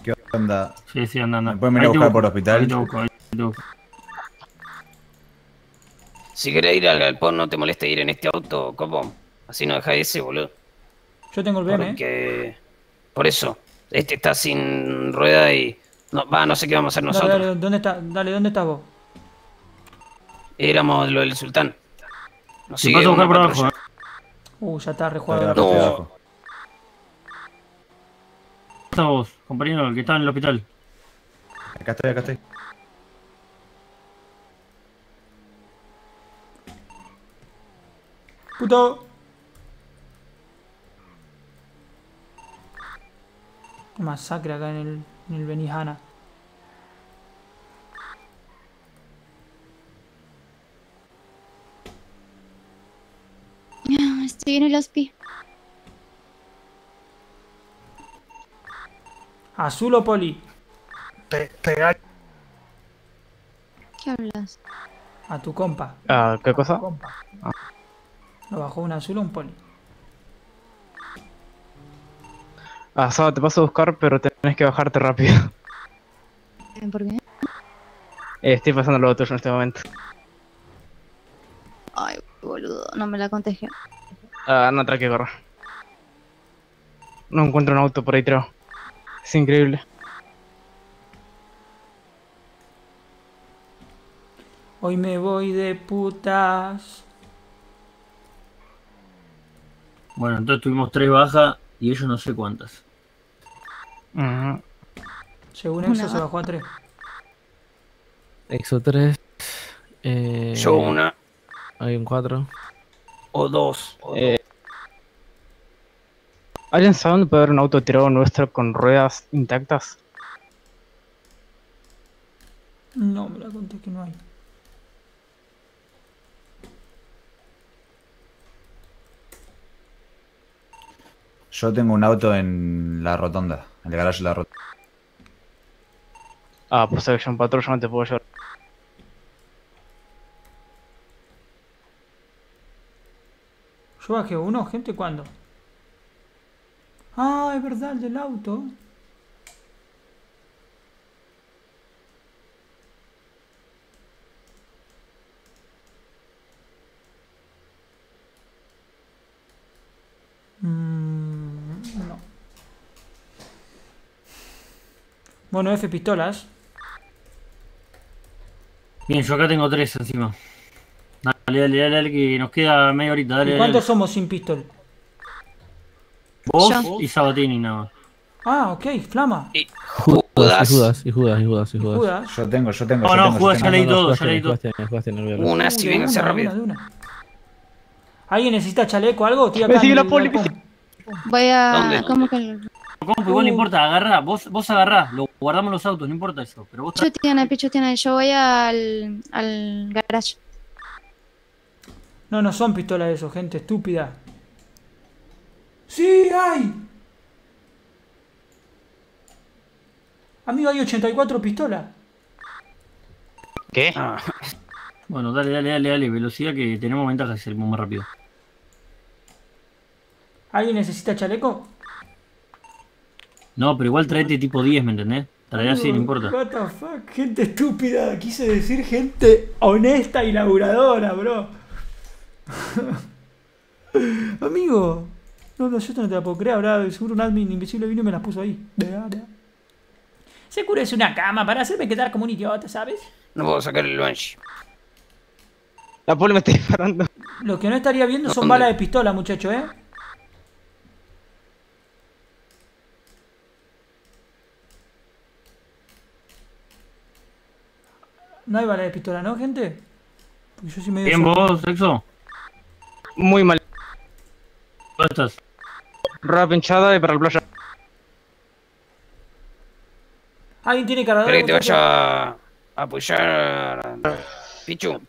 ¿Qué onda? Sí, sí, anda, anda. ¿Me pueden venir a buscar busco, por hospital? ahí te busco, ahí te busco. Si querés ir al galpón, no te moleste ir en este auto, copo. Así no deja ese, boludo. Yo tengo el BM, ¿eh? Porque. Por eso. Este está sin rueda y. No, va, no sé qué vamos a hacer Dale, nosotros. dale, ¿dónde está? Dale, ¿dónde estás vos? Éramos lo del sultán. Nos sigue a buscar por abajo, eh. Uh, ya está rejugado. No. ¿Dónde estás vos, compañero, el que estaba en el hospital? Acá estoy, acá estoy. ¡Puto! Masacre acá en el, en el Benihana. Ah, Estoy en el hospi. ¿Azul o poli? Pe pegar. ¿Qué hablas? A tu compa. Ah, ¿qué cosa? Compa. ¿Lo bajó un azul o un poli? Ah, Saba, te paso a buscar, pero tenés que bajarte rápido. ¿Por qué? Eh, estoy pasando lo tuyo en este momento. Ay, boludo, no me la contagié. Ah, no trae que correr. No encuentro un auto por ahí, creo. Es increíble. Hoy me voy de putas. Bueno, entonces tuvimos tres bajas y ellos no sé cuántas. Ujú. Según Una eso se bajó a 3. Exo 3. Eh, Yo una Hay un 4. o dos. Eh, ¿Alguien sabe dónde puede haber un auto tirado nuestro con ruedas intactas? No, me la conté que no hay. Yo tengo un auto en la rotonda, en el garaje de la rotonda. Ah, pues Action Patrol yo no te puedo llevar. Yo bajé uno, gente, ¿cuándo? Ah, es verdad, el del auto. Bueno, F pistolas. Bien, yo acá tengo tres encima. Dale, dale, dale, dale, que nos queda media horita. Dale, ¿Y dale. cuántos somos sin pistol? Vos Yo. y Sabatini nada más. Ah, ok, flama. Y Judas, Judas. y Judas, y Judas, y Judas, y Judas. Judas. Yo tengo, yo tengo, No, yo no, tengo, yo Judas tengo. ya leí No, no, todo, ya leí todo. Una, si una, de rápido. ¿Alguien necesita chaleco o algo? Estoy acá Me sigue en la poli. Voy a. ¿Dónde? ¿Cómo que.? Compu, igual no importa, agarrá, vos, vos agarrá, lo guardamos en los autos, no importa eso. Pero vos tiene. Yo voy al. al garage. No, no son pistolas eso, gente estúpida. ¡Sí, hay! Amigo, hay 84 pistolas. ¿Qué? Ah, Bueno, dale, dale, dale, dale, velocidad que tenemos ventaja si salimos más rápido. ¿Alguien necesita chaleco? No, pero igual traete tipo 10, ¿me entendés? Trae así, no importa. What the fuck, gente estúpida. Quise decir gente honesta y laburadora, bro. Amigo. No, no, yo esto no te la puedo creer. Ahora seguro un admin invisible vino y me las puso ahí. Vea, vea. Seguro es una cama para hacerme quedar como un idiota, ¿sabes? no puedo sacar el Banshee. La poli me está disparando. Lo que no estaría viendo son ¿Dónde? balas de pistola, muchacho, ¿eh? No hay balas de pistola, ¿no, gente? Porque yo sí me Bien, vos, Sexo. Muy mal. ¿Dónde estás? Rueda pinchada y para el playa. ¿Alguien tiene cargador? ¿Querés que te vaya a apoyar, Pichu?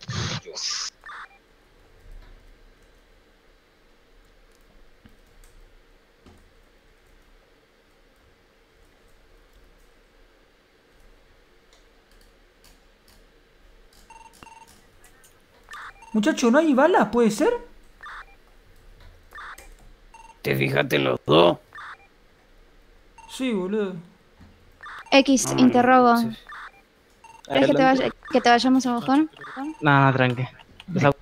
Muchacho, ¿no hay balas? ¿Puede ser? ¿Te fijaste en los dos? Sí, boludo. X, Ah, interrogo. sí. ¿Crees que te, vaya- que te vayamos a buscar? No, no, tranqui.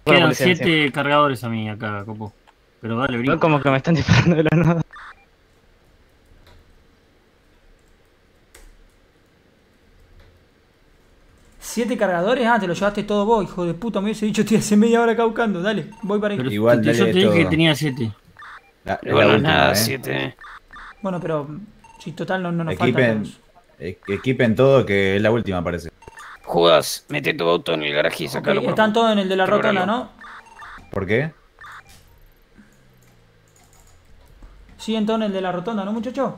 Quedan. 7 cargadores a mí acá, copo. Pero dale, No, brinco. como que me están disparando de la nada. ¿Siete cargadores? Ah, te lo llevaste todo vos, hijo de puta. Me hubiese dicho, estoy hace media hora acá buscando. Dale, voy para ahí. Pero Igual, te- yo te dije que tenía 7. La, es la Igual no es última, nada, eh. siete. Bueno, pero si total no, no nos faltan Equipen, e- equipen todo que es la última, parece. Judas, mete tu auto en el garaje y sacalo. por están todos en el de la rotonda, ¿no? ¿Por qué? Siguen todos en el de la rotonda, ¿no, muchacho?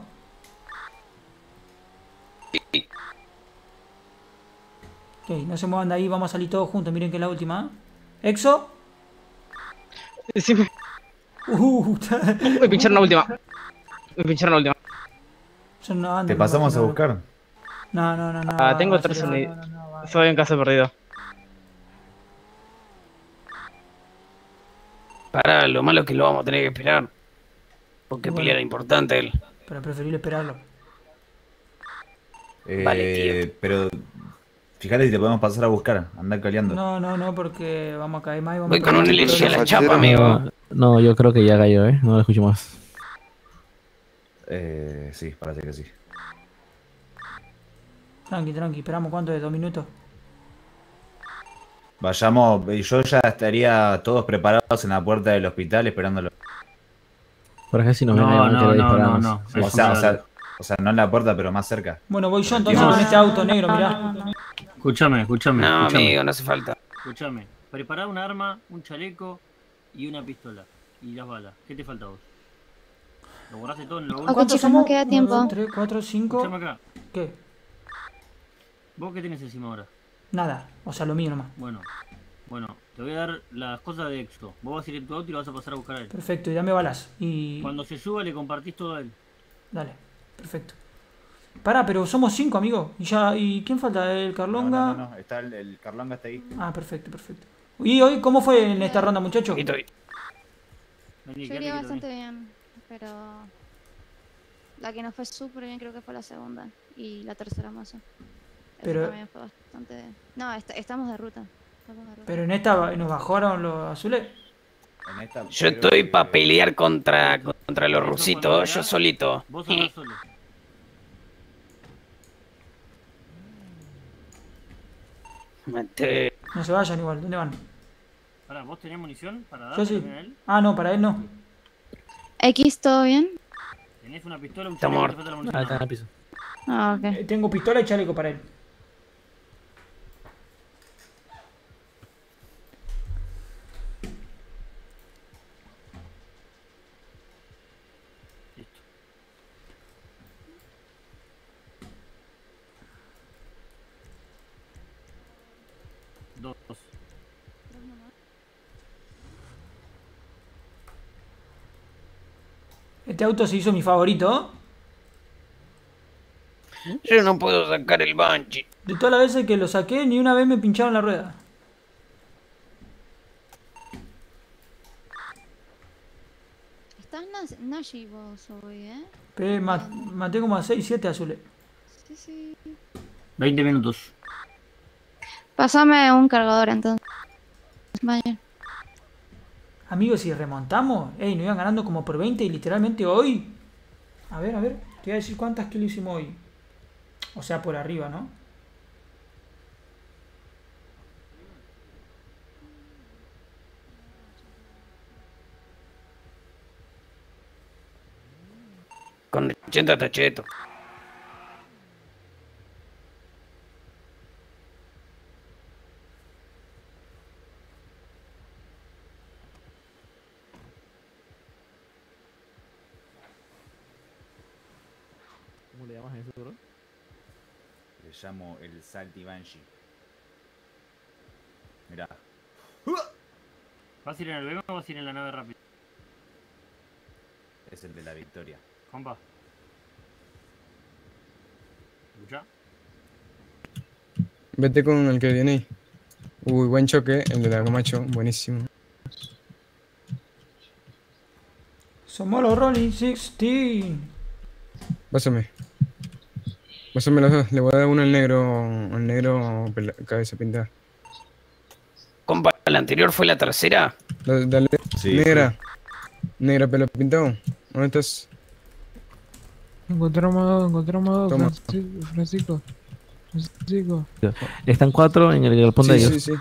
Ok, no se muevan de ahí, vamos a salir todos juntos. Miren que es la última. ¿eh? ¿Exo? Decime. Uh, Me pincharon la última. Me pincharon la última. Yo no ando, ¿Te pasamos no, a buscar? No, no, no, no. Ah, tengo tres va. Estoy en casa perdido. Pará, lo malo es que lo vamos a tener que esperar. Porque Bueno. pelea era importante él. Pero preferible esperarlo. Eh, Vale, tío. Pero Fíjate si te podemos pasar a buscar. Andar caleando. No, no, no, porque vamos a caer más y vamos Voy a con un elixir a la chapa, amigo. No, yo creo que ya cayó, ¿eh? No lo escucho más. Eh, sí, parece que sí. Tranqui, tranqui, esperamos cuánto de dos minutos. Vayamos, y yo ya estaría todos preparados en la puerta del hospital esperándolo. Por ejemplo, si nos ven No, no, no, no, no. O sea, o sea, o sea, no en la puerta, pero más cerca. Bueno, voy yo entonces con este auto negro, mirá. Escúchame, escúchame. No, amigo, no hace falta. Escúchame. Prepará un arma, un chaleco y una pistola. Y las balas. ¿Qué te falta a vos? ¿Lo borraste todo en lo último? ¿Cuántos somos? queda Uno, tiempo. dos, tres, cuatro, cinco. Escuchame acá. ¿Qué? ¿Vos qué tenés encima ahora? Nada, o sea, lo mío nomás. Bueno, bueno, te voy a dar las cosas de Exo. Vos vas a ir en tu auto y lo vas a pasar a buscar a él. Perfecto, y dame balas. Y. Cuando se suba le compartís todo a él. Dale, perfecto. Pará, pero somos cinco, amigo. ¿Y ya? ¿Y quién falta? ¿El Carlonga? no, no, no, Está el, el Carlonga está ahí. Ah, perfecto, perfecto. ¿Y hoy cómo fue en esta ronda, muchachos? Aquí estoy. Vení, Yo iría bastante vení. bien, pero la que nos fue súper bien creo que fue la segunda y la tercera. Esa Pero- también fue bastante... No, est- estamos de ruta. estamos de ruta. Pero en esta nos bajaron los azules. En esta, Yo estoy que- para pelear contra, contra los rusitos, yo solito. Vos andás Mate. No se vayan igual, ¿dónde van? Pará, ¿vos tenés munición para Yo darle sí. a él? Ah, no, para él no. X, ¿todo bien? ¿Tenés una pistola, un Está chaleco? muerto. ¿Te falta la Ah, está en el piso. Ah, ok. Eh, Tengo pistola y chaleco para él. Listo. Dos. Este auto se hizo mi favorito. Yo no puedo sacar el banshee. De todas las veces que lo saqué, ni una vez me pincharon la rueda. Estás nas- Nashi vos hoy, ¿eh? Pe- ma- maté como a 6, 7 azules. Sí, sí. 20 minutos. Pásame un cargador entonces. Vaya. Amigos, si remontamos, ey, nos iban ganando como por 20 y literalmente hoy. A ver, a ver, te voy a decir cuántas kills hicimos hoy. O sea, por arriba, ¿no? Con 80 tachetos. ¿Cómo le llamas a eso, bro? Le llamo el Salty Banshee. Mirá. ¿Vas a ir en el bebé o vas a ir en la nave rápida? Es el de la victoria. Compa. ¿Escuchá? Vete con el que viene ahí. Uy, buen choque, el de la Camacho, buenísimo. Somos los Rolling 16. Pásame. Pásame los dos. Le voy a dar uno al negro, al negro cabeza pintada. Compa, la anterior fue la tercera. Da- Dale, Sí, negra. Negra pelo pintado. ¿Dónde estás? Encontramos dos, encontramos dos. Francisco. Francisco. Están cuatro en el galpón de Sí, ellos. sí, sí.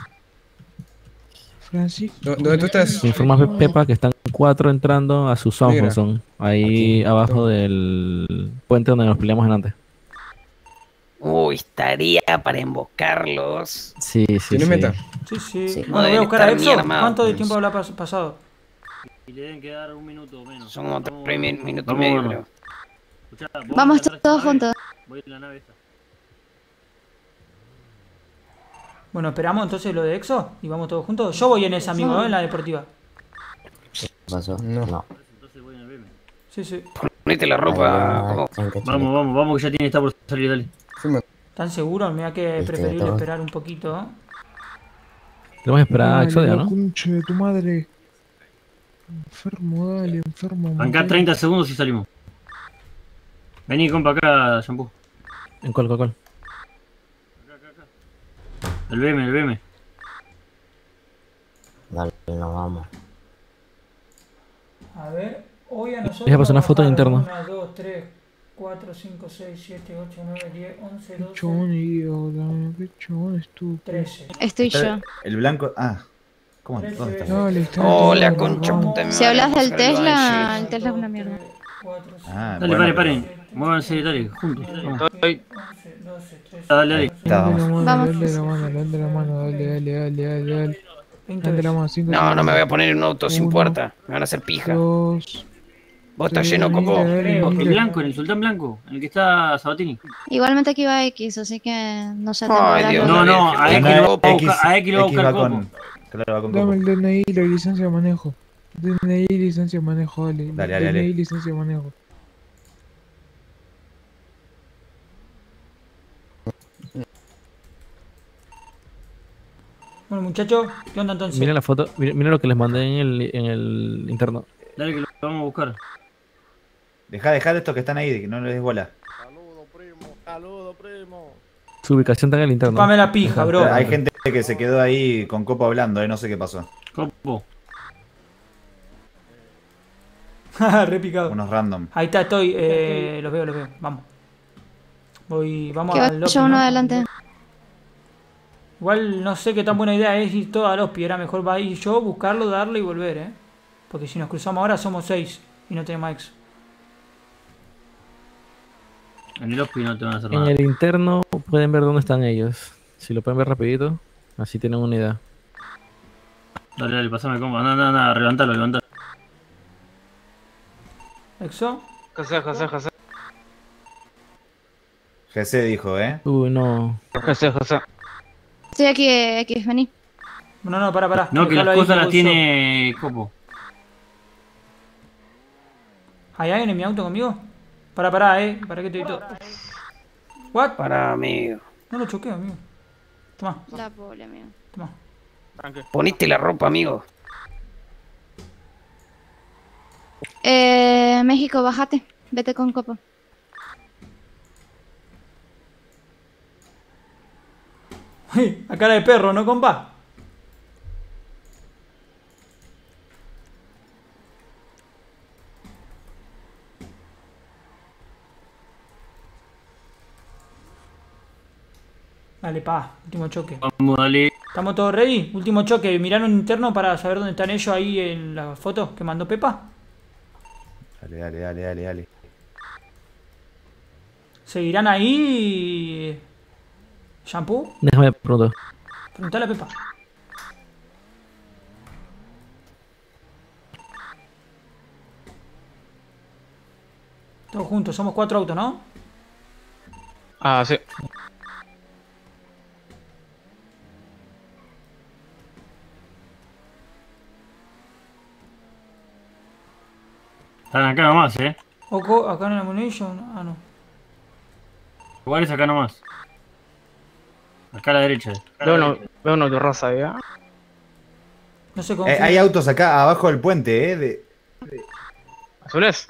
Francisco. ¿Dó- ¿Dónde tú estás? Me informa Pe- Pepa que están cuatro entrando a su. Son ahí abajo del puente donde nos peleamos antes. Uy, estaría para emboscarlos. Sí, sí, ¿Tienes sí. meta? Sí, sí. Sí, bueno, voy a buscar a Exo. ¿Cuánto de tiempo habrá pas- pasado? Y le deben quedar un minuto o menos. Son como Vamos, tres min- minutos y medio, vamos. creo. Escuchá, Vamos todos juntos. Voy en la nave esta. Bueno, esperamos entonces lo de Exo y vamos todos juntos. Yo voy en esa, amigo, ¿eh? en la deportiva. pasó? No. No. Entonces voy en el BM. Sí, sí. Ponete la ropa. Ay. Vamos, vamos, vamos, que ya tiene que estar por salir, dale. ¿Están seguros? Mira que es Este, preferible esperar un poquito. ¿eh? Tenemos que esperar a Exodia, ¿no? de tu madre. Enfermo, dale, enfermo. Acá madre. 30 segundos y salimos. Vení, compa, acá, shampoo. ¿En cuál, cuál, cuál? Acá, acá, acá. El BM, el BM. Dale, nos vamos. A ver, hoy a nosotros. Deja pasar una foto de bajaron interno. 1, 2, 3, 4, 5, 6, 7, 8, 9, 10, 11, 12, Pichón, idiota, pichón, estúpido. 13. Estoy yo. El, blanco. Ah. ¿Cómo? ¿Dónde está? Hola, todo concha puta. Si hablas del Tesla, el Tesla es una mierda. Ah, Dale, paren, paren. Muévanse, dale, juntos. Estoy. Dale, dale. Vamos. dale la mano, dale la mano, dale, dale, dale, dale, dale. No, no me voy a poner en un auto sin puerta. Me van a hacer pija. Dos. Vos estás lleno, dale, El blanco, en el sultán blanco, en el que está Sabatini. Igualmente aquí va X, así que no se Ay, Dios. No, no, a X lo va a X- buscar, a X lo va a buscar va con. Coco. Claro, va con Dame Coco. el DNI y la licencia de manejo. DNI y licencia de manejo, dale. Dale, dale, DNI licencia de manejo. Bueno, muchachos, ¿qué onda entonces? Miren la foto, miren, miren lo que les mandé en el, en el interno. Dale que lo vamos a buscar. Deja, deja de estos que están ahí, que no les des bola. Su ubicación está en el interno. Chupame la pija, bro. Hay gente que se quedó ahí con copo hablando, eh, no sé qué pasó. Copo. Re picado. Unos random. Ahí está, estoy. Eh, los veo, los veo. Vamos. Voy, vamos al Lopi, uno ¿no? adelante. Igual no sé qué tan buena idea es ir todo a Lospi. Era mejor va a ir yo, buscarlo, darle y volver, ¿eh? Porque si nos cruzamos ahora somos seis y no tenemos ex. En el OSPI no te van a hacer En nada. el interno pueden ver dónde están ellos. Si lo pueden ver rapidito, así tienen una idea. Dale, dale, pasame compa. Anda, anda, anda, levantalo, levantalo. ¿Exo? José, José, José. GC dijo, eh. Uy, no. José, José. Estoy aquí, eh, X, vení. No, no, para, para. No, que las cosas las tiene Copo. ¿Hay alguien en mi auto conmigo? Para, para, eh. Para que te todo. ¿What? Para, amigo. No lo choqueo, amigo. Toma, La pole, amigo. toma. Poniste la ropa, amigo. Eh, México, bájate. Vete con Copo. A cara de perro, ¿no, compa? Dale, pa, último choque. Vamos, dale. ¿Estamos todos ready? Último choque. ¿Miraron interno para saber dónde están ellos ahí en la foto que mandó Pepa? Dale, dale, dale, dale, dale. ¿Seguirán ahí? ¿Shampoo? Déjame preguntar. Preguntale a Pepa. Todos juntos, somos cuatro autos, ¿no? Ah, sí. Están acá nomás, eh. Oco, acá en la munition. Ah, no. Igual es acá nomás. Acá a la derecha. Veo uno, veo uno de raza ahí, ¿eh? No sé cómo. Eh, hay autos acá abajo del puente, eh. De... ¿Azules?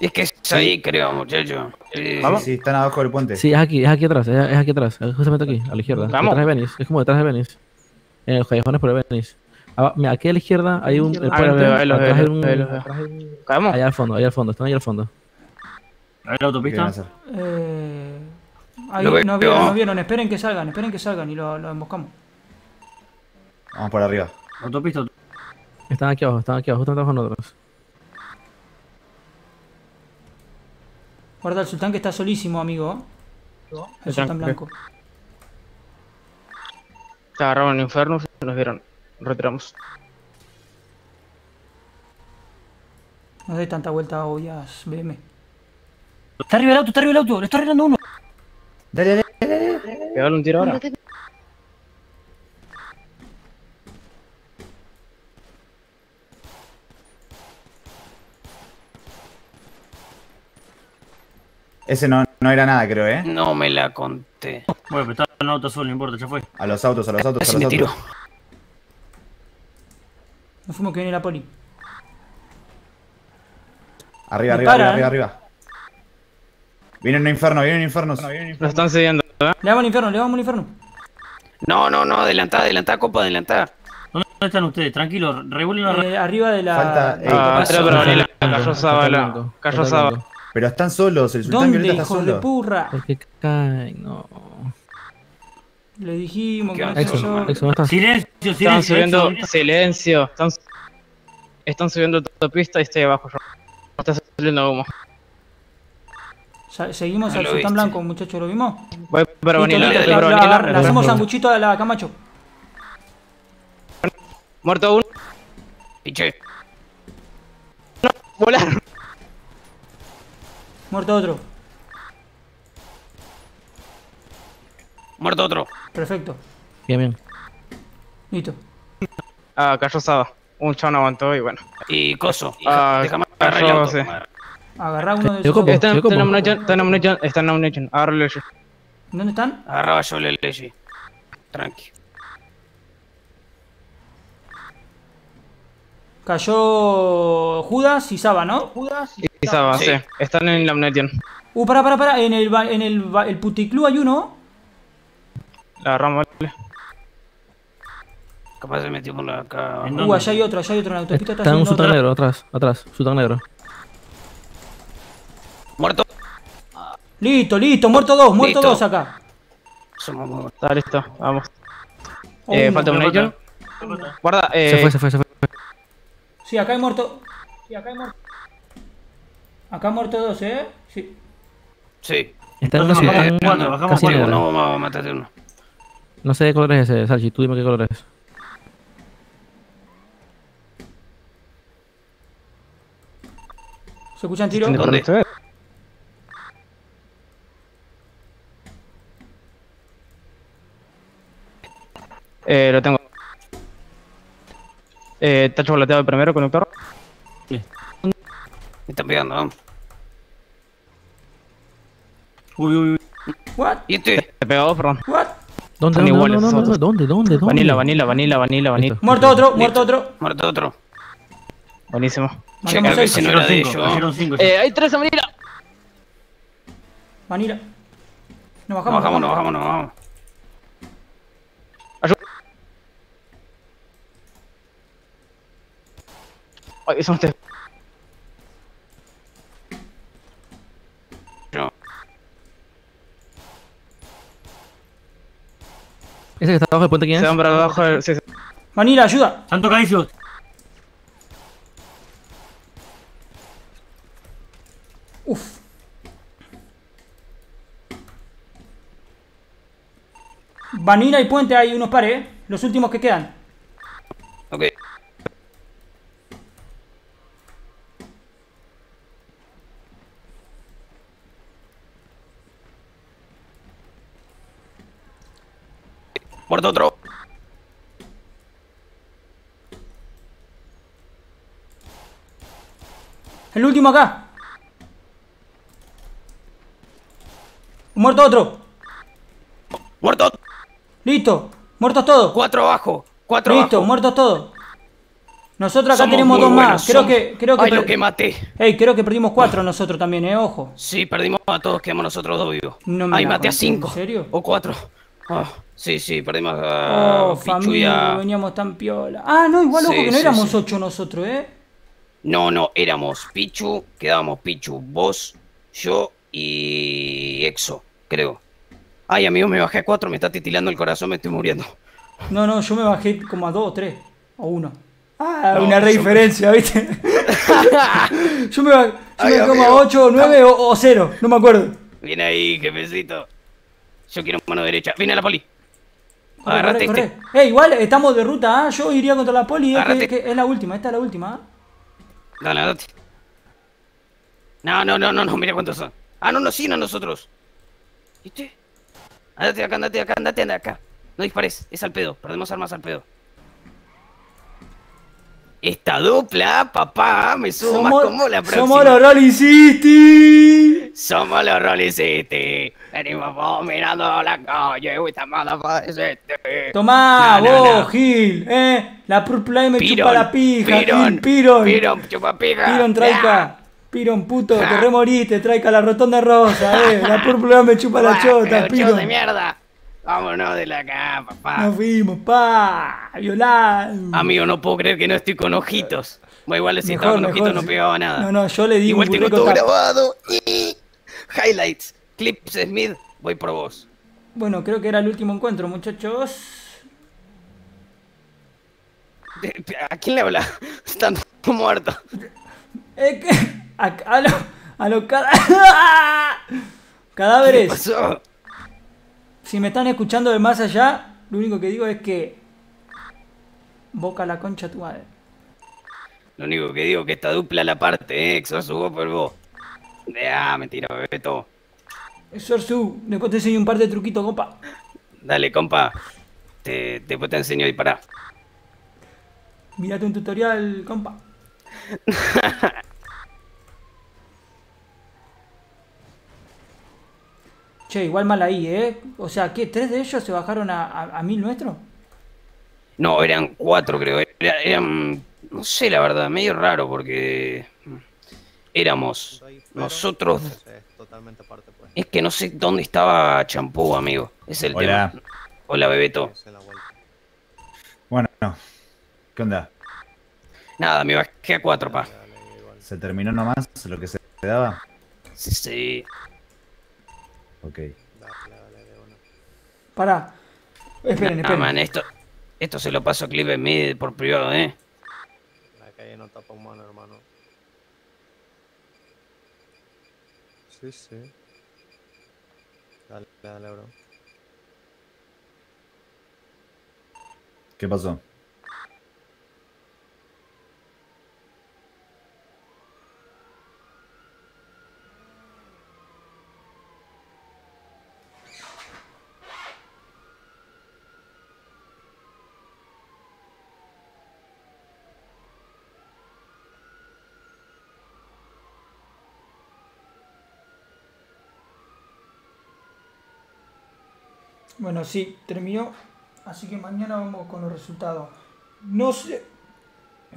Es que es ahí, creo, muchacho. Eh, Sí, sí, están abajo del puente. Sí, es aquí, es aquí atrás, es, aquí atrás, justamente aquí, a la izquierda. Vamos. Detrás de Venice, es como detrás de Venice. En los callejones por Venice. Ah, mira, aquí a la izquierda hay un. Ah. Allá al fondo, allá al fondo, están ahí al fondo. A la ¿Qué autopista. Eh, ahí nos vieron, nos vieron. Esperen que salgan, esperen que salgan y lo, lo emboscamos. Vamos por arriba. Autopista, auto- Están aquí abajo, están aquí abajo, justamente abajo nosotros. Guarda el sultán que está solísimo, amigo. El sultán blanco. Te agarraron en inferno y nos vieron. Retiramos. No dé tanta vuelta obvias, BM. Está arriba el auto, está arriba el auto, le está arreglando uno. Dale, dale. Pegale un tiro ahora. Ese no, no era nada, creo, eh. No me la conté. Bueno, pero está en auto azul, no importa, ya fue. A los autos, a los autos, a los me autos. Nos fuimos que viene la poli. Arriba, arriba, paran. arriba, arriba, arriba. Viene un inferno, viene un inferno. Nos están siguiendo, ¿eh? Le damos al infierno, le damos al infierno. No, no, no, adelantá, adelantá, copa, adelantá. ¿Dónde están ustedes? Tranquilo, revuelven la Eh, arriba de la. Falta- eh, Ah, cayó la- cayó falta Saba. blanco. Pero están solos, el sultán ¿Dónde, Violeta está hijos de purra? Porque caen, no. Le dijimos que ¿Qué no. Silencio, Están subiendo, Exo. silencio. Están, están subiendo autopista y estoy abajo yo. No está saliendo humo. Seguimos No al lo sultán blanco, muchachos, ¿lo vimos? Voy para Listo, Vanilla, listo, voy la- para la- Vanilla. la- Le hacemos sanguchito a la Camacho. Muerto uno. Piche. Volaron. Muerto otro. Muerto otro. Perfecto. Bien, bien. Listo. Ah, cayó Saba. Un chavo no aguantó y bueno. Y coso. Ah, Déjame agarrar el cayó, auto. sí. Agarrá uno de esos. Está, en nomination, está en nomination, está en nomination. Agárralo yo. ¿Dónde están? Agarraba yo la ley. Tranqui. Cayó Judas y Saba, ¿no? Judas Y Saba, Sí. sí. Están en nomination. Uh, pará, pará, pará. En el, ba- en el, ba- el puticlub hay uno. La agarramos. vale. Capaz se metió por la acá. ¿En Uh, allá hay otro, allá hay otro en la autopista. Está en un otra. negro, atrás, atrás, sultán negro. Muerto. Listo, listo. Muerto dos, muerto Listo. dos acá. Somos. Está listo, vamos. Oh, Eh, uno. falta nomination. Guarda, eh. Se fue, se fue, se fue. Sí, acá hay muerto. Sí, acá hay muerto. Acá hay muerto dos, ¿eh? Sí. Sí. Está en una Bajamos sultán cuatro, bajamos cuatro. No, vamos a matarte uno. No sé de qué color es ese, Salchi, tú dime qué color es. ¿Se escuchan tiros? ¿Tiene por ¿Dónde? ustedes? Eh, lo tengo. Eh, está chocolateado primero con el perro. Me están pegando, vamos. Uy, uy, uy. What? ¿Y este? Te pegó, perdón. What? ¿Dónde, Están dónde, iguales dónde, dónde, otros. dónde, dónde, dónde? Vanilla, vanilla, vanilla, vanilla, vanilla. Muerto otro, muerto otro. Muerto otro. Buenísimo. Matamos a ver seis. si no era de ellos. Eh, hay tres vanilla. Vanilla. Nos No, bajamos. bajamos, no, bajamos, no, vamos. Ay, son ustedes. No. Ese que está abajo del puente, ¿quién Se es? van para abajo. del- Sí, sí. Vanilla, ayuda. Están tocadizos. Uf. Vanilla y puente hay unos pares, ¿eh? Los últimos que quedan. Ok. Muerto otro. El último acá. Muerto otro. Muerto. Listo. Muertos todos. Cuatro abajo. Cuatro Listo, abajo. muertos todos. Nosotros acá Somos tenemos dos más. Creo somos- que, creo que, Ay, lo que maté. Ey, creo que perdimos cuatro nosotros también, eh, ojo. Sí, perdimos a todos, quedamos nosotros dos vivos. No me Ay, maté a cinco. ¿en serio? O cuatro. Ah, sí, sí, perdimos a Oh, Pichu familia, a- veníamos tan piola. Ah, no, igual ojo Sí, que no sí, éramos sí. ocho nosotros, eh. No, no, éramos Pichu, quedábamos Pichu, vos, yo y Exo, creo. Ay, amigo, me bajé a cuatro, me está titilando el corazón, me estoy muriendo. No, no, yo me bajé como a dos o tres. O uno. Ah, No, una re diferencia, ¿viste? yo me, ba- yo Ay, me bajé como a ocho o nueve o, o cero, no me acuerdo. Viene ahí, jefecito. Yo quiero mano derecha. Viene la poli. Corre, Agarrate corre, este. corre. Eh, igual estamos de ruta, ¿ah? Yo iría contra la poli, es, que, Agárrate. que es la última, esta es la última, ¿ah? Dale, date. No, no, no, no, no, mira cuántos son. Ah, no, no, sí, no nosotros. ¿Viste? Andate acá, andate acá, andate de acá. No dispares, es al pedo, perdemos armas al pedo. Esta dupla, papá, me subo más como la próxima. somos los Rolling City. Somos los Rolling City. Venimos vos mirando la calle. Uy, esta motherfucker este. Tomá, No, no, vos, no. Gil, eh. La Purple me chupa la pija, Piron, Gil, Piron. Piron, chupa pija. Piron, traica. Piron, puto, te remoriste, traica la rotonda rosa, eh. La Purple me chupa la Ah, chota, Piron. de mierda. Vámonos de la acá, papá. Nos fuimos, pa. Violado. Amigo, no puedo creer que no estoy con ojitos. Bueno, igual si estaba Mejor, con ojitos no pegaba nada. No, no, yo le di Igual un tengo todo grabado. Highlights. Clips Smith, voy por vos. Bueno, creo que era el último encuentro, muchachos. ¿A quién le habla? Están muertos. Es que a, a los a los cada- cadáveres. ¿Qué pasó? Si me están escuchando de más allá, lo único que digo es que boca la concha tu madre. Lo único que digo que esta dupla la parte, eh. Exorsu vos por vos. Ah, mentira, Bebeto. Sorsu, después te enseño un par de truquitos, compa. Dale, compa. Te, después te enseño a disparar. Mírate un tutorial, compa. Che, igual mal ahí, ¿eh? O sea, ¿qué? ¿Tres de ellos se bajaron a, a, a mil nuestro? No, eran cuatro, creo. Era- eran. No sé, la verdad, medio raro porque. Éramos nosotros. Es que no sé dónde estaba Champú, amigo. Es el Hola. tema. Hola, Bebeto. Bueno, ¿qué onda? Nada, me bajé a cuatro, pa. ¿Se terminó nomás lo que se daba? Sí, sí. Ok. Pará. Esperen, Nah, esperen. man, esto, esto se lo paso a Clip Smith por privado, eh. La calle no tapa humano, hermano. Sí, sí. Dale, dale, bro. ¿Qué pasó? Bueno, sí, terminó. Así que mañana vamos con los resultados. No sé.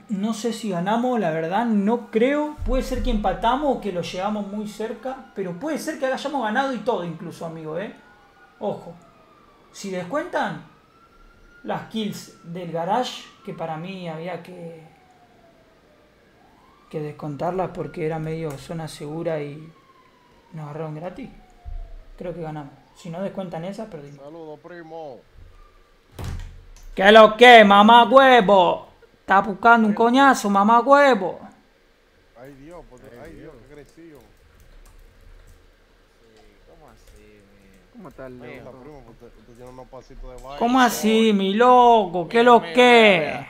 No sé si ganamos, la verdad, no creo. Puede ser que empatamos o que lo llegamos muy cerca. Pero puede ser que hayamos ganado y todo, incluso, amigo, ¿eh? Ojo. Si descuentan las kills del garage, que para mí había que. que descontarlas porque era medio zona segura y nos agarraron gratis. Creo que ganamos. Si no descuentan esas, perdimos. Saludos, primo. ¿Qué lo que, mamá huevo? ¿Está buscando un coñazo, mamá huevo? Ay, Dios, pues, ay, Dios, qué agresivo. ¿Cómo así, ¿Cómo está el primo? Usted, usted tiene unos pasitos de baile. ¿Cómo así, mi loco? ¿Qué lo que?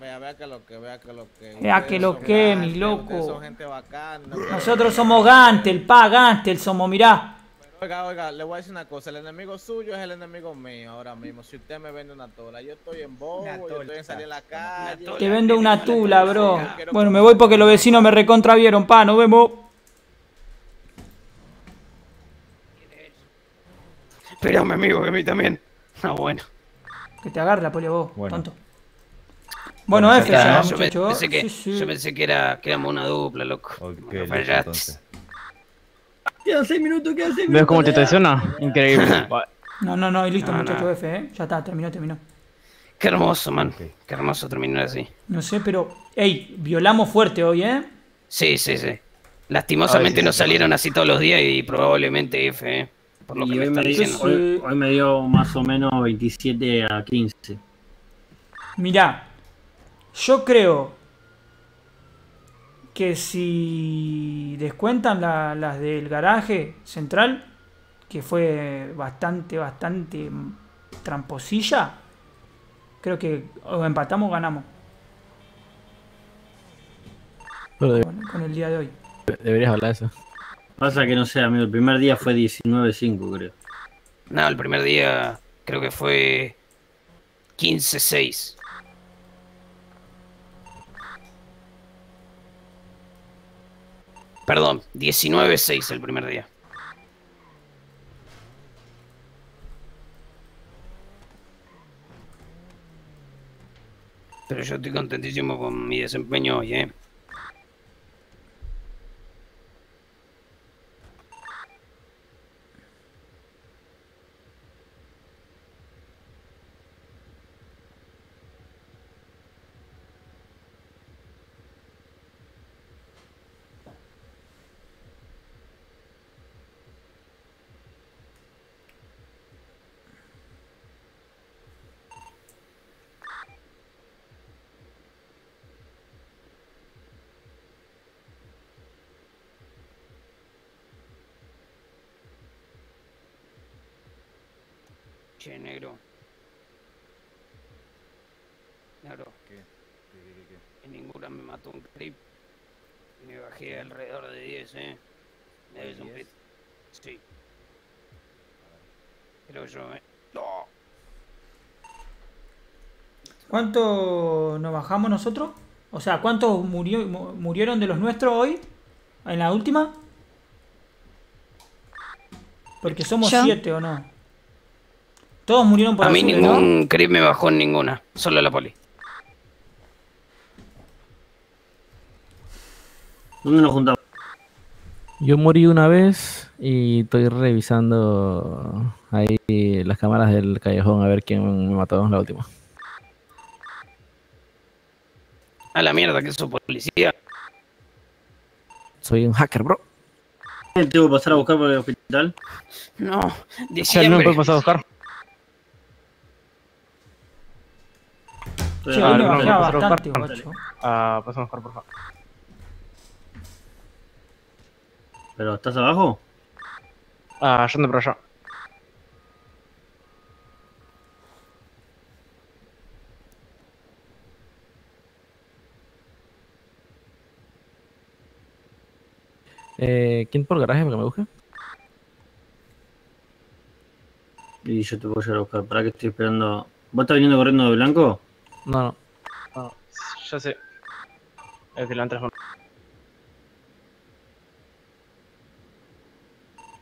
Vea, vea que lo que, vea que lo que. Vea que lo que, mi loco. son gente bacana. Nosotros somos Gantel, pa, Gantel, somos, mirá. Oiga, oiga, le voy a decir una cosa. El enemigo suyo es el enemigo mío ahora mismo. Si usted me vende una tola, yo estoy en bobo, yo estoy en salir a la calle. Te vendo una tula, bro. Bueno, me voy porque los vecinos me recontravieron, pa, nos vemos. Espérame, amigo, que a mí también. Ah, bueno. Que te agarre la poli a vos, Bueno. tonto. Bueno, ya F ya, yo, pensé que, Sí, sí. yo pensé que, era, que éramos una dupla, loco. Ok, No fallaste. Quedan 6 minutos, quedan 6 minutos. ¿Ves cómo te traiciona? Increíble. No, no, no, y listo, No, muchacho no. F, ¿eh? Ya está, terminó, terminó. Qué hermoso, man. Qué hermoso terminar así. No sé, pero. Ey, violamos fuerte hoy, ¿eh? Sí, sí, sí. Lastimosamente Ay, sí, no sí, salieron así todos los días y probablemente F, eh, por lo Y que me hoy, me dio, diciendo. hoy, hoy me dio más o menos 27 a 15. Mirá, yo creo que si descuentan la- las del garaje central, que fue bastante, bastante tramposilla, creo que o empatamos o ganamos Pero de- con, con el día de hoy. deberías hablar de eso. Pasa que no sé, amigo, el primer día fue 19-5, creo. No, el primer día creo que fue 15-6. Perdón, 19-6 el primer día. Pero yo estoy contentísimo con mi desempeño hoy, ¿eh? Che, negro. Negro. ¿Qué? ¿Qué, qué, qué, qué? En ninguna me mató un creep. Y me bajé alrededor de 10, ¿eh? Un 10? pit. Sí. Pero yo, ¿eh? ¡No! ¿Cuánto nos bajamos nosotros? O sea, ¿cuántos murió, mu- murieron de los nuestros hoy? ¿En la última? Porque somos Yo. siete, ¿o no? Todos murieron por A mí azul, ¿no? ningún creep me bajó en ninguna. Solo la poli. ¿Dónde nos juntamos? Yo morí una vez y estoy revisando ahí las cámaras del callejón a ver quién me mató la última. A la mierda, que sos policía. Soy un hacker, bro. ¿Tengo que pasar a buscar por el hospital? No, Sí, no me diciembre. puede pasar a buscar. Ah, no, no, no, bastante, guacho. Ah, pasa a buscar, por favor. ¿Pero estás abajo? Ah, yendo por allá. Eh, ¿Quién por garaje para que me busque? Y yo te voy a llevar a buscar. ¿Para que estoy esperando? ¿Vos estás viniendo corriendo de blanco? No, no. Ya sé. El que le antes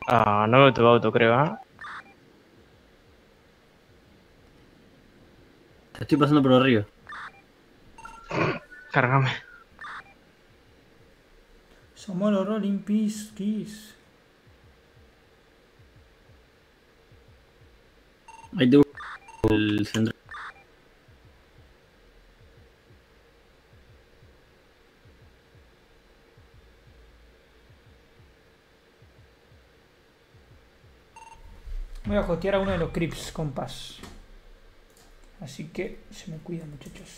Ah, no veo tu auto, creo, ¿eh? Te estoy pasando por arriba. Cárgame. Somos los Rolling Peace Kiss. Ahí te busco el centro. Voy a jotear a uno de los creeps, compas. Así que se me cuidan, muchachos.